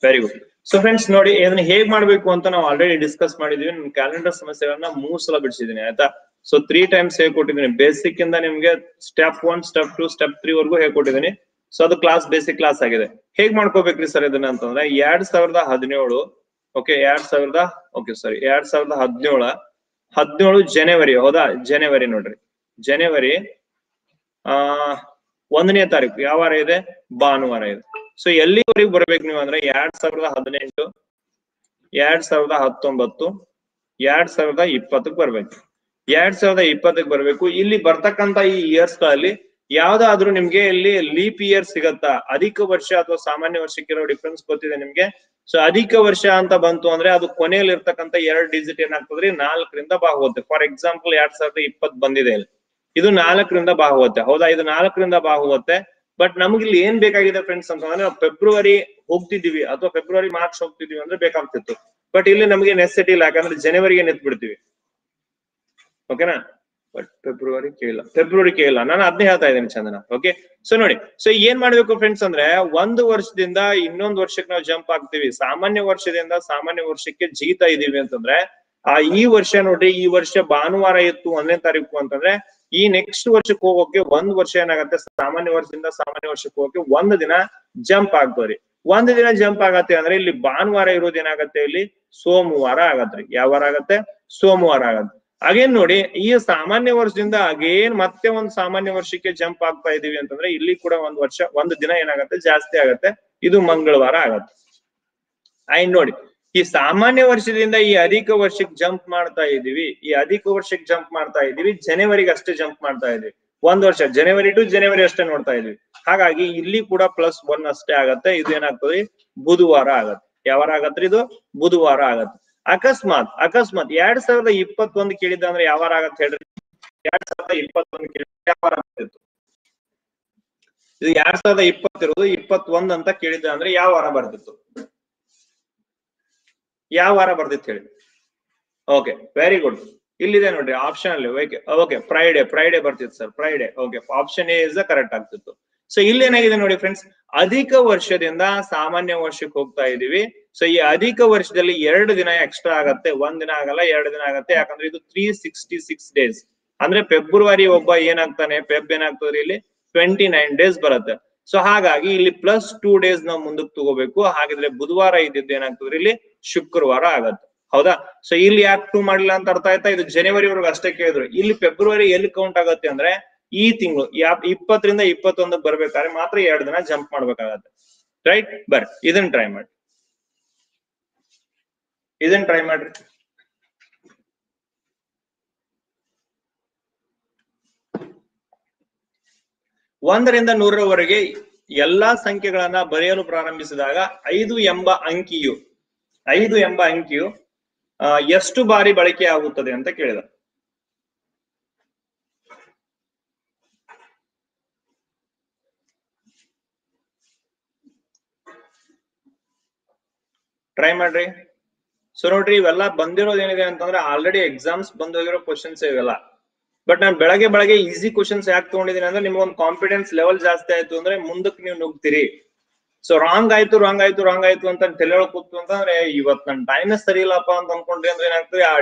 very good so friends ನೋಡಿ, ಇದನ್ನ ಹೇಗ್ ಮಾಡ್ಬೇಕು ಅಂತ ನಾವು ಆಲ್ರೆಡಿ ಡಿಸ್ಕಸ್ ಮಾಡಿದೀವಿ. ನಿಮ್ ಕ್ಯಾಲೆಂಡರ್ ಸಮಸ್ಯೆಗಳನ್ನ ಮೂರ್ ಸಲ ಬಿಡಿಸಿದೀನಿ ಆಯ್ತಾ? ಸೊ ತ್ರೀ ಟೈಮ್ಸ್ ಹೇಳ್ಕೊಟ್ಟಿದ್ದೀನಿ. ಬೇಸಿಕ್ ಇಂದ ನಿಮ್ಗೆ step one step two step three ವರ್ಗೂ ಹೇಳ್ಕೊಟ್ಟಿದ್ದೀನಿ. ಸೊ ಅದು ಕ್ಲಾಸ್ ಬೇಸಿಕ್ ಕ್ಲಾಸ್ ಆಗಿದೆ. ಹೇಗ್ ಮಾಡ್ಕೋಬೇಕ್ರಿ ಸರ್ ಇದನ್ನ ಅಂತಂದ್ರೆ, ಎರಡ್ ಸಾವಿರದ ಹದಿನೇಳು ಓಕೆ ಎರಡ್ ಸಾವಿರದ ಓಕೆ ಸಾರಿ ಎರಡ್ ಸಾವಿರದ ಹದಿನೇಳ, ಹದಿನೇಳು ಜನವರಿ ಹೌದಾ? ಜನವರಿ ನೋಡ್ರಿ. ಜನವರಿ ಆ, ಒಂದನೇ ತಾರೀಕು, ಯಾವ ವಾರ ಇದೆ? ಭಾನುವಾರ ಇದೆ. ಸೊ ಎಲ್ಲಿವರೆಗೂ ಬರ್ಬೇಕು ನೀವು ಅಂದ್ರೆ, ಎರಡ್ ಸಾವಿರದ ಹದಿನೆಂಟು, ಎರಡ್ ಸಾವಿರದ ಹತ್ತೊಂಬತ್ತು, ಎರಡ್ ಸಾವಿರದ ಇಪ್ಪತ್ತಕ್ಕೆ ಬರ್ಬೇಕು. ಎರಡ್ ಸಾವಿರದ ಇಪ್ಪತ್ತಕ್ ಬರ್ಬೇಕು. ಇಲ್ಲಿ ಬರ್ತಕ್ಕಂತ ಈ ಇಯರ್ಸ್ಗಳಲ್ಲಿ ಯಾವ್ದಾದ್ರೂ ನಿಮ್ಗೆ ಇಲ್ಲಿ ಲೀಪ್ ಇಯರ್ ಸಿಗತ್ತಾ? ಅಧಿಕ ವರ್ಷ ಅಥವಾ ಸಾಮಾನ್ಯ ವರ್ಷಕ್ಕಿರೋ ಡಿಫ್ರೆನ್ಸ್ ಗೊತ್ತಿದೆ ನಿಮ್ಗೆ? ಸೊ ಅಧಿಕ ವರ್ಷ ಅಂತ ಬಂತು ಅಂದ್ರೆ ಅದು ಕೊನೆಯಲ್ಲಿ ಇರ್ತಕ್ಕಂಥ ಎರಡ್ ಡಿಜಿಟ್ ಏನಾಗ್ತದ್ರಿ? ನಾಲ್ಕರಿಂದ ಬಾಗುವತ್ತೆ ಫಾರ್ ಎಕ್ಸಾಂಪಲ್ ಎರಡ್ ಸಾವಿರದ ಇಪ್ಪತ್ ಬಂದಿದೆ ಇಲ್ಲಿ. ಇದು ನಾಲ್ಕರಿಂದ ಬಾಗುವತ್ತೆ ಹೌದಾ? ಇದು ನಾಲ್ಕರಿಂದ ಬಾಗುವತ್ತೆ ಬಟ್ ನಮ್ಗೆ ಇಲ್ಲಿ ಏನ್ ಬೇಕಾಗಿದೆ ಫ್ರೆಂಡ್ಸ್ ಅಂತಂದ್ರೆ ನಾವು ಫೆಬ್ರವರಿ ಹೋಗ್ತಿದೀವಿ ಅಥವಾ ಫೆಬ್ರವರಿ ಮಾರ್ಚ್ ಹೋಗ್ತಿದೀವಿ ಅಂದ್ರೆ ಬೇಕಾಗ್ತಿತ್ತು. ಬಟ್ ಇಲ್ಲಿ ನಮಗೆ ನೆಸೆಸಿಟಿ ಇಲ್ಲ. ಯಾಕಂದ್ರೆ ಜನವರಿಗೆ ನೆತ್ ಬಿಡ್ತೀವಿ ಓಕೆನಾ ಬಟ್ ಫೆಬ್ರವರಿ ಕೇಳಿಲ್ಲ ಫೆಬ್ರವರಿ ಕೇಳಿಲ್ಲ ನಾನು ಅದನ್ನೇ ಹೇಳ್ತಾ ಇದ್ದೇನೆ ಚಂದನ ಓಕೆ ಸೊ ನೋಡಿ ಸೊ ಏನ್ ಮಾಡ್ಬೇಕು ಫ್ರೆಂಡ್ಸ್ ಅಂದ್ರೆ, ಒಂದು ವರ್ಷದಿಂದ ಇನ್ನೊಂದು ವರ್ಷಕ್ಕೆ ನಾವು ಜಂಪ್ ಆಗ್ತೀವಿ. ಸಾಮಾನ್ಯ ವರ್ಷದಿಂದ ಸಾಮಾನ್ಯ ವರ್ಷಕ್ಕೆ ಜೀತಾ ಇದೀವಿ ಅಂತಂದ್ರೆ, ಆ ಈ ವರ್ಷ ನೋಡ್ರಿ ಈ ವರ್ಷ ಭಾನುವಾರ ಇತ್ತು ಒಂದನೇ ತಾರೀಕು ಅಂತಂದ್ರೆ, ಈ ನೆಕ್ಸ್ಟ್ ವರ್ಷಕ್ಕೆ ಹೋಗೋಕೆ ಒಂದ್ ವರ್ಷ ಏನಾಗತ್ತೆ? ಸಾಮಾನ್ಯ ವರ್ಷದಿಂದ ಸಾಮಾನ್ಯ ವರ್ಷಕ್ಕೆ ಹೋಗೋಕೆ ಒಂದ್ ದಿನ ಜಂಪ್ ಆಗ್ತವ್ರಿ ಒಂದ್ ದಿನ ಜಂಪ್ ಆಗತ್ತೆ ಅಂದ್ರೆ ಇಲ್ಲಿ ಭಾನುವಾರ ಇರೋದು ಏನಾಗತ್ತೆ ಇಲ್ಲಿ? ಸೋಮವಾರ ಆಗತ್ತೆ. ಯಾವ ವಾರ ಆಗತ್ತೆ? ಸೋಮವಾರ ಆಗತ್ತೆ. ಅಗೇನ್ ನೋಡಿ, ಈ ಸಾಮಾನ್ಯ ವರ್ಷದಿಂದ ಅಗೇನ್ ಮತ್ತೆ ಒಂದ್ ಸಾಮಾನ್ಯ ವರ್ಷಕ್ಕೆ ಜಂಪ್ ಆಗ್ತಾ ಇದೀವಿ ಅಂತಂದ್ರೆ, ಇಲ್ಲಿ ಕೂಡ ಒಂದ್ ವರ್ಷ, ಒಂದ್ ದಿನ ಏನಾಗತ್ತೆ, ಜಾಸ್ತಿ ಆಗತ್ತೆ. ಇದು ಮಂಗಳವಾರ ಆಗತ್ತೆ. ಆಯ್ ನೋಡಿ, ಈ ಸಾಮಾನ್ಯ ವರ್ಷದಿಂದ ಈ ಅಧಿಕ ವರ್ಷಕ್ಕೆ ಜಂಪ್ ಮಾಡ್ತಾ ಇದೀವಿ. ಈ ಅಧಿಕ ವರ್ಷಕ್ಕೆ ಜಂಪ್ ಮಾಡ್ತಾ ಇದೀವಿ. ಜನವರಿಗೆ ಅಷ್ಟೇ ಜಂಪ್ ಮಾಡ್ತಾ ಇದೀವಿ. ಒಂದ್ ವರ್ಷ ಜನವರಿ ಟು ಜನವರಿ ಅಷ್ಟೇ ನೋಡ್ತಾ ಇದೀವಿ. ಹಾಗಾಗಿ ಇಲ್ಲಿ ಕೂಡ ಪ್ಲಸ್ ಒನ್ ಅಷ್ಟೇ ಆಗತ್ತೆ. ಇದು ಏನಾಗ್ತದೆ? ಬುಧವಾರ ಆಗತ್ತೆ. ಯಾವಾರ ಆಗತ್ರಿ ಇದು? ಬುಧವಾರ ಆಗತ್ತೆ. ಅಕಸ್ಮಾತ್ ಅಕಸ್ಮಾತ್. ಎರಡ್ ಸಾವಿರದ ಇಪ್ಪತ್ತೊಂದು ಕೇಳಿದ್ದ ಅಂದ್ರೆ ಯಾವಾರ ಆಗತ್ತೆ ಹೇಳ್ರಿ? ಎರಡ್ ಸಾವಿರದ ಇಪ್ಪತ್ತೊಂದು ಕೇಳಿದ್ರೆ ಯಾವಾರ ಆಗ್ತಿತ್ತು? ಇದು ಎರಡ್ ಸಾವಿರದ ಇಪ್ಪತ್ತಿರೋದು, ಇಪ್ಪತ್ತೊಂದ್ ಅಂತ ಕೇಳಿದ್ದ ಅಂದ್ರೆ ಯಾವ ವಾರ ಬರ್ತಿತ್ತು? ಯಾವ ವಾರ ಬರ್ತಿತ್ತು ಹೇಳಿ? ಓಕೆ ವೆರಿ ಗುಡ್ ಇಲ್ಲಿದೆ ನೋಡ್ರಿ ಆಪ್ಷನ್ ಅಲ್ಲಿ ಓಕೆ ಓಕೆ ಫ್ರೈಡೆ ಫ್ರೈಡೆ ಬರ್ತಿತ್ತು sir Friday okay option A is correct ಆಗ್ತಿತ್ತು. ಸೊ ಇಲ್ಲಿ ಏನಾಗಿದೆ ನೋಡಿ ಫ್ರೆಂಡ್ಸ್ ಅಧಿಕ ವರ್ಷದಿಂದ ಸಾಮಾನ್ಯ ವರ್ಷಕ್ಕೆ ಹೋಗ್ತಾ ಇದೀವಿ. ಸೊ ಈ ಅಧಿಕ ವರ್ಷದಲ್ಲಿ ಎರಡು ದಿನ ಎಕ್ಸ್ಟ್ರಾ ಆಗತ್ತೆ, ಒಂದ್ ದಿನ ಆಗಲ್ಲ, ಎರಡು ದಿನ ಆಗತ್ತೆ. ಯಾಕಂದ್ರೆ ಇದು ತ್ರೀ ಸಿಕ್ಸ್ಟಿ ಸಿಕ್ಸ್ ಡೇಸ್ ಅಂದ್ರೆ ಫೆಬ್ರವರಿ ಒಬ್ಬ ಏನಾಗ್ತಾನೆ ಫೆಬ್ ಏನಾಗ್ತದ್ರಿ ಇಲ್ಲಿ? ಟ್ವೆಂಟಿ ನೈನ್ ಡೇಸ್ ಬರುತ್ತೆ. ಸೊ ಹಾಗಾಗಿ ಇಲ್ಲಿ ಪ್ಲಸ್ ಟೂ ಡೇಸ್ ನಾವು ಮುಂದಕ್ಕೆ ತಗೋಬೇಕು. ಹಾಗಿದ್ರೆ ಬುಧವಾರ ಇದ್ದಿದ್ದು ಏನಾಗ್ತದ್ರಿ ಇಲ್ಲಿ? ಶುಕ್ರವಾರ ಆಗತ್ತೆ. ಹೌದಾ? ಸೊ ಇಲ್ಲಿ ಯಾಕೆ ಟೂ ಮಾಡಿಲ್ಲ ಅಂತ ಅರ್ಥ ಆಯ್ತಾ? ಇದು ಜನವರಿವರೆಗೂ ಅಷ್ಟೇ ಕೇಳಿದ್ರು. ಇಲ್ಲಿ ಫೆಬ್ರವರಿ ಎಲ್ಲಿ ಕೌಂಟ್ ಆಗತ್ತೆ ಅಂದ್ರೆ ಈ ತಿಂಗಳು ಇಪ್ಪತ್ತರಿಂದ ಇಪ್ಪತ್ತೊಂದಕ್ಕೆ ಬರ್ಬೇಕಾದ್ರೆ ಮಾತ್ರ ಎರಡು ದಿನ ಜಂಪ್ ಮಾಡ್ಬೇಕಾಗತ್ತೆ. ರೈಟ್ ಬರ್ರಿ. ಇದನ್ನ ಟ್ರೈ ಮಾಡಿ. ಇದನ್ನ ಟ್ರೈ ಮಾಡ್ರಿ. ಒಂದರಿಂದ ನೂರರವರೆಗೆ ಎಲ್ಲಾ ಸಂಖ್ಯೆಗಳನ್ನ ಬರೆಯಲು ಪ್ರಾರಂಭಿಸಿದಾಗ ಐದು ಎಂಬ ಅಂಕಿಯು, ಐದು ಎಂಬ ಅಂಕಿಯು ಎಷ್ಟು ಬಾರಿ ಬಳಕೆ ಆಗುತ್ತದೆ ಅಂತ ಕೇಳಿದ. ಟ್ರೈ ಮಾಡ್ರಿ. ಸೊ ನೋಡ್ರಿ, ಇವೆಲ್ಲ ಬಂದಿರೋದು ಏನಿದೆ ಅಂತಂದ್ರೆ ಆಲ್ರೆಡಿ ಎಕ್ಸಾಮ್ಸ್ ಬಂದೋಗಿರೋ ಕ್ವಶನ್ಸ್ ಇವೆಲ್ಲ. ಬಟ್ ನಾನು ಬೆಳಗ್ಗೆ ಬೆಳಗ್ಗೆ ಈಸಿ ಕ್ವಶನ್ಸ್ ಯಾಕೆ ತಗೊಂಡಿದ್ದೀನಿ ಅಂದ್ರೆ ನಿಮ್ಗೊಂದು ಕಾನ್ಫಿಡೆನ್ಸ್ ಲೆವೆಲ್ ಜಾಸ್ತಿ ಆಯ್ತು ಅಂದ್ರೆ ಮುಂದಕ್ಕೆ ನೀವು ನುಗ್ತೀರಿ ಸೊ ರಾಂಗ್ ಆಯ್ತು ರಾಂಗ್ ಆಯ್ತು ರಾಂಗ್ ಆಯ್ತು ಅಂತ ತಲೆ ಕೂತು ಅಂತಂದ್ರೆ ಇವತ್ ನನ್ ಟೈಮ್ ಸರಿ ಇಲ್ಲಪ್ಪ ಅಂತ ಅನ್ಕೊಂಡ್ರಿ ಅಂದ್ರೆ ಏನಾಗ್ತದೆ? ಆ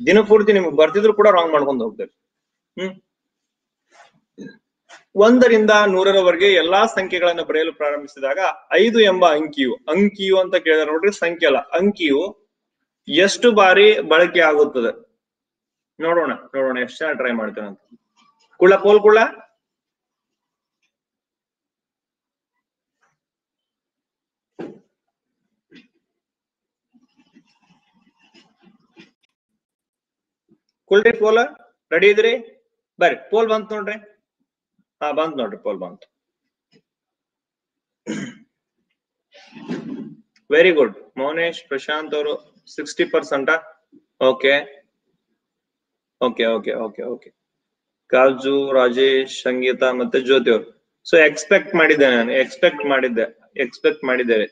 ದಿನ ಪೂರ್ತಿ ನಿಮ್ಗೆ ಬರ್ತಿದ್ರು ಕೂಡ ರಾಂಗ್ ಮಾಡ್ಕೊಂಡು ಹೋಗ್ತೀರಿ. ಹ್ಮ್? ಒಂದರಿಂದ ನೂರರವರೆಗೆ ಎಲ್ಲಾ ಸಂಖ್ಯೆಗಳನ್ನು ಬರೆಯಲು ಪ್ರಾರಂಭಿಸಿದಾಗ ಐದು ಎಂಬ ಅಂಕಿಯು ಅಂಕಿಯು ಅಂತ ಕೇಳಿದ್ರೆ ನೋಡ್ರಿ ಸಂಖ್ಯೆ ಅಲ್ಲ, ಅಂಕಿಯು ಎಷ್ಟು ಬಾರಿ ಬಳಕೆ ಆಗುತ್ತದೆ? ನೋಡೋಣ ನೋಡೋಣ, ಎಷ್ಟು ಜನ ಟ್ರೈ ಮಾಡ್ತೇವೆ ಅಂತ. ಕುಳ್ಳ, ಪೋಲ್ ಕುಳ್ಳ? ಕುಳ್ರಿ ಪೋಲ ರೆಡಿ ಇದ್ರಿ? ಬರ್ರಿ, ಪೋಲ್ ಬಂತ್ ನೋಡ್ರಿ. ಹಾ, ಬಂತ್ ನೋಡ್ರಿ, ಪೋಲ್ ಬಂತು. ವೆರಿ ಗುಡ್ ಮೌನೇಶ್ ಪ್ರಶಾಂತ್ ಅವರು sixty percent okay okay okay okay okay ಕಾಜು ರಾಜೇಶ್ ಸಂಗೀತ ಮತ್ತೆ ಜ್ಯೋತಿ ಅವರು. ಸೊ ಎಕ್ಸ್ಪೆಕ್ಟ್ ಮಾಡಿದ್ದೆ ನಾನು. ಎಕ್ಸ್ಪೆಕ್ಟ್ ಮಾಡಿದ್ದೆ. ಎಕ್ಸ್ಪೆಕ್ಟ್ ಮಾಡಿದ್ದೇವೆ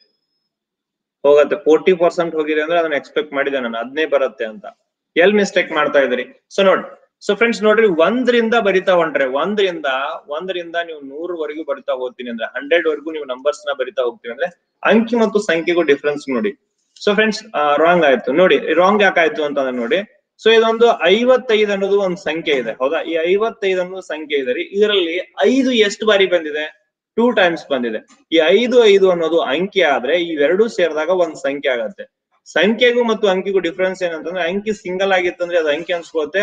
ಹೋಗತ್ತೆ. ಫೋರ್ಟಿ ಪರ್ಸೆಂಟ್ ಹೋಗಿದೆ ಅಂದ್ರೆ ಅದನ್ನ ಎಕ್ಸ್ಪೆಕ್ಟ್ ಮಾಡಿದ್ದೆ ನಾನು. ಅದನ್ನೇ ಬರುತ್ತೆ ಅಂತ. ಎಲ್ ಮಿಸ್ಟೇಕ್ ಮಾಡ್ತಾ ಇದ್ರಿ ಸೊ ನೋಡಿ. ಸೊ ಫ್ರೆಂಡ್ಸ್ ನೋಡ್ರಿ, ಒಂದ್ರಿಂದ ಬರಿತಾ ಹೊಂಟ್ರೆ, ಒಂದ್ರಿಂದ, ಒಂದರಿಂದ ನೀವು ನೂರವರೆಗೂ ಬರಿತಾ ಹೋಗ್ತೀನಿ ಅಂದ್ರೆ ಹಂಡ್ರೆಡ್ ವರೆಗೂ ನೀವು ನಂಬರ್ಸ್ನ ಬರಿತಾ ಹೋಗ್ತೀನಿ ಅಂದ್ರೆ, ಅಂಕಿ ಮತ್ತು ಸಂಖ್ಯೆಗೂ ಡಿಫ್ರೆನ್ಸ್ ನೋಡಿ. ಸೊ ಫ್ರೆಂಡ್ಸ್ ರಾಂಗ್ ಆಯ್ತು. ನೋಡಿ ರಾಂಗ್ ಯಾಕಾಯ್ತು ಅಂತಂದ್ರೆ ನೋಡಿ ಸೊ ಇದೊಂದು ಐವತ್ತೈದು ಅನ್ನೋದು ಒಂದು ಸಂಖ್ಯೆ ಇದೆ. ಹೌದಾ? ಈ ಐವತ್ತೈದು ಅನ್ನೋದು ಸಂಖ್ಯೆ ಇದೆ ರೀ. ಇದರಲ್ಲಿ ಐದು ಎಷ್ಟು ಬಾರಿ ಬಂದಿದೆ? ಟೂ ಟೈಮ್ಸ್ ಬಂದಿದೆ. ಈ ಐದು ಐದು ಅನ್ನೋದು ಅಂಕಿ ಆದ್ರೆ ಇವೆರಡು ಸೇರಿದಾಗ ಒಂದ್ ಸಂಖ್ಯೆ ಆಗತ್ತೆ. ಸಂಖ್ಯೆಗೂ ಮತ್ತು ಅಂಕಿಗೂ ಡಿಫ್ರೆನ್ಸ್ ಏನಂತಂದ್ರೆ, ಅಂಕಿ ಸಿಂಗಲ್ ಆಗಿತ್ತಂದ್ರೆ ಅದು ಅಂಕಿ ಅನ್ಸ್ಕೊಳುತ್ತೆ.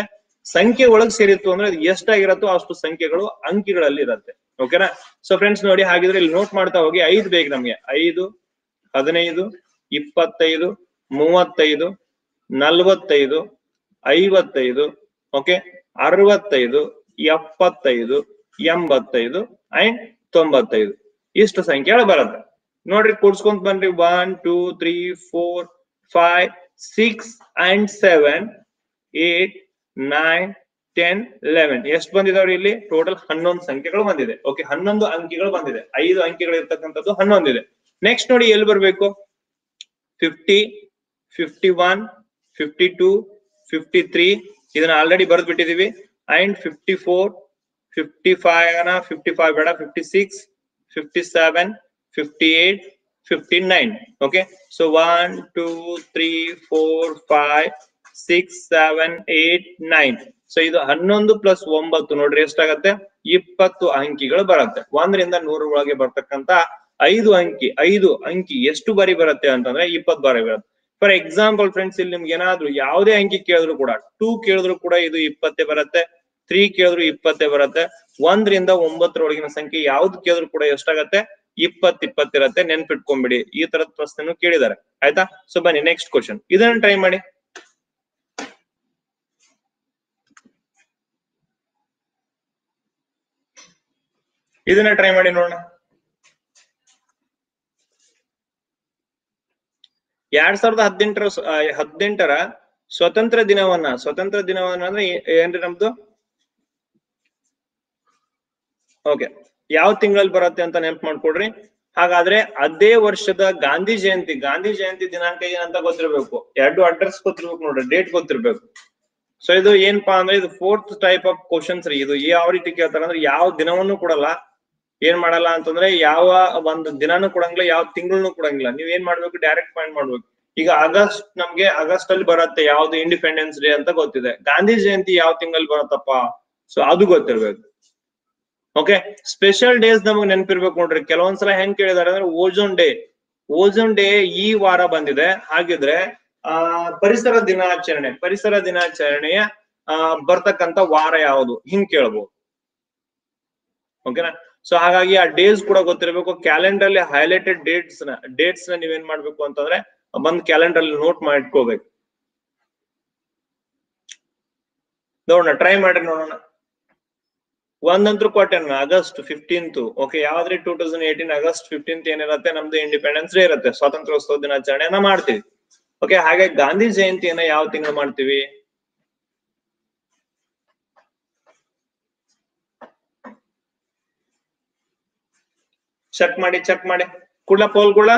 ಸಂಖ್ಯೆ ಒಳಗ್ ಸೇರಿತ್ತು ಅಂದ್ರೆ ಅದು ಎಷ್ಟಾಗಿರತ್ತೋ ಅಷ್ಟು ಸಂಖ್ಯೆಗಳು ಅಂಕಿಗಳಲ್ಲಿ ಇರತ್ತೆ. ಓಕೆನಾ ಸೊ ಫ್ರೆಂಡ್ಸ್ ನೋಡಿ ಹಾಗಿದ್ರೆ ಇಲ್ಲಿ ನೋಟ್ ಮಾಡ್ತಾ ಹೋಗಿ ಐದು ಬೇಕು ನಮ್ಗೆ. ಐದು, ಹದಿನೈದು, ಇಪ್ಪತ್ತೈದು, ಮೂವತ್ತೈದು, ನಲ್ವತ್ತೈದು, ಐವತ್ತೈದು ಓಕೆ ಅರವತ್ತೈದು, ಎಪ್ಪತ್ತೈದು, ಎಂಬತ್ತೈದು ಅಂಡ್ ತೊಂಬತ್ತೈದು. ಇಷ್ಟು ಸಂಖ್ಯೆಗಳು ಬರುತ್ತೆ. ನೋಡ್ರಿ ಕೂಡ್ಸ್ಕೊಂತ ಬನ್ರಿ. One two three four five six and seven eight nine ten eleven ಎಷ್ಟು ಬಂದಿದಾವ್ರಿ ಇಲ್ಲಿ? ಟೋಟಲ್ ಹನ್ನೊಂದು ಸಂಖ್ಯೆಗಳು ಬಂದಿದೆ. ಓಕೆ ಹನ್ನೊಂದು ಅಂಕಿಗಳು ಬಂದಿದೆ. ಐದು ಅಂಕಿಗಳು ಇರ್ತಕ್ಕಂಥದ್ದು ಹನ್ನೊಂದಿದೆ ನೆಕ್ಸ್ಟ್ ನೋಡಿ ಎಲ್ಲಿ ಬರಬೇಕು? Fifty fifty one fifty two fifty three ಇದನ್ನ ಆಲ್ರೆಡಿ ಬರೆದು ಬಿಟ್ಟಿದೀವಿ and fifty four fifty five fifty five ಬೇಡ. Fifty six fifty seven fifty eight fifty nine okay so one two three four five six seven eight nine so ಇದು ಹನ್ನೊಂದು plus ಒಂಬತ್ತು ನೋಡ್ರಿ ಎಷ್ಟಾಗತ್ತೆ? ಇಪ್ಪತ್ತು ಅಂಕಿಗಳು ಬರುತ್ತೆ. ಒಂದರಿಂದ ನೂರ ಒಳಗೆ ಬರ್ತಕ್ಕಂತ ಐದು ಅಂಕಿ ಐದು ಅಂಕಿ ಎಷ್ಟು ಬಾರಿ ಬರುತ್ತೆ ಅಂತಂದ್ರೆ ಇಪ್ಪತ್ತು ಬಾರಿ ಬರುತ್ತೆ. ಫಾರ್ ಎಕ್ಸಾಂಪಲ್ ಫ್ರೆಂಡ್ಸ್ ಇಲ್ಲಿ ನಿಮ್ಗೆ ಏನಾದ್ರು ಯಾವುದೇ ಅಂಕಿ ಕೇಳಿದ್ರು ಕೂಡ ಟೂ ಕೇಳಿದ್ರು ಕೂಡ ಇದು ಇಪ್ಪತ್ತೇ ಬರುತ್ತೆ ತ್ರೀ ಕೇಳಿದ್ರು ಇಪ್ಪತ್ತೇ ಬರುತ್ತೆ, ಒಂದರಿಂದ ಒಂಬತ್ತರೊಳಗಿನ ಸಂಖ್ಯೆ ಯಾವ್ದು ಕೇಳಿದ್ರು ಕೂಡ ಎಷ್ಟಾಗತ್ತೆ? ಇಪ್ಪತ್ ಇಪ್ಪತ್ತಿರತ್ತೆ. ನೆನ್ಪಿಟ್ಕೊಂಡ್ಬಿಡಿ ಈ ತರದ ಪ್ರಶ್ನೆನೂ ಕೇಳಿದ್ದಾರೆ. ಆಯ್ತಾ? ಸೊ ಬನ್ನಿ ನೆಕ್ಸ್ಟ್ ಕ್ವಶನ್ ಇದನ್ನ ಟ್ರೈ ಮಾಡಿ. ಇದನ್ನ ಟ್ರೈ ಮಾಡಿ ನೋಡೋಣ. ಎರಡ್ ಸಾವಿರದ ಹದಿನೆಂಟರ ಹದಿನೆಂಟರ ಸ್ವತಂತ್ರ ದಿನವನ್ನ ಸ್ವತಂತ್ರ ದಿನವನ್ನ ಅಂದ್ರೆ ಏನ್ರಿ ನಮ್ದು? ಓಕೆ ಯಾವ ತಿಂಗಳಲ್ಲಿ ಬರುತ್ತೆ ಅಂತ ನೆನಪು ಮಾಡ್ಕೊಡ್ರಿ. ಹಾಗಾದ್ರೆ ಅದೇ ವರ್ಷದ ಗಾಂಧಿ ಜಯಂತಿ ಗಾಂಧಿ ಜಯಂತಿ ದಿನಾಂಕ ಏನಂತ ಗೊತ್ತಿರ್ಬೇಕು. ಎರಡು ಅಡ್ರೆಸ್ ಗೊತ್ತಿರ್ಬೇಕು ನೋಡ್ರಿ ಡೇಟ್ ಗೊತ್ತಿರ್ಬೇಕು. ಸೊ ಇದು ಏನಪ್ಪಾ ಅಂದ್ರೆ ಇದು ಫೋರ್ತ್ ಟೈಪ್ ಆಫ್ ಕ್ವಶನ್ಸ್ ರೀ. ಇದು ಯಾವ ರೀತಿ ಕೇಳ್ತಾರ ಅಂದ್ರೆ ಯಾವ ದಿನವನ್ನು ಕೊಡಲ್ಲ ಏನ್ ಮಾಡಲ್ಲ ಅಂತಂದ್ರೆ ಯಾವ ಒಂದು ದಿನಾನು ಕೊಡಂಗಿಲ್ಲ, ಯಾವ ತಿಂಗಳನ್ನು ಕೊಡಂಗಿಲ್ಲ. ನೀವ್ ಏನ್ ಮಾಡ್ಬೇಕು? ಡೈರೆಕ್ಟ್ ಪಾಯಿಂಟ್ ಮಾಡ್ಬೇಕು. ಈಗ ಆಗಸ್ಟ್ ನಮ್ಗೆ ಆಗಸ್ಟ್ ಅಲ್ಲಿ ಬರುತ್ತೆ ಯಾವ್ದು ಇಂಡಿಪೆಂಡೆನ್ಸ್ ಡೇ ಅಂತ ಗೊತ್ತಿದೆ. ಗಾಂಧಿ ಜಯಂತಿ ಯಾವ ತಿಂಗಳಲ್ಲಿ ಬರುತ್ತಪ್ಪ? ಸೊ ಅದು ಗೊತ್ತಿರ್ಬೇಕು. ಓಕೆ ಸ್ಪೆಷಲ್ ಡೇಸ್ ನಮಗ್ ನೆನಪಿರ್ಬೇಕು ನೋಡ್ರಿ. ಕೆಲವೊಂದ್ಸಲ ಹೆಂಗ್ ಕೇಳಿದಾರೆ ಅಂದ್ರೆ ಓಜೋನ್ ಡೇ ಓಜೋನ್ ಡೇ ಈ ವಾರ ಬಂದಿದೆ. ಹಾಗಿದ್ರೆ, ಆ, ಪರಿಸರ ದಿನಾಚರಣೆ. ಪರಿಸರ ದಿನಾಚರಣೆಯ, ಆ ಬರ್ತಕ್ಕಂತ ವಾರ ಯಾವುದು? ಹಿಂಗ್ ಕೇಳ್ಬೋದು. ಓಕೆನಾ ಸೊ ಹಾಗಾಗಿ ಆ ಡೇಸ್ ಕೂಡ ಗೊತ್ತಿರಬೇಕು. ಕ್ಯಾಲೆಂಡರ್ ಅಲ್ಲಿ ಹೈಲೈಟೆಡ್ ಡೇಟ್ಸ್ನ ಡೇಟ್ಸ್ನ ನೀವೇನ್ ಮಾಡ್ಬೇಕು ಅಂತಂದ್ರೆ, ಬಂದ್ ಕ್ಯಾಲೆಂಡರ್ ಅಲ್ಲಿ ನೋಟ್ ಮಾಡ್ಕೋಬೇಕು ನೋಡೋಣ ಟ್ರೈ ಮಾಡ್ರಿ ನೋಡೋಣ. ಒಂದಂತೂ ಕೊಟ್ಟೆನ August fifteenth okay ಯಾವ್ದ್ರಿ two thousand eighteen August fifteenth ಏನಿರುತ್ತೆ, ನಮ್ದು ಇಂಡಿಪೆಂಡೆನ್ಸ್ ಡೇ ಇರುತ್ತೆ, ಸ್ವಾತಂತ್ರ್ಯೋತ್ಸವ ದಿನಾಚರಣೆಯನ್ನ ಮಾಡ್ತೀವಿ. ಓಕೆ ಹಾಗೆ ಗಾಂಧಿ ಜಯಂತಿಯನ್ನ ಯಾವ ತಿಂಗಳು ಮಾಡ್ತೀವಿ? ಚೆಕ್ ಮಾಡಿ ಚೆಕ್ ಮಾಡಿ. ಕುಡ್ಲ ಪೋಲ್ ಕುಡ್ಲ?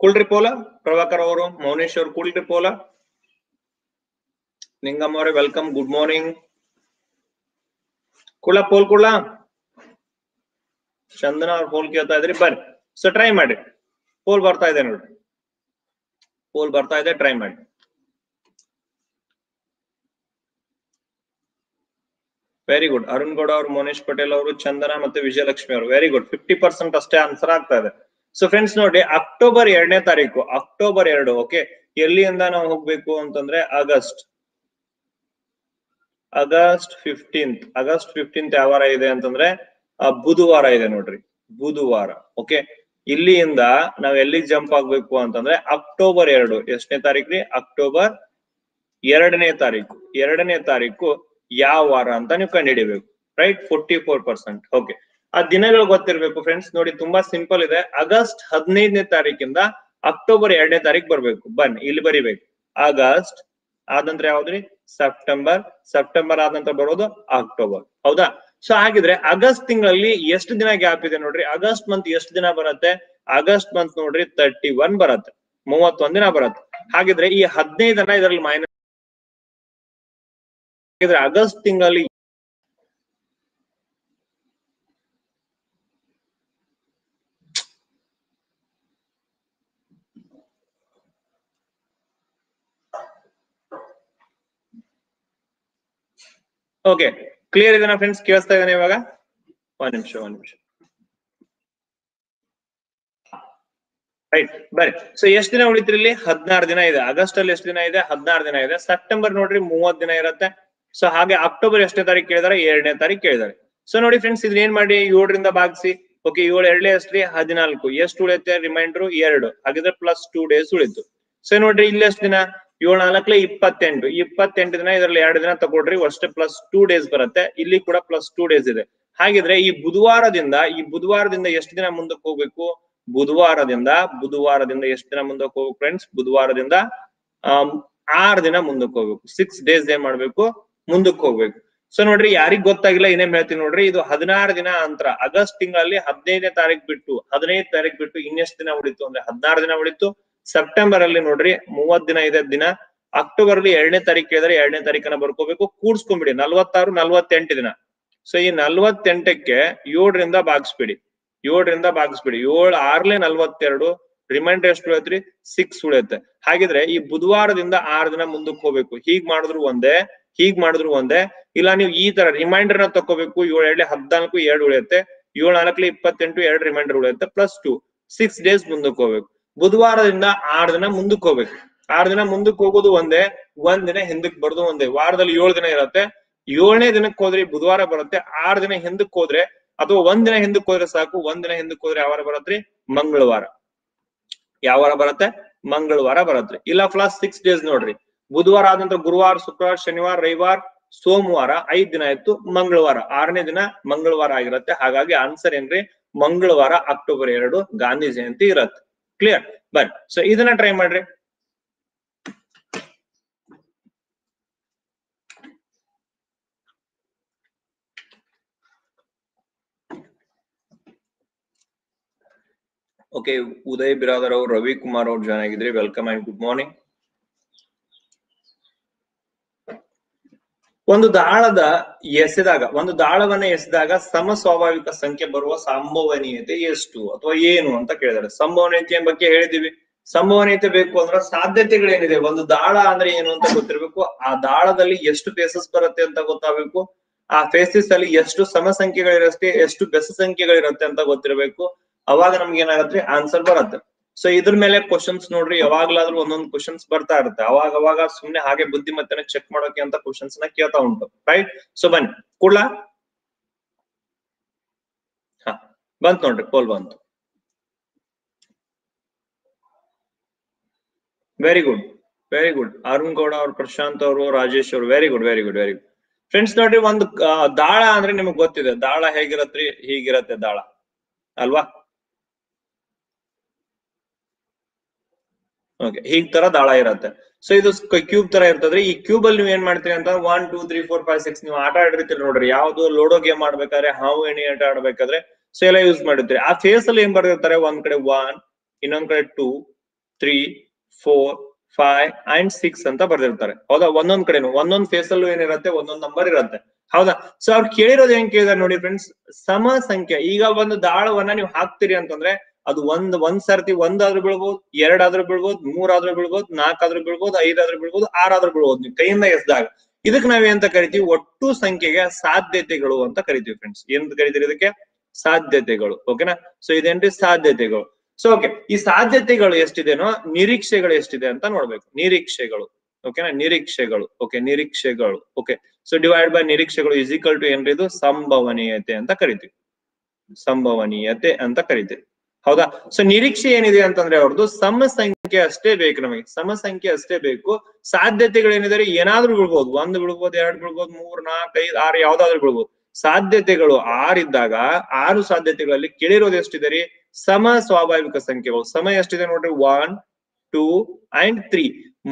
ಕುಳ್ರಿ ಪೋಲ ಪ್ರಭಾಕರ್ ಅವರು, ಮೌನೇಶ್ ಅವರು ಕುಳ್ರಿ ಪೋಲ ನಿಂಗಮ್ ಅವರೇ ವೆಲ್ಕಮ್ ಗುಡ್ ಮಾರ್ನಿಂಗ್ ಕುಳ್ಳ ಪೋಲ್ ಕುಳ್ಳ ಚಂದನ ಅವ್ರ ಪೋಲ್ ಕೇಳ್ತಾ ಇದ್ರಿ, ಬರ್ರಿ. ಸೊ ಟ್ರೈ ಮಾಡಿ. ಪೋಲ್ ಬರ್ತಾ ಇದೆ ನೋಡ್ರಿ ಪೋಲ್ ಬರ್ತಾ ಇದೆ ಟ್ರೈ ಮಾಡಿ. ವೆರಿ ಗುಡ್ ಅರುಣ್ ಗೌಡ ಅವರು, ಮೋನೇಶ್ ಪಟೇಲ್ ಅವರು, ಚಂದನ ಮತ್ತೆ ವಿಜಯಲಕ್ಷ್ಮಿ ಅವರು. ವೆರಿ ಗುಡ್ ಫಿಫ್ಟಿ ಪರ್ಸೆಂಟ್ ಅಷ್ಟೇ ಆನ್ಸರ್ ಆಗ್ತಾ ಇದೆ. ಸೊ ಫ್ರೆಂಡ್ಸ್ ನೋಡಿ ಅಕ್ಟೋಬರ್ ಎರಡನೇ ತಾರೀಕು ಅಕ್ಟೋಬರ್ ಎರಡು ಓಕೆ ಎಲ್ಲಿಂದ ನಾವು ಹೋಗ್ಬೇಕು ಅಂತಂದ್ರೆ August August fifteenth August fifteenth ಯಾವ ವಾರ ಇದೆ ಅಂತಂದ್ರೆ ಬುಧವಾರ ಇದೆ ನೋಡ್ರಿ. ಬುಧವಾರ ಓಕೆ ಇಲ್ಲಿಂದ ನಾವ್ ಎಲ್ಲಿ ಜಂಪ್ ಆಗ್ಬೇಕು ಅಂತಂದ್ರೆ ಅಕ್ಟೋಬರ್ ಎರಡು, ಎಷ್ಟನೇ ತಾರೀಕು ರೀ ಅಕ್ಟೋಬರ್ ಎರಡನೇ ತಾರೀಕು. ಎರಡನೇ ತಾರೀಕು ಯಾವ ವಾರ ಅಂತ ನೀವು ಕಂಡುಹಿಡಿಬೇಕು. Right forty four percent okay ಆ ದಿನಗಳು ಗೊತ್ತಿರ್ಬೇಕು ಫ್ರೆಂಡ್ಸ್ ನೋಡಿ, ತುಂಬಾ ಸಿಂಪಲ್ ಇದೆ. ಆಗಸ್ಟ್ ಹದಿನೈದನೇ ತಾರೀಕಿಂದ ಅಕ್ಟೋಬರ್ ಎರಡನೇ ತಾರೀಕು ಬರ್ಬೇಕು. ಬನ್ನಿ, ಇಲ್ಲಿ ಬರಿಬೇಕು. ಆಗಸ್ಟ್ ಆದಂತರ ಯಾವ್ದ್ರಿ? ಸೆಪ್ಟೆಂಬರ್ ಸೆಪ್ಟೆಂಬರ್ ಆದ ಬರೋದು ಅಕ್ಟೋಬರ್ ಹೌದಾ? ಸೊ ಹಾಗಿದ್ರೆ ಆಗಸ್ಟ್ ತಿಂಗಳಲ್ಲಿ ಎಷ್ಟು ದಿನ ಗ್ಯಾಪ್ ಇದೆ ನೋಡ್ರಿ? ಆಗಸ್ಟ್ ಮಂತ್ ಎಷ್ಟು ದಿನ ಬರುತ್ತೆ? ಆಗಸ್ಟ್ ಮಂತ್ ನೋಡ್ರಿ ತರ್ಟಿ ಒನ್ ಬರತ್ತೆ. ಮೂವತ್ತೊಂದ್ ದಿನ ಬರತ್ತೆ. ಹಾಗಿದ್ರೆ ಈ ಹದಿನೈದನ್ನ ಇದರಲ್ಲಿ ಮೈನಸ್ ಹಾಗಿದ್ರೆ ಆಗಸ್ಟ್ ತಿಂಗಳಲ್ಲಿ ಓಕೆ ಕ್ಲಿಯರ್ ಇದೆನಾ ಫ್ರೆಂಡ್ಸ್ ಕೇಳಿಸ್ತಾ ಇದ್ದಾನೆ ಇವಾಗ? ಒಂದ್ ನಿಮಿಷ ಒಂದ್ ನಿಮಿಷ. ರೈಟ್ ಬರ್ರಿ ಸೊ ಎಷ್ಟ್ ದಿನ ಉಳಿತ್ರಿ ಹದಿನಾರು ದಿನ ಇದೆ. ಆಗಸ್ಟ್ ಅಲ್ಲಿ ಎಷ್ಟು ದಿನ ಇದೆ? ಹದಿನಾರು ದಿನ ಇದೆ. ಸೆಪ್ಟೆಂಬರ್ ನೋಡ್ರಿ ಮೂವತ್ ದಿನ ಇರುತ್ತೆ. ಸೊ ಹಾಗೆ ಅಕ್ಟೋಬರ್ ಎಷ್ಟನೇ ತಾರೀಕು ಕೇಳಿದಾರೆ? ಎರಡನೇ ತಾರೀಕು ಕೇಳಿದಾರೆ. ಸೊ ನೋಡಿ ಫ್ರೆಂಡ್ಸ್ ಇದನ್ನ ಏನ್ ಮಾಡಿ? ಏಳರಿಂದ ಭಾಗಿಸಿ. ಓಕೆ ಏಳು ಎರಡನೇ ಎಷ್ಟ್ರಿ? ಹದಿನಾಲ್ಕು. ಎಷ್ಟು ಉಳಿಯುತ್ತೆ? ರಿಮೈಂಡರ್ ಎರಡು. ಹಾಗಿದ್ರೆ ಪ್ಲಸ್ ಟೂ ಡೇಸ್ ಉಳಿತು. ಸೊ ನೋಡ್ರಿ ಇಲ್ಲಿ ಎಷ್ಟು ದಿನ? ಏಳು ನಾಲ್ಕಲೆ ಇಪ್ಪತ್ತೆಂಟು. ಇಪ್ಪತ್ತೆಂಟು ದಿನ ಇದರಲ್ಲಿ ಎರಡು ದಿನ ತಗೊಳ್ರಿ ಅಷ್ಟೇ ಪ್ಲಸ್ ಟೂ ಡೇಸ್ ಬರುತ್ತೆ. ಇಲ್ಲಿ ಕೂಡ ಪ್ಲಸ್ ಟೂ ಡೇಸ್ ಇದೆ. ಹಾಗಿದ್ರೆ ಈ ಬುಧವಾರದಿಂದ ಈ ಬುಧವಾರದಿಂದ ಎಷ್ಟು ದಿನ ಮುಂದಕ್ಕೆ ಹೋಗ್ಬೇಕು? ಬುಧವಾರದಿಂದ ಬುಧವಾರದಿಂದ ಎಷ್ಟು ದಿನ ಮುಂದಕ್ಕೆ ಹೋಗ್ಬೇಕು ಫ್ರೆಂಡ್ಸ್ ಬುಧವಾರದಿಂದ ಆರು ದಿನ ಮುಂದಕ್ಕೆ ಹೋಗ್ಬೇಕು. ಸಿಕ್ಸ್ ಡೇಸ್ ಏನ್ ಮಾಡ್ಬೇಕು? ಮುಂದಕ್ಕೆ ಹೋಗ್ಬೇಕು. ಸೊ ನೋಡ್ರಿ, ಯಾರಿಗ್ ಗೊತ್ತಾಗಿಲ್ಲ ಏನೇನ್ ಹೇಳ್ತೀನಿ ನೋಡ್ರಿ, ಇದು ಹದಿನಾರು ದಿನ ಅಂತರ. ಆಗಸ್ಟ್ ತಿಂಗಳಲ್ಲಿ ಹದಿನೈದನೇ ತಾರೀಕು ಬಿಟ್ಟು, ಹದಿನೈದು ತಾರೀಕು ಬಿಟ್ಟು ಇನ್ನೆಷ್ಟು ದಿನ ಉಳಿತು? ಅಂದ್ರೆ ಹದಿನಾರು ದಿನ ಉಳಿತು. ಸೆಪ್ಟೆಂಬರ್ ಅಲ್ಲಿ ನೋಡ್ರಿ ಮೂವತ್ ದಿನ ಇದೆ ದಿನ. ಅಕ್ಟೋಬರ್ ಅಲ್ಲಿ ಎರಡನೇ ತಾರೀಕು ಹೇಳಿದ್ರೆ ಎರಡನೇ ತಾರೀಕನ್ನ ಬರ್ಕೋಬೇಕು. ಕೂಡ್ಸ್ಕೊಂಡ್ಬಿಡಿ ನಲ್ವತ್ತಾರು, ನಲ್ವತ್ತೆಂಟು ದಿನ. ಸೊ ಈ ನಲ್ವತ್ತೆಂಟಕ್ಕೆ ಏಳರಿಂದ ಭಾಗಿಸ್ಬಿಡಿ. ಏಳರಿಂದ ಭಾಗಿಸ್ಬಿಡಿ. ಏಳ್ ಆರ್ಲೆ ನಲ್ವತ್ತೆರಡು ರಿಮೈಂಡರ್ ಎಷ್ಟು ಉಳಿಯತ್ರಿ? ಸಿಕ್ಸ್ ಉಳಿಯುತ್ತೆ. ಹಾಗಿದ್ರೆ ಈ ಬುಧವಾರದಿಂದ ಆರ್ ದಿನ ಮುಂದಕ್ಕೆ ಹೋಗ್ಬೇಕು. ಹೀಗ್ ಮಾಡಿದ್ರು ಒಂದೇ, ಹೀಗ್ ಮಾಡಿದ್ರು ಒಂದೇ. ಇಲ್ಲ ನೀವು ಈ ತರ ರಿಮೈಂಡರ್ನ ತಕೋಬೇಕು ಏಳು ಎರಡ್ಲೆ ಹದ್ನಾಲ್ಕು ಎರಡು ಉಳಿಯುತ್ತೆ. ಏಳು ನಾಲ್ಕಲೆ ಇಪ್ಪತ್ತೆಂಟು, ಎರಡು ರಿಮೈಂಡರ್ ಉಳಿಯುತ್ತೆ ಪ್ಲಸ್ ಟು ಸಿಕ್ಸ್ ಡೇಸ್ ಮುಂದಕ್ಕೆ ಹೋಗ್ಬೇಕು. ಬುಧವಾರದಿಂದ ಆರ್ ದಿನ ಮುಂದಕ್ಕೆ ಹೋಗ್ಬೇಕು. ಆರ್ ದಿನ ಮುಂದಕ್ಕೆ ಹೋಗೋದು ಒಂದೇ, ಒಂದ್ ದಿನ ಹಿಂದಕ್ಕೆ ಬರೋದು ಒಂದೇ. ವಾರದಲ್ಲಿ ಏಳು ದಿನ ಇರುತ್ತೆ. ಏಳನೇ ದಿನಕ್ಕೆ ಹೋದ್ರೆ ಬುಧವಾರ ಬರುತ್ತೆ. ಆರ್ ದಿನ ಹಿಂದಕ್ಕೆ ಹೋದ್ರೆ, ಅಥವಾ ಒಂದ್ ದಿನ ಹಿಂದಕ್ಕೆ ಹೋದ್ರೆ ಸಾಕು, ಒಂದ್ ದಿನ ಹಿಂದಕ್ಕೆ ಹೋದ್ರೆ ಯಾವಾರ ಬರತ್ರಿ? ಮಂಗಳವಾರ. ಯಾವಾರ ಬರತ್ತೆ? ಮಂಗಳವಾರ ಬರತ್ರಿ ಇಲ್ಲ ಪ್ಲಸ್ ಸಿಕ್ಸ್ ಡೇಸ್ ನೋಡ್ರಿ. ಬುಧವಾರ ಆದ ನಂತರ ಗುರುವಾರ, ಶುಕ್ರವಾರ, ಶನಿವಾರ, ರವಿವಾರ, ಸೋಮವಾರ ಐದ್ ದಿನ ಆಯ್ತು ಮಂಗಳವಾರ. ಆರನೇ ದಿನ ಮಂಗಳವಾರ ಆಗಿರತ್ತೆ. ಹಾಗಾಗಿ ಆನ್ಸರ್ ಏನ್ರಿ? ಮಂಗಳವಾರ, ಅಕ್ಟೋಬರ್ ಎರಡು, ಗಾಂಧಿ ಜಯಂತಿ ಇರತ್ತೆ. ಕ್ಲಿಯರ್ ಬಟ್ ಸೊ ಇದನ್ನ ಟ್ರೈ ಮಾಡ್ರಿ. ಓಕೆ ಉದಯ್ ಬಿರಾದರ್ ಅವರು ರವಿ ಕುಮಾರ್ ಅವ್ರು ಜಾಯ್ನ್ ಆಗಿದ್ರಿ. ವೆಲ್ಕಮ್ ಅಂಡ್ ಗುಡ್ ಮಾರ್ನಿಂಗ್ ಒಂದು ದಾಳದ ಎಸೆದಾಗ, ಒಂದು ದಾಳವನ್ನ ಎಸೆದಾಗ ಸಮ ಸ್ವಾಭಾವಿಕ ಸಂಖ್ಯೆ ಬರುವ ಸಂಭವನೀಯತೆ ಎಷ್ಟು ಅಥವಾ ಏನು ಅಂತ ಕೇಳಿದಾರೆ. ಸಂಭವನೀಯತೆ ಬಗ್ಗೆ ಹೇಳಿದೀವಿ ಸಂಭವನೀಯತೆ ಬೇಕು ಅಂದ್ರೆ ಸಾಧ್ಯತೆಗಳೇನಿದೆ? ಒಂದು ದಾಳ ಅಂದ್ರೆ ಏನು ಅಂತ ಗೊತ್ತಿರ್ಬೇಕು. ಆ ದಾಳದಲ್ಲಿ ಎಷ್ಟು ಫೇಸಸ್ ಬರುತ್ತೆ ಅಂತ ಗೊತ್ತಾಗಬೇಕು. ಆ ಫೇಸಸ್ ಅಲ್ಲಿ ಎಷ್ಟು ಸಮ ಸಂಖ್ಯೆಗಳಿರತ್ತೆ ಎಷ್ಟು ಬೆಸ ಸಂಖ್ಯೆಗಳಿರುತ್ತೆ ಅಂತ ಗೊತ್ತಿರಬೇಕು. ಅವಾಗ ನಮ್ಗೆ ಏನಾಗತ್ತೆ? ಆನ್ಸರ್ ಬರುತ್ತೆ. ಸೊ ಇದ್ರ ಮೇಲೆ ಕ್ವಶನ್ಸ್ ನೋಡ್ರಿ, ಯಾವಾಗ್ಲಾದ್ರೂ ಒಂದೊಂದ್ ಕ್ವಶನ್ಸ್ ಬರ್ತಾ ಇರುತ್ತೆ. ಅವಾಗ ಅವಾಗ ಸುಮ್ನೆ ಹಾಗೆ ಬುದ್ಧಿಮತ್ತೆನ ಚೆಕ್ ಮಾಡೋಕೆ ಅಂತ ಕ್ವಶನ್ಸ್ನ ಕೇಳ್ತಾ ಉಂಟು ರೈಟ್ ಸೊ ಬನ್ನಿ, ಕೂಡ್ಲಾ? ಹ, ಬಂತ್ ನೋಡ್ರಿ ಕೋಲ್ ಬಂತು. Very good very good Arun Gowda ಅವ್ರು, ಪ್ರಶಾಂತ್ ಅವರು, ರಾಜೇಶ್ ಅವರು very good very good very good friends ನೋಡ್ರಿ, ಒಂದು ದಾಳ ಅಂದ್ರೆ ನಿಮಗ್ ಗೊತ್ತಿದೆ. ದಾಳ ಹೇಗಿರತ್ರಿ? ಹೀಗಿರತ್ತೆ ದಾಳ. ಅಲ್ವಾ? ಓಕೆ ಹೀಗ್ ತರ ದಾಳ ಇರತ್ತೆ. ಸೊ ಇದು ಕ್ಯೂಬ್ ತರ ಇರ್ತದ್ರಿ. ಈ ಕ್ಯೂಬ್ ಅಲ್ಲಿ ನೀವು ಏನ್ ಮಾಡ್ತೀರಿ ಅಂತ one two three four five six ನೀವು ಆಟ ಆಡಿರ್ತೀರಿ ನೋಡ್ರಿ. ಯಾವ್ದು ಲೋಡೋ ಗೇಮ್ ಆಡ್ಬೇಕಾದ್ರೆ ಹಾವು ಎಣಿ ಆಟ ಆಡ್ಬೇಕಾದ್ರೆ ಸೊ ಎಲ್ಲ ಯೂಸ್ ಮಾಡಿರ್ತೀರಿ. ಆ ಫೇಸ್ ಅಲ್ಲಿ ಏನ್ ಬರ್ದಿರ್ತಾರೆ? ಒಂದ್ ಕಡೆ ಒನ್ ಇನ್ನೊಂದ್ ಕಡೆ two three four five and six ಅಂತ ಬರ್ದಿರ್ತಾರೆ. ಹೌದಾ? ಒಂದೊಂದ್ ಕಡೆನು. ಒಂದೊಂದ್ ಫೇಸ್ ಅಲ್ಲೂ ಏನಿರತ್ತೆ ಒಂದೊಂದ್ ನಂಬರ್ ಇರತ್ತೆ. ಹೌದಾ? ಸೊ ಅವ್ರು ಕೇಳಿರೋದು ಏನ್ ಕೇಳಿದಾರೆ ನೋಡಿ ಫ್ರೆಂಡ್ಸ್ ಸಮ ಸಂಖ್ಯೆ ಈಗ ಒಂದು ದಾಳವನ್ನ ನೀವು ಹಾಕ್ತೀರಿ ಅಂತಂದ್ರೆ ಅದು ಒಂದ್ ಒಂದ್ ಸರ್ತಿ ಒಂದಾದ್ರೂ ಬೀಳ್ಬೋದು, ಎರಡಾದ್ರೂ ಬೀಳ್ಬೋದು, ಮೂರಾದ್ರೂ ಬೀಳ್ಬೋದು, ನಾಲ್ಕಾದ್ರೂ ಬೀಳ್ಬೋದು, ಐದಾದ್ರೂ ಬೀಳ್ಬೋದು, ಆರಾದ್ರೂ ಬೀಳ್ಬೋದು. ನೀವು ಕೈಯಿಂದ ಎಸ್ದಾಗ ಇದಕ್ ನಾವ್ ಏನಂತ ಕರಿತೀವಿ? ಒಟ್ಟು ಸಂಖ್ಯೆಗೆ ಸಾಧ್ಯತೆಗಳು ಅಂತ ಕರಿತೀವಿ ಫ್ರೆಂಡ್ಸ್ ಏನಂತ ಕರಿತೀರಿ ಇದಕ್ಕೆ? ಸಾಧ್ಯತೆಗಳು. ಓಕೆನಾ ಸೊ ಇದೇನ್ರಿ? ಸಾಧ್ಯತೆಗಳು. ಸೊ ಓಕೆ ಈ ಸಾಧ್ಯತೆಗಳು ಎಷ್ಟಿದೆನೋ, ನಿರೀಕ್ಷೆಗಳು ಎಷ್ಟಿದೆ ಅಂತ ನೋಡ್ಬೇಕು. ನಿರೀಕ್ಷೆಗಳು. ಓಕೆನಾ ನಿರೀಕ್ಷೆಗಳು. ಓಕೆ ನಿರೀಕ್ಷೆಗಳು. ಓಕೆ ಸೊ ಡಿವೈಡ್ ಬೈ ನಿರೀಕ್ಷೆಗಳು ಈಕ್ವಲ್ ಟು ಏನ್ರಿ ಇದು? ಸಂಭವನೀಯತೆ ಅಂತ ಕರಿತೀವಿ. ಸಂಭವನೀಯತೆ ಅಂತ ಕರಿತೀವಿ. ಹೌದಾ? ಸೊ ನಿರೀಕ್ಷೆ ಏನಿದೆ ಅಂತಂದ್ರೆ ಅವ್ರದ್ದು ಸಮ ಸಂಖ್ಯೆ ಅಷ್ಟೇ ಬೇಕು ನಮಗೆ. ಸಮ ಸಂಖ್ಯೆ ಅಷ್ಟೇ ಬೇಕು. ಸಾಧ್ಯತೆಗಳೇನಿದೆ ಏನಾದ್ರೂ ಬಿಡ್ಬೋದು ಒಂದ್ ಬಿಡ್ಬೋದು ಎರಡ್ ಬಿಡ್ಬೋದು ಮೂರ್, ನಾಲ್ಕ್, ಐದ್, ಆರು ಯಾವ್ದಾದ್ರು ಬಿಡ್ಬೋದು ಸಾಧ್ಯತೆಗಳು ಆರಿದ್ದಾಗ, ಆರು ಸಾಧ್ಯತೆಗಳಲ್ಲಿ ಕೇಳಿರೋದು ಎಷ್ಟಿದೆ ರೀ ಸಮ ಸ್ವಾಭಾವಿಕ ಸಂಖ್ಯೆಗಳು. ಸಮ ಎಷ್ಟಿದೆ ನೋಡ್ರಿ? ಒನ್ ಟೂ ಅಂಡ್ ತ್ರೀ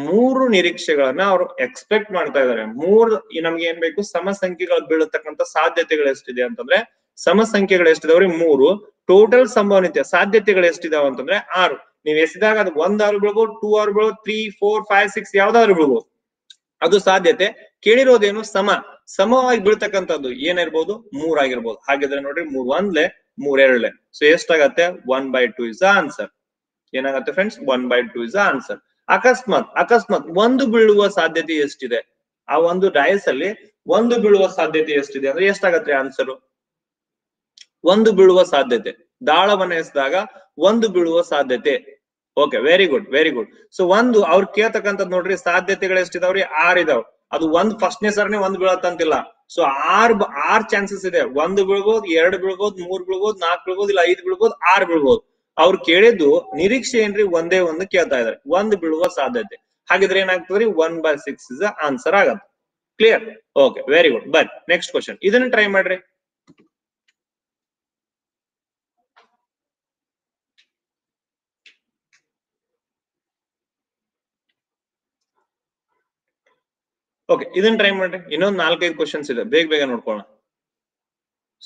ಮೂರು ನಿರೀಕ್ಷೆಗಳನ್ನ ಅವರು ಎಕ್ಸ್ಪೆಕ್ಟ್ ಮಾಡ್ತಾ ಇದ್ದಾರೆ ಮೂರ್ ನಮ್ಗೆ ಏನ್ ಬೇಕು? ಸಮ ಸಂಖ್ಯೆಗಳು ಬೀಳತಕ್ಕಂತ ಸಾಧ್ಯತೆಗಳು ಎಷ್ಟಿದೆ ಅಂತಂದ್ರೆ ಸಮ ಸಂಖ್ಯೆಗಳು ಎಷ್ಟಿದಾವ್ರಿ? ಮೂರು. ಟೋಟಲ್ ಸಂಭವನೀಯತೆ ಸಾಧ್ಯತೆಗಳು ಎಷ್ಟಿದಾವ ಅಂತಂದ್ರೆ ಆರು. ನೀವು ಎಸಿದಾಗ ಅದು ಒಂದ್ ಆರು ಬೀಳ್ಬೋದು ಟೂ ಆರು ಬೀಳ್ಬೋದು ತ್ರೀ ಫೋರ್ ಫೈವ್ ಸಿಕ್ಸ್ ಯಾವ್ದಾದ್ರು ಬೀಳ್ಬೋದು. ಅದು ಸಾಧ್ಯತೆ. ಕೇಳಿರೋದೇನು ಸಮ. ಸಮವಾಗಿ ಬೀಳ್ತಕ್ಕಂಥದ್ದು ಏನಿರ್ಬೋದು? ಮೂರ್ ಆಗಿರ್ಬೋದು. ಹಾಗಿದ್ರೆ ನೋಡ್ರಿ, ಮೂರ್ ಒಂದ್ಲೆ, ಮೂರ್ ಎರಡ್ಲೆ. ಸೊ ಎಷ್ಟಾಗತ್ತೆ? One by two is answer ಏನಾಗತ್ತೆ friends one by two is answer ಅಕಸ್ಮಾತ್ ಅಕಸ್ಮಾತ್ ಒಂದು ಬೀಳುವ ಸಾಧ್ಯತೆ ಎಷ್ಟಿದೆ? ಆ ಒಂದು ಡಯಸ್ ಅಲ್ಲಿ ಒಂದು ಬೀಳುವ ಸಾಧ್ಯತೆ ಎಷ್ಟಿದೆ? ಅಂದ್ರೆ ಎಷ್ಟಾಗತ್ತೆ ಆನ್ಸರ್ ಒಂದು ಬೀಳುವ ಸಾಧ್ಯತೆ. ದಾಳವನ್ನ ಎಸ್ದಾಗ ಒಂದು ಬೀಳುವ ಸಾಧ್ಯತೆ. Okay very good very good so ಒಂದು, ಅವ್ರು ಕೇಳ್ತಕ್ಕಂಥದ್ ನೋಡ್ರಿ, ಸಾಧ್ಯತೆಗಳು ಎಷ್ಟಿದಾವ್ರಿ? ಆರ್ ಇದಾವ್ ಅದು ಒಂದ್ ಫಸ್ಟ್ನೇ ಸರ್ನೇ ಒಂದ್ ಬೀಳತ್ತಂತಿಲ್ಲ. ಸೊ ಆರ್ ಆರ್ ಚಾನ್ಸಸ್ ಇದೆ. ಒಂದು ಬೀಳ್ಬೋದು, ಎರಡು ಬೀಳ್ಬೋದು, ಮೂರ್ ಬೀಳ್ಬೋದು, ನಾಲ್ಕು ಬೀಳ್ಬೋದು, ಇಲ್ಲ ಐದು ಬೀಳ್ಬೋದು, ಆರ್ ಬೀಳ್ಬೋದು. ಅವ್ರು ಕೇಳಿದ್ದು ನಿರೀಕ್ಷೆ ಏನ್ರಿ? ಒಂದೇ ಒಂದು ಕೇಳ್ತಾ ಇದಾರೆ. ಒಂದ್ ಬೀಳುವ ಸಾಧ್ಯತೆ. ಹಾಗಿದ್ರೆ ಏನಾಗ್ತದ್ರಿ? One by six is answer ಆಗತ್ತೆ. Clear okay very good but next question ಇದನ್ನ ಟ್ರೈ ಮಾಡ್ರಿ. ಓಕೆ ಇದನ್ನ ಟ್ರೈ ಮಾಡ್ರಿ. ಇನ್ನೊಂದು ನಾಲ್ಕೈದು ಕ್ವಶನ್ಸ್ ಇದೆ. ಬೇಗ ಬೇಗ ನೋಡ್ಕೊಳ್ಳೋಣ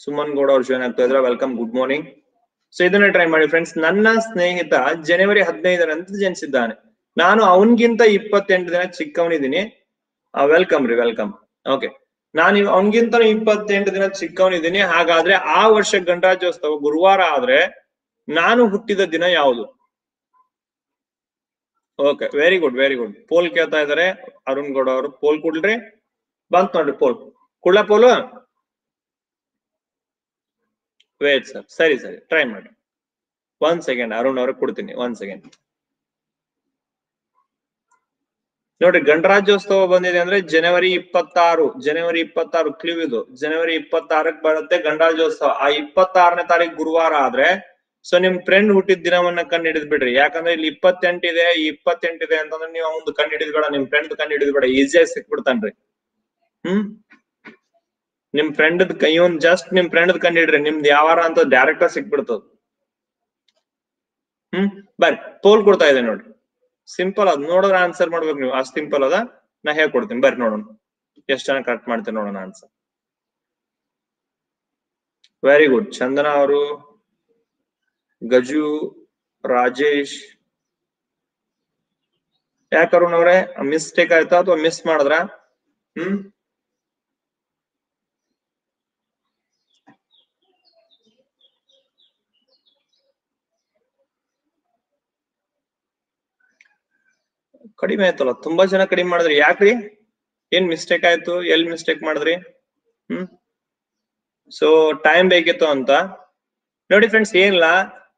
ಸುಮನ್ ಗೌಡ ಅವ್ರು ಜಾಯ್ನ್ ಆಗ್ತಾ ಇದ್ರ. ವೆಲ್ಕಮ್ ಗುಡ್ ಮಾರ್ನಿಂಗ್ ಸೊ ಇದನ್ನ ಟ್ರೈ ಮಾಡಿ ಫ್ರೆಂಡ್ಸ್ ನನ್ನ ಸ್ನೇಹಿತ ಜನವರಿ ಹದಿನೈದರಂತ ಜನಿಸಿದ್ದಾನೆ. ನಾನು ಅವನ್ಗಿಂತ ಇಪ್ಪತ್ತೆಂಟು ದಿನ ಚಿಕ್ಕವನಿದ್ದೀನಿ. ವೆಲ್ಕಮ್ ರೀ ವೆಲ್ಕಮ್ ಓಕೆ ನಾನು ಅವನ್ಗಿಂತ ಇಪ್ಪತ್ತೆಂಟು ದಿನ ಚಿಕ್ಕವನಿದ್ದೀನಿ. ಹಾಗಾದ್ರೆ ಆ ವರ್ಷ ಗಣರಾಜ್ಯೋತ್ಸವ ಗುರುವಾರ ಆದ್ರೆ ನಾನು ಹುಟ್ಟಿದ ದಿನ ಯಾವುದು? Okay very good very good poll ಕೇಳ್ತಾ ಇದಾರೆ. ಅರುಣ್ ಗೌಡ ಅವರು ಪೋಲ್ ಕೊಡ್ರಿ. ಬಂತ್ ನೋಡ್ರಿ ಪೋಲ್ ಕುಳ್ಳ ಪೋಲು ವೇಟ್ ಸರ್ ಸರಿ ಸರಿ. ಟ್ರೈ ಮಾಡಿ. ಒಂದ್ ಸೆಕೆಂಡ್ ಅರುಣ್ ಅವ್ರಿಗೆ ಕೊಡ್ತೀನಿ. ಒಂದ್ ಸೆಕೆಂಡ್ ನೋಡ್ರಿ, ಗಣರಾಜ್ಯೋತ್ಸವ ಬಂದಿದೆ ಅಂದ್ರೆ ಜನವರಿ ಇಪ್ಪತ್ತಾರು ಜನವರಿ ಇಪ್ಪತ್ತಾರು ಕ್ಲೂ ಇದು. ಜನವರಿ ಇಪ್ಪತ್ತಾರಕ್ ಬರುತ್ತೆ ಗಣರಾಜ್ಯೋತ್ಸವ. ಆ ಇಪ್ಪತ್ತಾರನೇ ತಾರೀಕು ಗುರುವಾರ ಆದ್ರೆ ಸೊ ನಿಮ್ ಫ್ರೆಂಡ್ ಹುಟ್ಟಿದ ದಿನವನ್ನ ಕಂಡು ಹಿಡಿದ್ ಬಿಡ್ರಿ. ಯಾಕಂದ್ರೆ ಇಲ್ಲಿ ಇಪ್ಪತ್ತೆಂಟಿದೆ ಈ ಇಪ್ಪತ್ತೆಂಟಿದೆ ಅಂತಂದ್ರೆ ನೀವು ಒಂದು ಕಂಡು ಹಿಡಿದ್ ಬೇಡ, ನಿಮ್ ಫ್ರೆಂಡ್ ಕಂಡು ಹಿಡಿದ್ ಬೇಡ. ಈಸಿಯಾಗಿ ಸಿಕ್ಬಿಡ್ತಾನ್ರಿ. ಹ್ಮ್? ನಿಮ್ ಫ್ರೆಂಡ್ ಇವನ್ ಜಸ್ಟ್ ನಿಮ್ ಫ್ರೆಂಡ್ ಕಂಡು ಹಿಡ್ರಿ. ನಿಮ್ದು ಯಾವಾರ ಅಂತ ಡೈರೆಕ್ಟ್ ಸಿಕ್ಬಿಡ್ತದ. ಹ್ಮ್? ಬರ್ರಿ ಪೋಲ್ ಕೊಡ್ತಾ ಇದೆ ನೋಡ್ರಿ. ಸಿಂಪಲ್ ಅದ್ ನೋಡಿದ್ರೆ ಆನ್ಸರ್ ಮಾಡ್ಬೇಕು ನೀವು. ಅಷ್ಟ್ ಸಿಂಪಲ್ ಅದ? ನಾ ಹೇಳ್ಕೊಡ್ತೀನಿ. ಬರ್ರಿ ನೋಡೋಣ. ಎಷ್ಟ್ ಜನ ಕರೆಕ್ಟ್ ಮಾಡ್ತೀನಿ ನೋಡೋಣ ಆನ್ಸರ್ ವೆರಿ ಗುಡ್ ಚಂದನ ಅವರು ಗಜು, ರಾಜೇಶ್. ಯಾಕೆ ಅರುಣ್ ಅವ್ರೆ ಮಿಸ್ಟೇಕ್ ಆಯ್ತಾ ಅಥವಾ ಮಿಸ್ ಮಾಡಿದ್ರ? ಹ್ಮ್? ಕಡಿಮೆ ಆಯ್ತಲ್ಲ, ತುಂಬಾ ಜನ ಕಡಿಮೆ ಮಾಡಿದ್ರಿ. ಯಾಕ್ರಿ? ಏನ್ ಮಿಸ್ಟೇಕ್ ಆಯ್ತು? ಎಲ್ಲಿ ಮಿಸ್ಟೇಕ್ ಮಾಡಿದ್ರಿ? ಹ್ಮ್? ಸೊ ಟೈಮ್ ಬೇಕಿತ್ತು ಅಂತ. ನೋಡಿ ಫ್ರೆಂಡ್ಸ್ ಏನಿಲ್ಲ.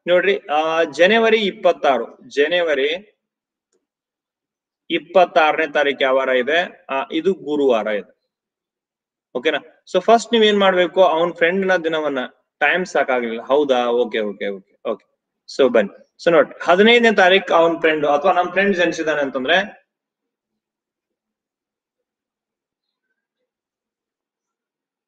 ನೋಡ್ರಿ, ಆ, ಜನವರಿ ಇಪ್ಪತ್ತಾರು, ಜನವರಿ ಇಪ್ಪತ್ತಾರನೇ ತಾರೀಕು ಯಾವ ವಾರ ಇದೆ? ಇದು ಗುರುವಾರ ಇದೆ. ಓಕೆನಾ ಸೊ ಫಸ್ಟ್ ನೀವ್ ಏನ್ ಮಾಡ್ಬೇಕು? ಅವನ್ ಫ್ರೆಂಡ್ನ ದಿನವನ್ನ ಟೈಮ್ ಸಾಕಾಗ್ಲಿಲ್ಲ ಹೌದಾ? Okay okay okay okay so ಬನ್ನಿ. ಸೊ ನೋಟ್ ಹದಿನೈದನೇ ತಾರೀಕು ಅವನ್ ಫ್ರೆಂಡ್ ಅಥವಾ ನಮ್ ಫ್ರೆಂಡ್ ಜನಿಸಿದಾನೆ ಅಂತಂದ್ರೆ,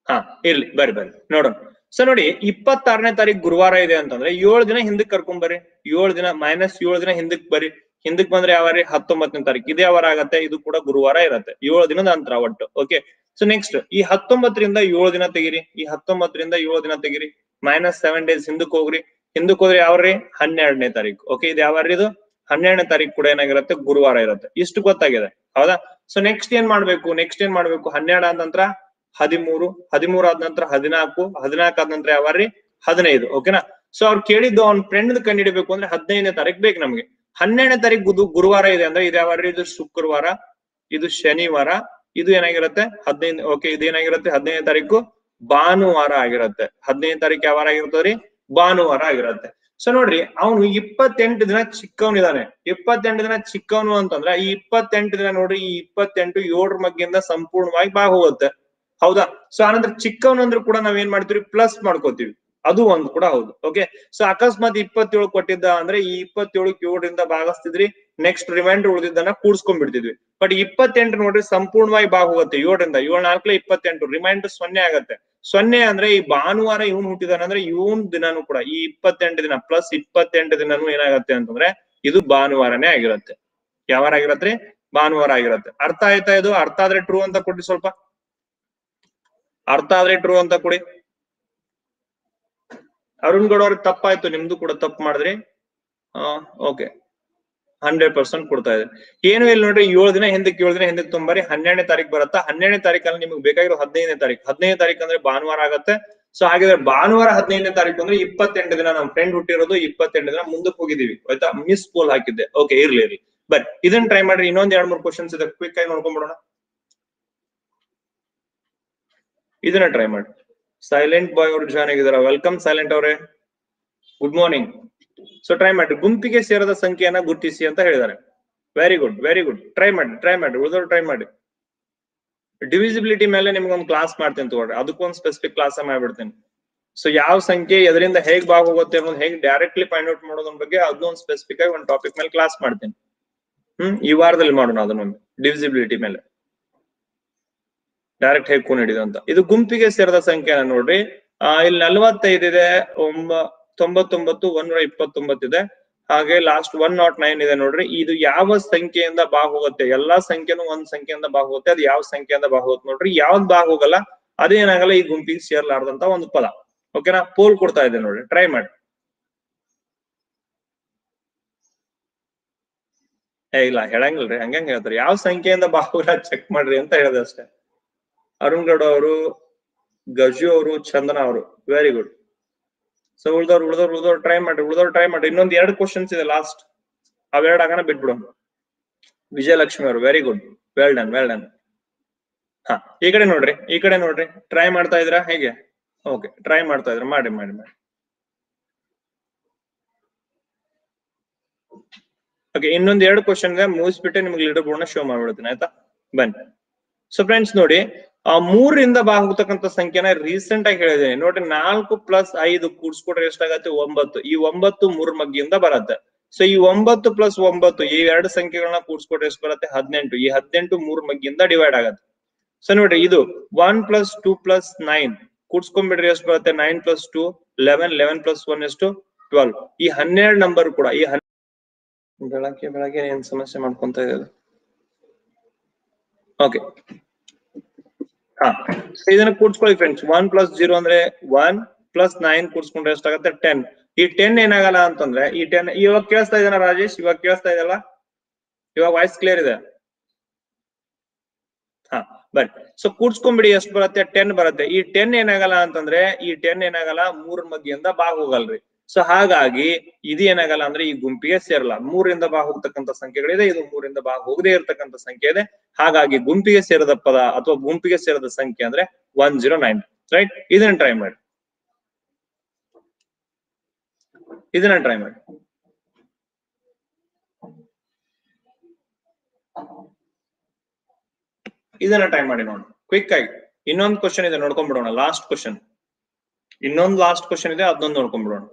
ಹಾ, ಇರ್ಲಿ, ಬರ್ರಿ ಬರ್ರಿ. ನೋಡೋಣ. ಸೊ ನೋಡಿ, ಇಪ್ಪತ್ತಾರನೇ ತಾರೀಕು ಗುರುವಾರ ಇದೆ ಅಂತಂದ್ರೆ ಏಳು ದಿನ ಹಿಂದಕ್ ಕರ್ಕೊಂಡ್ ಬರ್ರಿ. ಏಳು ದಿನ ಮೈನಸ್ ಏಳು ದಿನ ಹಿಂದಕ್ ಬರ್ರಿ. ಹಿಂದಕ್ ಬಂದ್ರೆ ಯಾವ ಹತ್ತೊಂಬತ್ತನೇ ತಾರೀಕು ಇದೇ ವಾರ ಆಗತ್ತೆ, ಇದು ಕೂಡ ಗುರುವಾರ ಇರತ್ತೆ. ಏಳು ದಿನದ ಅಂತರ ಒಟ್ಟು ಓಕೆ ಸೊ ನೆಕ್ಸ್ಟ್ ಈ ಹತ್ತೊಂಬತ್ತರಿಂದ ಏಳು ದಿನ ತೆಗಿರಿ. ಈ ಹತ್ತೊಂಬತ್ತರಿಂದ ಏಳು ದಿನ ತೆಗಿರಿ. ಮೈನಸ್ ಸೆವೆನ್ ಡೇಸ್ ಹಿಂದಕ್ ಹೋಗ್ರಿ. ಹಿಂದಕ್ ಹೋದ್ರೆ ಯಾವ್ರಿ ಹನ್ನೆರಡನೇ ತಾರೀಕು ಓಕೆ ಇದು ಯಾವ ಇದು? ಹನ್ನೆರಡನೇ ತಾರೀಕು ಕೂಡ ಏನಾಗಿರುತ್ತೆ? ಗುರುವಾರ ಇರುತ್ತೆ. ಇಷ್ಟು ಗೊತ್ತಾಗಿದೆ. ಹೌದಾ? ಸೊ ನೆಕ್ಸ್ಟ್ ಏನ್ ಮಾಡ್ಬೇಕು? ನೆಕ್ಸ್ಟ್ ಏನ್ ಮಾಡ್ಬೇಕು? ಹನ್ನೆರಡ ನಂತರ ಹದಿಮೂರು ಹದಿಮೂರು ಆದ ನಂತರ ಹದಿನಾಲ್ಕು ಹದಿನಾಲ್ಕು ಆದ ನಂತರ ಯಾವಾರ್ರಿ ಹದಿನೈದು ಓಕೆನಾ ಸೊ ಅವ್ರು ಕೇಳಿದ್ದು ಅವ್ನ ಫ್ರೆಂಡ್ ಕಂಡು ಅಂದ್ರೆ ಹದಿನೈದನೇ ತಾರೀಕು ಬೇಕು ನಮ್ಗೆ. ಹನ್ನೆರಡನೇ ತಾರೀಕು ಗುದು ಗುರುವಾರ ಇದೆ ಅಂದ್ರೆ ಇದು ಯಾವಾರ್ರಿ ಇದು ಶುಕ್ರವಾರ, ಇದು ಶನಿವಾರ, ಇದು ಏನಾಗಿರುತ್ತೆ? ಹದಿನೈದು ಓಕೆ ಇದು ಏನಾಗಿರುತ್ತೆ? ಹದಿನೈದನೇ ತಾರೀಕು ಭಾನುವಾರ ಆಗಿರುತ್ತೆ. ಹದಿನೈದು ತಾರೀಕು ಯಾವಾರ ಆಗಿರ್ತದ್ರಿ ಭಾನುವಾರ ಆಗಿರುತ್ತೆ. ಸೊ ನೋಡ್ರಿ, ಅವನು ಇಪ್ಪತ್ತೆಂಟು ದಿನ ಚಿಕ್ಕವನಿದಾನೆ. ಇಪ್ಪತ್ತೆಂಟು ದಿನ ಚಿಕ್ಕವನು ಅಂತಂದ್ರೆ ಈ ಇಪ್ಪತ್ತೆಂಟು ದಿನ ನೋಡ್ರಿ, ಈ ಇಪ್ಪತ್ತೆಂಟು ಏಳರ ಮಗ್ಗಿಂದ ಸಂಪೂರ್ಣವಾಗಿ ಬಾಗ ಹೋಗುತ್ತೆ. ಹೌದಾ? ಸೊ ಆನಂತರ ಚಿಕ್ಕವನಂದ್ರೂ ಕೂಡ ನಾವ್ ಏನ್ ಮಾಡ್ತೀವಿ ಪ್ಲಸ್ ಮಾಡ್ಕೋತೀವಿ. ಅದು ಒಂದು ಕೂಡ ಹೌದು. ಓಕೆ ಸೊ ಅಕಸ್ಮಾತ್ ಇಪ್ಪತ್ತೇಳು ಕೊಟ್ಟಿದ್ದ ಅಂದ್ರೆ ಈ ಇಪ್ಪತ್ತೇಳು ಏಳರಿಂದ ಭಾಗಿಸ್ತಿದ್ರಿ ನೆಕ್ಸ್ಟ್ ರಿಮೈಂಡರ್ ಉಳಿದಿದ್ದನ್ನ ಕೂಡ್ಸ್ಕೊಂಡ್ಬಿಡ್ತಿದ್ವಿ. ಬಟ್ ಇಪ್ಪತ್ತೆಂಟು ನೋಡ್ರಿ, ಸಂಪೂರ್ಣವಾಗಿ ಭಾಗ ಹೋಗುತ್ತೆ ಏಳರಿಂದ ಏಳ್ ನಾಲ್ಕಲೇ ಇಪ್ಪತ್ತೆಂಟು. ರಿಮೈಂಡರ್ ಸೊನ್ನೆ ಆಗತ್ತೆ. ಸೊನ್ನೆ ಅಂದ್ರೆ ಈ ಭಾನುವಾರ ಇವನ್ ಹುಟ್ಟಿದಾನಂದ್ರೆ ಇವನ್ ದಿನಾನು ಕೂಡ, ಈ ಇಪ್ಪತ್ತೆಂಟು ದಿನ ಪ್ಲಸ್ ಇಪ್ಪತ್ತೆಂಟು ದಿನಾನು ಏನಾಗತ್ತೆ ಅಂತಂದ್ರೆ ಇದು ಭಾನುವಾರನೇ ಆಗಿರುತ್ತೆ. ಯಾವಾರ ಆಗಿರತ್ರಿ ಭಾನುವಾರ ಆಗಿರತ್ತೆ. ಅರ್ಥ ಆಯ್ತಾ ಇದು? ಅರ್ಥ ಆದ್ರೆ ಟ್ರೂ ಅಂತ ಕೊಟ್ಟಿ ಸ್ವಲ್ಪ. ಅರ್ಥ ಆದ್ರೆ ಟ್ರೂ ಅಂತ ಕೊಡಿ. ಅರುಣ್ ಗೌಡ ಅವ್ರಿಗೆ ತಪ್ಪಾಯ್ತು, ನಿಮ್ದು ಕೂಡ ತಪ್ಪು ಮಾಡಿದ್ರಿ. ಓಕೆ ಹಂಡ್ರೆಡ್ ಪರ್ಸೆಂಟ್ ಕೊಡ್ತಾ ಇದೆ ಏನು ಇಲ್ಲಿ ನೋಡ್ರಿ, ಏಳು ದಿನ ಹಿಂದಕ್ಕೆ, ಏಳು ದಿನ ಹಿಂದಕ್ಕೆ ತುಂಬಾರಿ. ಹನ್ನೆರಡನೇ ತಾರೀಕು ಬರುತ್ತಾ, ಹನ್ನೆರಡನೇ ತಾರೀಕಲ್ಲಿ ನಿಮ್ಗೆ ಬೇಕಾಗಿರೋ ಹದಿನೈದನೇ ತಾರೀಕು. ಹದಿನೈದನೇ ತಾರೀಕು ಅಂದ್ರೆ ಭಾನುವಾರ ಆಗತ್ತೆ. ಸೊ ಹಾಗಿದ್ರೆ ಭಾನುವಾರ ಹದಿನೈದನೇ ತಾರೀಕು ಅಂದ್ರೆ ಇಪ್ಪತ್ತೆಂಟು ದಿನ ನಮ್ಮ ಫ್ರೆಂಡ್ ಹುಟ್ಟಿರೋದು, ಇಪ್ಪತ್ತೆಂಟು ದಿನ ಮುಂದಕ್ಕೆ ಹೋಗಿದೀವಿ ಆಯ್ತಾ? ಮಿಸ್ ಪೋಲ್ ಹಾಕಿದ್ದೆ. ಓಕೆ ಇರ್ಲಿ ಇರ್ಲಿ. ಬಟ್ ಇದನ್ನ ಟ್ರೈ ಮಾಡ್ರಿ. ಇನ್ನೊಂದ್ ಎರಡ್, ಮೂರು ಕ್ವಶನ್ಸ್ ಇದೆ. ಕ್ವಿಕ್ ಆಗಿ ನೋಡ್ಕೊಂಡ್ಬಿಡೋಣ. ಇದನ್ನ ಟ್ರೈ ಮಾಡಿ. ಸೈಲೆಂಟ್ ಬಾಯ್ ಅವರು ಜಾಯ್ನ್ ಆಗಿದಾರ. ವೆಲ್ಕಮ್ ಸೈಲೆಂಟ್ ಅವರೇ. ಗುಡ್ ಮಾರ್ನಿಂಗ್ ಸೊ ಟ್ರೈ ಮಾಡಿ ಗುಂಪಿಗೆ ಸೇರದ ಸಂಖ್ಯೆಯನ್ನ ಗುರುತಿಸಿ ಅಂತ ಹೇಳಿದ್ದಾರೆ very good very good try ಮಾಡಿ ಟ್ರೈ ಮಾಡಿ ಉಳಿದವರು ಟ್ರೈ ಮಾಡಿ ಡಿವಿಸಿಬಿಲಿಟಿ ಮೇಲೆ ನಿಮ್ಗೊಂದು ಕ್ಲಾಸ್ ಮಾಡ್ತೀನಿ ತಗೊಳ್ರಿ. ಅದಕ್ಕೊಂದು ಸ್ಪೆಸಿಫಿಕ್ ಕ್ಲಾಸ್ ಮಾಡ್ಬಿಡ್ತೀನಿ. ಸೊ ಯಾವ ಸಂಖ್ಯೆ, ಎದರಿಂದ ಹೇಗ್ ಭಾಗ ಹೋಗುತ್ತೆ ಅನ್ನೋದು ಹೇಗೆ ಡೈರೆಕ್ಟ್ಲಿ ಫೈಂಡ್ ಔಟ್ ಮಾಡೋದ್ರ ಬಗ್ಗೆ ಅದೊಂದು ಸ್ಪೆಸಿಫಿಕ್ ಆಗಿ ಒಂದು ಟಾಪಿಕ್ ಮೇಲೆ ಕ್ಲಾಸ್ ಮಾಡ್ತೀನಿ. ಹ್ಮ್, ಈ ವಾರದಲ್ಲಿ ಮಾಡೋಣ ಅದನ್ನೊಂದು. ಡಿವಿಸಿಬಿಲಿಟಿ ಮೇಲೆ. ಡೈರೆಕ್ಟ್ ಹೇಗ್ ಕೂನ್ ಅಂತ ಇದು ಗುಂಪಿಗೆ ಸೇರಿದ ಸಂಖ್ಯೆನ ನೋಡ್ರಿ. ಆ, ಇಲ್ಲಿ ನಲ್ವತ್ತೈದು ಇದೆ, ಒಂಬ, ತೊಂಬತ್ತೊಂಬತ್ತು ಒಂದೂರ ಇಪ್ಪತ್ತೊಂಬತ್ತಿದೆ ಹಾಗೆ ಲಾಸ್ಟ್ ಒನ್ ನಾಟ್ ನೈನ್ ಇದೆ ನೋಡ್ರಿ. ಇದು ಯಾವ ಸಂಖ್ಯೆಯಿಂದ ಭಾಗ ಹೋಗುತ್ತೆ ಎಲ್ಲಾ ಸಂಖ್ಯೆನೂ ಒಂದ್ ಸಂಖ್ಯೆಯಿಂದ ಭಾಗ ಹೋಗುತ್ತೆ ಅದು ಯಾವ ಸಂಖ್ಯೆಯಿಂದ ಭಾಗ ಹೋಗುತ್ತೆ ನೋಡ್ರಿ. ಯಾವ್ದು ಭಾಗ ಹೋಗಲ್ಲ ಅದೇನಾಗಲ್ಲ ಈ ಗುಂಪಿಗೆ ಸೇರ್ಲಾರ್ದಂತ ಒಂದು ಪದ. ಓಕೆನಾ ಪೋಲ್ ಕೊಡ್ತಾ ಇದೆ ನೋಡ್ರಿ. ಟ್ರೈ ಮಾಡಿ. ಏ, ಇಲ್ಲ, ಹೇಳಂಗಿಲ್ರಿ. ಹಂಗಂಗ್ ಹೇಳ್ತಾರೆ. ಯಾವ ಸಂಖ್ಯೆಯಿಂದ ಬಾಹುಗಳ ಚೆಕ್ ಮಾಡ್ರಿ ಅಂತ ಹೇಳಿದೆ ಅಷ್ಟೇ. ಅರುಣ್ ಗೌಡ ಅವರು, ಗಜು ಅವರು, ಚಂದನ ಅವರು ವೆರಿ ಗುಡ್ ಸೊ ಉಳ್ದವ್ರು ಉಳ್ದವ್ರು ಉಳ್ದವ್ರು ಟ್ರೈ ಮಾಡಿ ಉಳ್ದವ್ರು ಟ್ರೈ ಮಾಡಿ ಇನ್ನೊಂದ್ ಎರಡು ಕ್ವಶನ್ಸ್ ಇದೆ ಲಾಸ್ಟ್ ಅವೆರಡು ಆಗನ ಬಿಟ್ಬಿಡೋಣ. ವಿಜಯಲಕ್ಷ್ಮಿ ಅವರು very good well done well done ಹಾ, ಈ ಕಡೆ ನೋಡ್ರಿ, ಈ ಕಡೆ ನೋಡ್ರಿ. ಟ್ರೈ ಮಾಡ್ತಾ ಇದ್ರ ಹೇಗೆ? ಓಕೆ ಟ್ರೈ ಮಾಡ್ತಾ ಇದ್ರ ಮಾಡಿ ಮಾಡಿ ಮಾಡಿ. ಓಕೆ ಇನ್ನೊಂದ್ ಎರಡು ಕ್ವಶನ್ ಮುಗಿಸ್ಬಿಟ್ಟೆ ನಿಮ್ಗೆ ಲೀಡರ್ ಬೋರ್ಡ್ ಶೋ ಮಾಡ್ಬಿಡ್ತೀನಿ, ಆಯ್ತಾ? ಬನ್ನಿ. ಸೊ ಫ್ರೆಂಡ್ಸ್ ನೋಡಿ ಆ ಮೂರರಿಂದ ಭಾಗ ಹೋಗ್ತಕ್ಕಂಥ ಸಂಖ್ಯೆನ ರೀಸೆಂಟ್ ಆಗಿ ಹೇಳಿದ್ದೀನಿ ನೋಡಿ ನಾಲ್ಕು ಪ್ಲಸ್ ಐದು ಕೂಡ್ಸ್ಕೊಟ್ರೆ ಎಷ್ಟಾಗತ್ತೆ? ಒಂಬತ್ತು. ಈ ಒಂಬತ್ತು ಮೂರ್ ಮಗ್ಗಿಯಿಂದ ಬರುತ್ತೆ. ಸೊ ಈ ಒಂಬತ್ತು ಪ್ಲಸ್ ಒಂಬತ್ತು, ಈ ಎರಡು ಸಂಖ್ಯೆಗಳನ್ನ ಕೂಡ್ಸ್ಕೊಟ್ರೆ ಎಷ್ಟು ಬರುತ್ತೆ? ಹದಿನೆಂಟು. ಈ ಹದಿನೆಂಟು ಮೂರ್ ಮಗ್ಗಿಯಿಂದ ಡಿವೈಡ್ ಆಗತ್ತೆ. ಸೊ ನೋಡ್ರಿ, ಇದು one plus two plus nine ಕೂಡ್ಸ್ಕೊಂಡ್ಬಿಡ್ರಿ ಎಷ್ಟು ಬರುತ್ತೆ? Nine plus two eleven eleven plus one ಎಷ್ಟು? ಟ್ವೆಲ್ವ್ ಈ ಹನ್ನೆರಡು ನಂಬರ್ ಕೂಡ, ಈ ಬೆಳಗ್ಗೆ ಬೆಳಗ್ಗೆ ಏನ್ ಸಮಸ್ಯೆ ಮಾಡ್ಕೊಂತ ಇದೆ ಓಕೆ ಇದನ್ನ ಕೂಡ್ಸ್ಕೊಳ್ಳಿ ಫ್ರೆಂಡ್ಸ್ ಒನ್ ಪ್ಲಸ್ ಜೀರೋ ಅಂದ್ರೆ ಒನ್ ಪ್ಲಸ್ ನೈನ್ ಕೂಡ್ಸ್ಕೊಂಡ್ರೆ ಎಷ್ಟಾಗತ್ತೆ? ಟೆನ್ ಈ ಟೆನ್ ಏನಾಗಲ್ಲ ಅಂತಂದ್ರೆ, ಈ ಟೆನ್ ಇವಾಗ ಕೇಳಿಸ್ತಾ ಇದ್ದಾನ ರಾಜೇಶ್? ಇವಾಗ ಕೇಳಿಸ್ತಾ ಇದೆಯಲ್ಲ? ಇವಾಗ ವಾಯ್ಸ್ ಕ್ಲಿಯರ್ ಇದೆ? ಹಾ ಬಟ್ ಸೊ ಕೂಡ್ಸ್ಕೊಂಡ್ಬಿಡಿ ಎಷ್ಟು ಬರುತ್ತೆ? ಟೆನ್ ಬರುತ್ತೆ. ಈ ಟೆನ್ ಏನಾಗಲ್ಲ ಅಂತಂದ್ರೆ, ಈ ಟೆನ್ ಏನಾಗಲ್ಲ? ಮೂರ್ ಮಗ್ಗಿಯಿಂದ ಬಾಗ್ ಹೋಗಲ್ರಿ ಸೊ ಹಾಗಾಗಿ ಇದು ಏನಾಗಲ್ಲ ಅಂದ್ರೆ ಈ ಗುಂಪಿಗೆ ಸೇರಲ್ಲ. ಮೂರಿಂದ ಬಾ ಹೋಗ್ತಕ್ಕಂಥ ಸಂಖ್ಯೆಗಳಿದೆ. ಇದು ಮೂರಿಂದ ಬಾ ಹೋಗದೆ ಇರತಕ್ಕಂಥ ಸಂಖ್ಯೆ ಇದೆ. ಹಾಗಾಗಿ ಗುಂಪಿಗೆ ಸೇರದ ಪದ ಅಥವಾ ಗುಂಪಿಗೆ ಸೇರದ ಸಂಖ್ಯೆ ಅಂದ್ರೆ ಒನ್ ಜೀರೋ ನೈನ್ ರೈಟ್ ಇದನ್ನ ಟ್ರೈ ಮಾಡಿ. ಇದನ್ನ ಟ್ರೈ ಮಾಡಿ. ಇದನ್ನ ಟ್ರೈ ಮಾಡಿ ನೋಡಿ ಕ್ವಿಕ್ ಆಗಿ. ಇನ್ನೊಂದು ಕ್ವಶನ್ ಇದೆ, ನೋಡ್ಕೊಂಡ್ಬಿಡೋಣ. ಲಾಸ್ಟ್ ಕ್ವಶನ್ ಇನ್ನೊಂದು ಲಾಸ್ಟ್ ಕ್ವಶನ್ ಇದೆ, ಅದನ್ನೊಂದು ನೋಡ್ಕೊಂಡ್ಬಿಡೋಣ.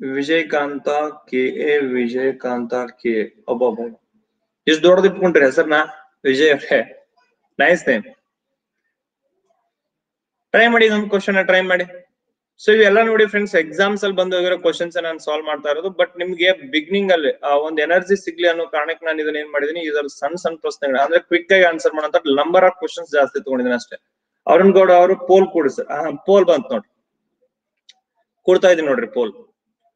Vijayakanta K A Vijayakanta K ಒಬ್ಬ ಇಷ್ಟು ದೊಡ್ಡದು ಇಟ್ಕೊಂಡ್ರಿ ಹೆಸರ್ನ. ವಿಜಯ್ ನೈಸ್ ನೇಮ್ ಟ್ರೈ ಮಾಡಿ ಇದೊಂದು ಕ್ವಶನ್ ಟ್ರೈ ಮಾಡಿ. ಸೊ ಇವೆಲ್ಲ ನೋಡಿ ಫ್ರೆಂಡ್ಸ್ ಎಕ್ಸಾಮ್ಸ್ ಅಲ್ಲಿ ಬಂದು ಹೋಗಿರೋ ಕ್ವಶನ್ಸ್ ನಾನು ಸಾಲ್ವ್ ಮಾಡ್ತಾ ಇರೋದು. ಬಟ್ ನಿಮ್ಗೆ ಬಿಗಿನಿಂಗ್ ಅಲ್ಲಿ ಒಂದು ಎನರ್ಜಿ ಸಿಗ್ಲಿ ಅನ್ನೋ ಕಾರಣಕ್ಕೆ ನಾನು ಇದನ್ನ ಏನ್ ಮಾಡಿದೀನಿ ಇದರ ಸಣ್ಣ ಸಣ್ಣ ಪ್ರಶ್ನೆಗಳು, ಅಂದ್ರೆ ಕ್ವಿಕ್ ಆಗಿ ಆನ್ಸರ್ ಮಾಡೋ ನಂಬರ್ ಆಫ್ ಕ್ವಶನ್ಸ್ ಜಾಸ್ತಿ ತಗೊಂಡಿದ್ದೀನಿ ಅಷ್ಟೇ. ಅವ್ರನ್ ಗೌಡ ಅವರು ಪೋಲ್ ಕೂಡಿಸ್ ಪೋಲ್ ಬಂತ ನೋಡ್ರಿ. ಕೊಡ್ತಾ ಇದೀನಿ ನೋಡ್ರಿ ಪೋಲ್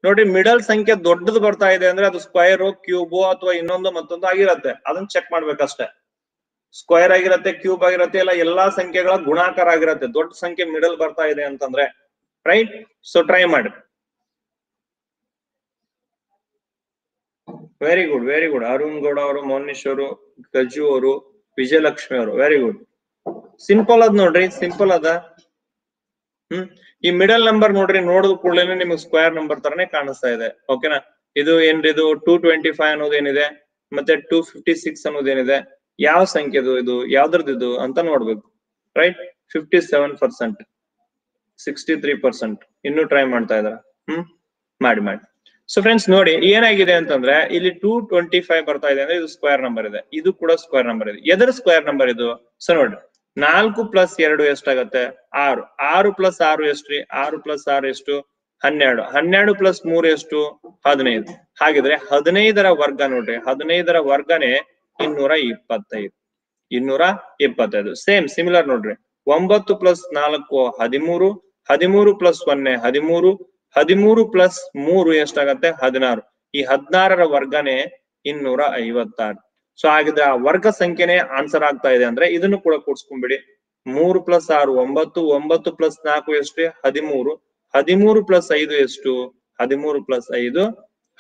ನೋಡ್ರಿ ಮಿಡಲ್ ಸಂಖ್ಯೆ ದೊಡ್ಡದು ಬರ್ತಾ ಇದೆ ಅಂದ್ರೆ ಅದು ಸ್ಕ್ವೈರ್ ಕ್ಯೂಬ್ ಅಥವಾ ಇನ್ನೊಂದು ಮತ್ತೊಂದು ಆಗಿರತ್ತೆ. ಅದನ್ನ ಚೆಕ್ ಮಾಡ್ಬೇಕಷ್ಟೇ. ಸ್ಕ್ವೈರ್ ಆಗಿರತ್ತೆ ಕ್ಯೂಬ್ ಆಗಿರತ್ತೆ, ಇಲ್ಲ ಎಲ್ಲಾ ಸಂಖ್ಯೆಗಳ ಗುಣಾಕಾರ ಆಗಿರತ್ತೆ. ದೊಡ್ಡ ಸಂಖ್ಯೆ ಮಿಡಲ್ ಬರ್ತಾ ಇದೆ ಅಂತಂದ್ರೆ ರೈಟ್ ಸೊ ಟ್ರೈ ಮಾಡಿ. Very good very good Arun Gowda ಅವರು ಮೌನೇಶ್ ಅವರು ಗಜು ಅವರು ವಿಜಯಲಕ್ಷ್ಮಿ ಅವರು. ವೆರಿ ಗುಡ್ ಸಿಂಪಲ್ ಅದ್ ನೋಡ್ರಿ ಸಿಂಪಲ್ ಅದ. ಹ್ಮ್? ಈ ಮಿಡಲ್ ನಂಬರ್ ನೋಡ್ರಿ, ನೋಡಿದ ಕೂಡಲೇ ನಿಮ್ಗೆ ಸ್ಕ್ವೇರ್ ನಂಬರ್ ತರನೇ ಕಾಣಿಸ್ತಾ ಇದೆ. ಓಕೆನಾ ಇದು ಏನ್ರಿ, ಇದು ಟೂ ಟ್ವೆಂಟಿ ಫೈವ್ ಅನ್ನೋದೇನಿದೆ ಮತ್ತೆ ಟೂ ಫಿಫ್ಟಿ ಸಿಕ್ಸ್ ಅನ್ನೋದೇನಿದೆ ಯಾವ ಸಂಖ್ಯೆದು ಇದು ಯಾವ್ದ್ರದ್ದು ಇದು ಅಂತ ನೋಡ್ಬೇಕು. Right fifty seven percent sixty three percent ಇನ್ನು ಟ್ರೈ ಮಾಡ್ತಾ ಇದಾರ. ಹ್ಮ್? ಮಾಡಿ ಮಾಡಿ. ಸೊ ಫ್ರೆಂಡ್ಸ್ ನೋಡಿ, ಏನಾಗಿದೆ ಅಂತಂದ್ರೆ, ಇಲ್ಲಿ ಟೂ ಟ್ವೆಂಟಿ ಫೈವ್ ಬರ್ತಾ ಇದೆ ಅಂದ್ರೆ ಇದು ಸ್ಕ್ವೇರ್ ನಂಬರ್ ಇದೆ. ಇದು ಕೂಡ ಸ್ಕ್ವೇರ್ ನಂಬರ್ ಇದೆ. ಎದರ್ ಸ್ಕ್ವೇರ್ ನಂಬರ್ ಇದು? ಸೊ ನೋಡಿ ನಾಲ್ಕು ಪ್ಲಸ್ ಎರಡು ಎಷ್ಟಾಗತ್ತೆ? ಆರು. ಆರು ಪ್ಲಸ್ ಆರು ಎಷ್ಟ್ರಿ ಆರು ಪ್ಲಸ್ ಆರು ಎಷ್ಟು? ಹನ್ನೆರಡು. ಹನ್ನೆರಡು ಪ್ಲಸ್ ಮೂರು ಎಷ್ಟು? ಹದಿನೈದು. ಹಾಗಿದ್ರೆ ಹದಿನೈದರ ವರ್ಗ ನೋಡ್ರಿ. ಹದಿನೈದರ ವರ್ಗನೇ ಇನ್ನೂರ ಇಪ್ಪತ್ತೈದು. ಇನ್ನೂರ ಇಪ್ಪತ್ತೈದು. ಸೇಮ್ ಸಿಮಿಲರ್ ನೋಡ್ರಿ. ಒಂಬತ್ತು ಪ್ಲಸ್ ನಾಲ್ಕು, ಹದಿಮೂರು. ಹದಿಮೂರು ಪ್ಲಸ್ ಸೊನ್ನೆ ಹದಿಮೂರು. ಹದಿಮೂರು ಪ್ಲಸ್ ಮೂರು ಎಷ್ಟಾಗತ್ತೆ? ಹದಿನಾರು. ಈ ಹದಿನಾರರ ವರ್ಗನೇ ಇನ್ನೂರ ಐವತ್ತಾರು. ಸೊ ಹಾಗಿದ್ರೆ ಆ ವರ್ಗ ಸಂಖ್ಯೆನೇ ಆನ್ಸರ್ ಆಗ್ತಾ ಇದೆ ಅಂದ್ರೆ ಇದನ್ನು ಕೂಡ ಕೂಡ್ಸ್ಕೊಂಡ್ಬಿಡಿ. ಮೂರು ಪ್ಲಸ್ ಆರು, ಒಂಬತ್ತು ಒಂಬತ್ತು ಪ್ಲಸ್ ನಾಲ್ಕು ಎಷ್ಟು? ಹದಿಮೂರು. ಹದಿಮೂರು ಪ್ಲಸ್ ಐದು ಎಷ್ಟು? ಹದಿಮೂರು ಪ್ಲಸ್ ಐದು,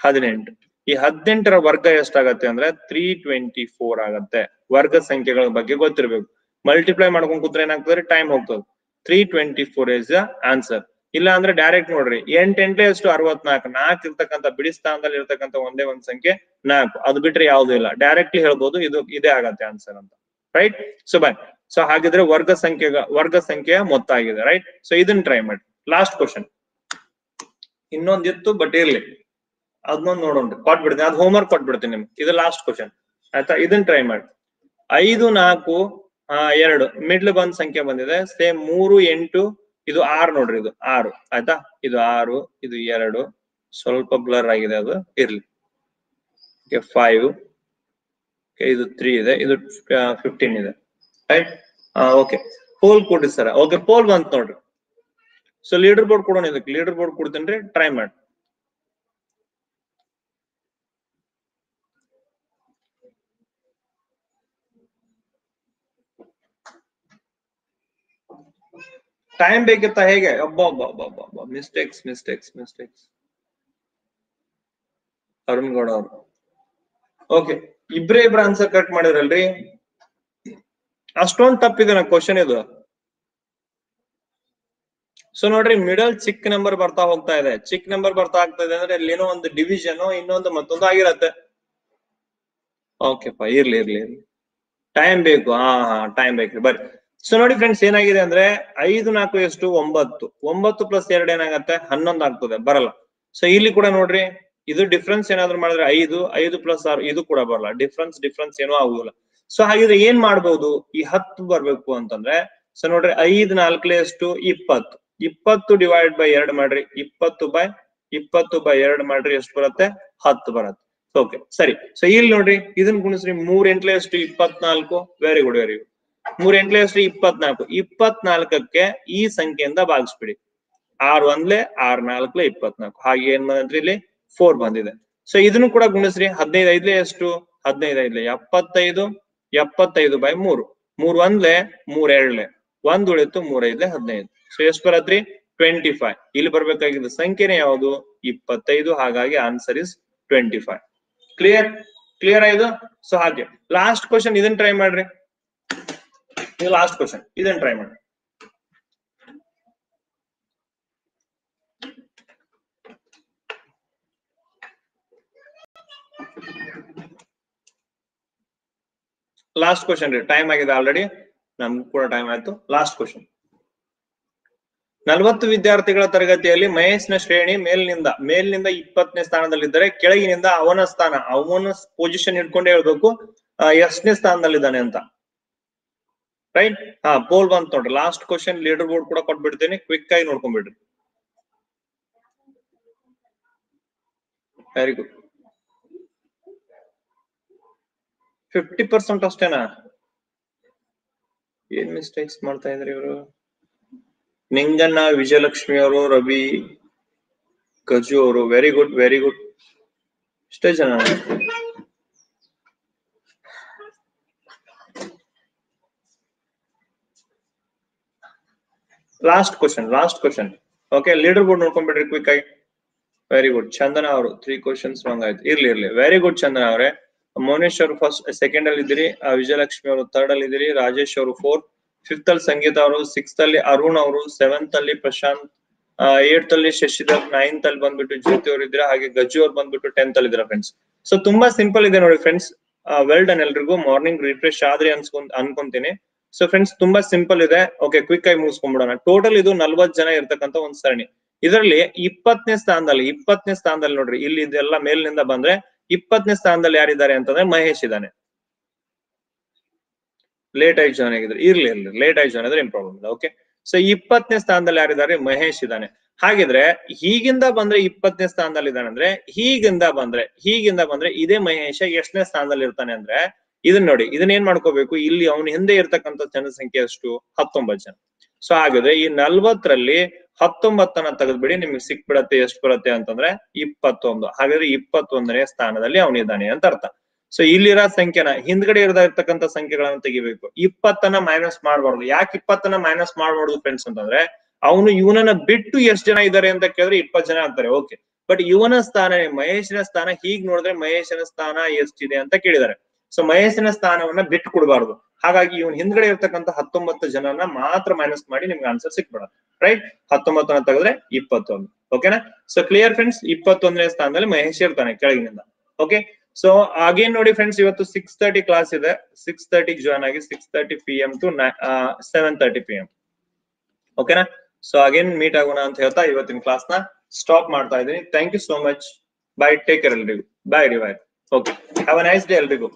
ಹದಿನೆಂಟು. ಈ ಹದಿನೆಂಟರ ವರ್ಗ ಎಷ್ಟಾಗತ್ತೆ ಅಂದ್ರೆ ತ್ರೀ ಟ್ವೆಂಟಿ ಫೋರ್ ಆಗತ್ತೆ. ವರ್ಗ ಸಂಖ್ಯೆಗಳ ಬಗ್ಗೆ ಗೊತ್ತಿರ್ಬೇಕು. ಮಲ್ಟಿಪ್ಲೈ ಮಾಡ್ಕೊಂಡ್ ಕೂತ್ರೆ ಏನಾಗ್ತದೆ? ಟೈಮ್ ಹೋಗ್ತದೆ. Three twenty four is the answer ಇಲ್ಲ ಅಂದ್ರೆ ಡೈರೆಕ್ಟ್ ನೋಡ್ರಿ, ಎಂಟ್ ಎಂಟ್ಲೆ ಎಷ್ಟು ಅರವತ್ನಾಲ್ಕು, ನಾಲ್ಕು ಇರ್ತಕ್ಕಂಥ ಬಿಡಿ ಸ್ಥಾನದಲ್ಲಿ ಇರ್ತಕ್ಕಂಥ ಒಂದೇ ಒಂದ್ ಸಂಖ್ಯೆ ನಾಲ್ಕು. ಅದು ಬಿಟ್ರೆ ಯಾವ್ದು ಇಲ್ಲ. ಡೈರೆಕ್ಟ್ಲಿ ಹೇಳ್ಬೋದು, ಇದು ಇದೇ ಆಗತ್ತೆ ಆನ್ಸರ್ ಅಂತ. ರೈಟ್ ಸೊ ಬಾಯ್ ಸೊ ಹಾಗಿದ್ರೆ ವರ್ಗ ಸಂಖ್ಯೆ ವರ್ಗ ಸಂಖ್ಯೆಯ ಮೊತ್ತ ಆಗಿದೆ ರೈಟ್ ಸೊ ಇದನ್ನ ಟ್ರೈ ಮಾಡಿ. ಲಾಸ್ಟ್ ಕ್ವಶನ್ ಇನ್ನೊಂದಿತ್ತು ಬಟ್ ಇರ್ಲಿ. ಅದನ್ನೊಂದು ನೋಡೋಣ ಕೊಟ್ಬಿಡ್ತೀನಿ. ಅದು ಹೋಮ್ವರ್ಕ್ ಕೊಟ್ಬಿಡ್ತೀನಿ ನಿಮ್ಗೆ. ಇದು ಲಾಸ್ಟ್ ಕ್ವಶನ್ ಆಯ್ತಾ? ಇದನ್ನ ಟ್ರೈ ಮಾಡಿ. ಐದು, ನಾಲ್ಕು ಎರಡು ಮಿಡ್ಲ್ ಬಂದ್ ಸಂಖ್ಯೆ ಬಂದಿದೆ. ಸೇಮ್ ಮೂರು, ಎಂಟು ಇದು ಆರು ನೋಡ್ರಿ ಇದು ಆರು, ಆಯ್ತಾ? ಇದು ಆರು, ಇದು ಎರಡು, ಸ್ವಲ್ಪ ಬ್ಲರ್ ಆಗಿದೆ ಅದು, ಇರ್ಲಿ. ಫೈವ್ ಇದು ತ್ರೀ ಇದೆ, ಇದು ಫಿಫ್ಟೀನ್ ಇದೆ. ರೈಟ್ ಓಕೆ ಪೋಲ್ ಕೊಡಿ ಸರ್ ಓಕೆ ಪೋಲ್ ಬಂತು ನೋಡ್ರಿ. ಸೊ ಲೀಡರ್ ಬೋರ್ಡ್ ಕೊಡೋಣ ಇದಕ್ಕೆ. ಲೀಡರ್ ಬೋರ್ಡ್ ಕೊಡ್ತೀನಿ ಟ್ರೈ ಮಾಡಿ. ಟೈಮ್ ಬೇಕಿತ್ತ ಹೇಗೆ? ಒಬ್ಬ mistakes mistakes mistakes Arun Gowda ಅವರು. ಓಕೆ ಇಬ್ರೇ ಇಬ್ರ ಆನ್ಸರ್ ಕಟ್ ಮಾಡಿದ್ರಲ್ರಿ? ಅಷ್ಟೊಂದ್ ತಪ್ಪಿದೆ ನಾ ಕ್ವಶನ್ ಇದು. ಸೊ ನೋಡ್ರಿ ಮಿಡಲ್ ಚಿಕ್ ನಂಬರ್ ಬರ್ತಾ ಹೋಗ್ತಾ ಇದೆ. ಚಿಕ್ ನಂಬರ್ ಬರ್ತಾ ಆಗ್ತಾ ಇದೆ ಅಂದ್ರೆ ಏನೋ ಒಂದು ಡಿವಿಷನ್ ಇನ್ನೊಂದು ಮತ್ತೊಂದು ಆಗಿರತ್ತೆ. ಓಕೆಪ್ಪ ಇರ್ಲಿ ಇರ್ಲಿ ಇರ್ಲಿ. ಟೈಮ್ ಬೇಕು. ಹಾ ಹಾ ಟೈಮ್ ಬೇಕ್ರಿ ಬರ್ರಿ. ಸೊ ನೋಡಿ ಫ್ರೆಂಡ್ಸ್ ಏನಾಗಿದೆ ಅಂದ್ರೆ ಐದು ನಾಲ್ಕು ಎಷ್ಟು ಒಂಬತ್ತು. ಒಂಬತ್ತು ಪ್ಲಸ್ ಎರಡು ಏನಾಗತ್ತೆ? ಹನ್ನೊಂದು ಆಗ್ತದೆ, ಬರಲ್ಲ. ಸೊ ಇಲ್ಲಿ ಕೂಡ ನೋಡ್ರಿ, ಇದು ಡಿಫ್ರೆನ್ಸ್ ಏನಾದ್ರು ಮಾಡಿದ್ರೆ ಐದು ಐದು ಪ್ಲಸ್ ಆರು, ಇದು ಕೂಡ ಬರಲ್ಲ. ಡಿಫ್ರೆನ್ಸ್ ಡಿಫ್ರೆನ್ಸ್ ಏನೋ ಆಗುದಿಲ್ಲ. ಸೊ ಹಾಗಿದ್ರೆ ಏನ್ ಮಾಡ್ಬೋದು? ಈ ಹತ್ತು ಬರ್ಬೇಕು ಅಂತಂದ್ರೆ ಸೊ ನೋಡ್ರಿ, ಐದು ನಾಲ್ಕಲೇ ಎಷ್ಟು? ಇಪ್ಪತ್ತು. ಇಪ್ಪತ್ತು ಡಿವೈಡ್ ಬೈ ಎರಡು ಮಾಡ್ರಿ, ಇಪ್ಪತ್ತು ಬೈ ಇಪ್ಪತ್ತು ಬೈ ಎರಡ್ ಮಾಡ್ರಿ ಎಷ್ಟು ಬರುತ್ತೆ? ಹತ್ತು ಬರುತ್ತೆ. ಓಕೆ ಸರಿ. ಸೊ ಇಲ್ಲಿ ನೋಡ್ರಿ, ಇದನ್ನ ಗುಣಿಸ್ರಿ ಮೂರ್ ಎಂಟ್ಲೆ ಎಷ್ಟು? ಇಪ್ಪತ್ನಾಲ್ಕು. ವೆರಿ ಗುಡ್ ವೆರಿ ಗುಡ್ ಮೂರ್ ಎಂಟ್ಲೆ ಎಷ್ಟು ಇಪ್ಪತ್ನಾಲ್ಕು. ಇಪ್ಪತ್ನಾಲ್ಕಕ್ಕೆ ಈ ಸಂಖ್ಯೆಯಿಂದ ಭಾಗಿಸ್ಬಿಡಿ. ಆರ್ ಒಂದ್ಲೆ ಆರ್ ನಾಲ್ಕಲೆ ಇಪ್ಪತ್ನಾಲ್ಕು. ಹಾಗೆ ಏನ್ ಬಂದ್ರಿ ಇಲ್ಲಿ? ಫೋರ್ ಬಂದಿದೆ. ಸೊ ಇದನ್ನು ಕೂಡ ಗುಣಿಸ್ರಿ. ಹದಿನೈದು ಐದ್ಲೆ ಎಷ್ಟು? ಹದಿನೈದು ಐದ್ಲೆ ಎಪ್ಪತ್ತೈದು ಎಪ್ಪತ್ತೈದು ಬೈ ಮೂರು. ಮೂರ್ ಒಂದ್ಲೆ ಮೂರ್ ಎರಡ್ಲೆ. ಒಂದ್ ಉಳಿತು ಮೂರ್ ಐದ್ಲೆ ಹದಿನೈದು. ಸೊ ಎಷ್ಟು ಬರತ್ರಿ? ಟ್ವೆಂಟಿ ಫೈವ್ ಇಲ್ಲಿ ಬರ್ಬೇಕಾಗಿದ್ದ ಸಂಖ್ಯೆನೇ ಯಾವುದು? ಇಪ್ಪತ್ತೈದು. ಹಾಗಾಗಿ answer is twenty five clear clear ಆಯ್ತು ಸೊ ಹಾಗೆ. ಲಾಸ್ಟ್ ಕ್ವಶನ್ ಇದನ್ನ ಟ್ರೈ ಮಾಡ್ರಿ. ಇದು ಲಾಸ್ಟ್ ಕ್ವಶನ್ ಇದನ್ನ ಟ್ರೈ ಮಾಡಿ ಲಾಸ್ಟ್ ಕ್ವಶನ್ ರೀ ಟೈಮ್ ಆಗಿದೆ ಆಲ್ರೆಡಿ ನಮ್ಗೆ ಕೂಡ ಟೈಮ್ ಆಯ್ತು. ಲಾಸ್ಟ್ ಕ್ವಶನ್ ನಲವತ್ತು ವಿದ್ಯಾರ್ಥಿಗಳ ತರಗತಿಯಲ್ಲಿ ಮಹೇಶ್ನ ಶ್ರೇಣಿ ಮೇಲಿನಿಂದ ಮೇಲಿನಿಂದ ಇಪ್ಪತ್ತನೇ ಸ್ಥಾನದಲ್ಲಿದ್ದರೆ ಕೆಳಗಿನಿಂದ ಅವನ ಸ್ಥಾನ, ಅವನ ಪೊಸಿಷನ್ ಇಟ್ಕೊಂಡೇ ಹೇಳ್ಬೇಕು. ಎಷ್ಟನೇ ಸ್ಥಾನದಲ್ಲಿದ್ದಾನೆ ಅಂತ. ರೈಟ್ ಹಾ ಪೋಲ್ ಬಂತ್ ನೋಡ್ರಿ ಲಾಸ್ಟ್ ಕ್ವಶನ್ ಲೀಡರ್ ಬೋರ್ಡ್ ಕೂಡ ಕೊಟ್ಬಿಡ್ತೀನಿ ಕ್ವಿಕ್ ಆಗಿ ನೋಡ್ಕೊಂಡ್ಬಿಡ್ರಿ ವೆರಿ ಗುಡ್ ಫಿಫ್ಟಿ ಪರ್ಸೆಂಟ್ ಅಷ್ಟೇನಾ ಏನ್ ಮಿಸ್ಟೇಕ್ಸ್ ಮಾಡ್ತಾ ಇದ್ರಿ ಇವರು ನಿಂಗಣ್ಣ ವಿಜಯಲಕ್ಷ್ಮಿ ಅವರು ರವಿ ಗಜು ಅವರು ವೆರಿ ಗುಡ್ ವೆರಿ ಗುಡ್ ಇಷ್ಟೇ ಜನ last question last question okay leader board ನೋಡ್ಕೊಂಡ್ಬಿಡ್ರಿ quick ಆಗಿ. ವೆರಿ ಗುಡ್ ಚಂದನ ಅವರು ತ್ರೀ ಕ್ವಶನ್ಸ್ ರಾಂಗ್ ಇರ್ಲಿ ಇರ್ಲಿ. ವೆರಿ ಗುಡ್ ಚಂದನ ಅವರೇ. ಮೋನೇಶ್ ಅವರು ಫಸ್ಟ್ ಸೆಕೆಂಡ್ ಅಲ್ಲಿ ಇದ್ರಿ ವಿಜಯಲಕ್ಷ್ಮಿ ಅವರು ಥರ್ಡ್ ಅಲ್ಲಿ ಇದ್ದೀರಿ. ರಾಜೇಶ್ ಅವರು ಫೋರ್ತ್ ಫಿಫ್ತ್ ಅಲ್ಲಿ ಸಂಗೀತ ಅವರು ಸಿಕ್ಸ್ತ್ ಅಲ್ಲಿ ಅರುಣ್ ಅವರು ಸೆವೆಂತ್ ಅಲ್ಲಿ ಪ್ರಶಾಂತ್ ಏಟ್ ಅಲ್ಲಿ ಶಶಿಧರ್ ನೈನ್ತ್ ಅಲ್ಲಿ ಬಂದ್ಬಿಟ್ಟು ಜ್ಯೋತಿ ಅವರು ಇದ್ರೆ ಹಾಗೆ ಗಜ್ಜು ಅವ್ರು ಬಂದ್ಬಿಟ್ಟು ಟೆಂತ್ ಅಲ್ಲಿ ಇದ್ರ ಫ್ರೆಂಡ್ಸ್ ಸೊ ತುಂಬಾ ಸಿಂಪಲ್ ಇದೆ ನೋಡಿ ಫ್ರೆಂಡ್ಸ್ ವೆಲ್ ಡನ್ ಎಲ್ರಿಗೂ. ಮಾರ್ನಿಂಗ್ ರಿಫ್ರೆಶ್ ಆದ್ರೆ ಅನ್ಸ್ಕೊಂಡ್, ಅನ್ಕೊಂತೀನಿ. ಸೊ ಫ್ರೆಂಡ್ಸ್ ತುಂಬಾ ಸಿಂಪಲ್ ಇದೆ. ಓಕೆ ಕ್ವಿಕ್ ಆಗಿ ಮುಗಿಸ್ಕೊಂಡ್ಬಿಡೋಣ. ಟೋಟಲ್ ಇದು ನಲ್ವತ್ ಜನ ಇರ್ತಕ್ಕಂತ ಒಂದ್ ಸರಣಿ. ಇದರಲ್ಲಿ ಇಪ್ಪತ್ತನೇ ಸ್ಥಾನದಲ್ಲಿ ಇಪ್ಪತ್ತನೇ ಸ್ಥಾನದಲ್ಲಿ ನೋಡ್ರಿ, ಇಲ್ಲಿ ಇದೆಲ್ಲ ಮೇಲಿನಿಂದ ಬಂದ್ರೆ ಇಪ್ಪತ್ತನೇ ಸ್ಥಾನದಲ್ಲಿ ಯಾರಿದ್ದಾರೆ ಅಂತಂದ್ರೆ ಮಹೇಶ್ ಇದ್ದಾನೆ. ಲೇಟ್ ಆಗಿ ಜಾಯ್ನ್ ಆಗಿದ್ರೆ. ಇರ್ಲಿ ಇರ್ಲಿ ಲೇಟ್ ಆಗಿ ಜಾಯ್ನ್ ಆದ್ರೆ ಏನ್ ಪ್ರಾಬ್ಲಮ್ ಇಲ್ಲ ಓಕೆ ಸೊ ಇಪ್ಪತ್ತನೇ ಸ್ಥಾನದಲ್ಲಿ ಯಾರಿದ್ದಾರೆ? ಮಹೇಶ್ ಇದ್ದಾನೆ. ಹಾಗಿದ್ರೆ ಹೀಗಿಂದ ಬಂದ್ರೆ ಇಪ್ಪತ್ತನೇ ಸ್ಥಾನದಲ್ಲಿ ಇದ್ದಾನೆ ಅಂದ್ರೆ, ಹೀಗಿಂದ ಬಂದ್ರೆ ಹೀಗಿಂದ ಬಂದ್ರೆ ಇದೇ ಮಹೇಶ ಎಷ್ಟನೇ ಸ್ಥಾನದಲ್ಲಿ ಇರ್ತಾನೆ ಅಂದ್ರೆ ಇದನ್ನ ನೋಡಿ, ಇದನ್ನ ಏನ್ ಮಾಡ್ಕೋಬೇಕು? ಇಲ್ಲಿ ಅವನ ಹಿಂದೆ ಇರ್ತಕ್ಕಂಥ ಜನಸಂಖ್ಯೆ ಅಷ್ಟು? ಹತ್ತೊಂಬತ್ತು ಜನ. ಸೊ ಹಾಗಾದ್ರೆ ಈ ನಲ್ವತ್ತರಲ್ಲಿ ಹತ್ತೊಂಬತ್ತನ ತೆಗೆದ್ಬಿಡಿ, ನಿಮ್ಗೆ ಸಿಕ್ಬಿಡತ್ತೆ, ಎಷ್ಟು ಬರುತ್ತೆ ಅಂತಂದ್ರೆ ಇಪ್ಪತ್ತೊಂದು. ಹಾಗಾದ್ರೆ ಇಪ್ಪತ್ತೊಂದನೇ ಸ್ಥಾನದಲ್ಲಿ ಅವನಿದ್ದಾನೆ ಅಂತ ಅರ್ಥ. ಸೊ ಇಲ್ಲಿರೋ ಸಂಖ್ಯೆನ, ಹಿಂದ್ಗಡೆ ಇರದ ಸಂಖ್ಯೆಗಳನ್ನ ತೆಗಿಬೇಕು. ಇಪ್ಪತ್ತನ್ನ ಮೈನಸ್ ಮಾಡಬಾರ್ದು. ಯಾಕೆ ಇಪ್ಪತ್ತನ್ನ ಮೈನಸ್ ಮಾಡಬಾರ್ದು ಫ್ರೆಂಡ್ಸ್ ಅಂತಂದ್ರೆ, ಅವನು ಇವನನ್ನ ಬಿಟ್ಟು ಎಷ್ಟು ಜನ ಇದ್ದಾರೆ ಅಂತ ಕೇಳಿದ್ರೆ ಇಪ್ಪತ್ತು ಜನ ಆಗ್ತಾರೆ ಓಕೆ ಬಟ್ ಇವನ ಸ್ಥಾನ, ಮಹೇಶನ ಸ್ಥಾನ ಹೀಗ್ ನೋಡಿದ್ರೆ ಮಹೇಶನ ಸ್ಥಾನ ಎಷ್ಟಿದೆ ಅಂತ ಕೇಳಿದ್ದಾರೆ ಸೊ ಮಹೇಶನ ಸ್ಥಾನವನ್ನ ಬಿಟ್ಟು ಕೊಡಬಾರ್ದು ಹಾಗಾಗಿ ಇವನ್ ಹಿಂದ್ಗಡೆ ಇರ್ತಕ್ಕಂಥ ಹತ್ತೊಂಬತ್ತು ಜನನ ಮಾತ್ರ ಮೈನಸ್ ಮಾಡಿ ನಿಮ್ಗೆ ಆನ್ಸರ್ ಸಿಕ್ಬಿಡ ರೈಟ್ ಹತ್ತೊಂಬತ್ತನ ತೆಗೆದ್ರೆ ಇಪ್ಪತ್ತೊಂದು. ಓಕೆನಾ ಸೊ ಕ್ಲಿಯರ್ ಫ್ರೆಂಡ್ಸ್ ಇಪ್ಪತ್ತೊಂದನೇ ಸ್ಥಾನದಲ್ಲಿ ಮಹೇಶ್ ಇರ್ತಾನೆ ಕೆಳಗಿನಿಂದ. ಓಕೆ ಸೊ ಅಗೇನ್ ನೋಡಿ ಫ್ರೆಂಡ್ಸ್ ಇವತ್ತು ಸಿಕ್ಸ್ ತರ್ಟಿ ಕ್ಲಾಸ್ ಇದೆ. ಸಿಕ್ಸ್ ತರ್ಟಿ ಜಾಯ್ನ್ ಆಗಿ six thirty P M to seven thirty P M ಓಕೆನಾ ಸೊ ಅಗೇನ್ ಮೀಟ್ ಆಗೋಣ ಅಂತ ಹೇಳ್ತಾ ಇವತ್ತಿನ ಕ್ಲಾಸ್ನ ಸ್ಟಾಪ್ ಮಾಡ್ತಾ ಇದ್ದೀನಿ. Thank you so much bye take care ಎಲ್ರಿಗೂ. ಬಾಯ್ ರೀ bye okay have a nice day ಎಲ್ರಿಗೂ.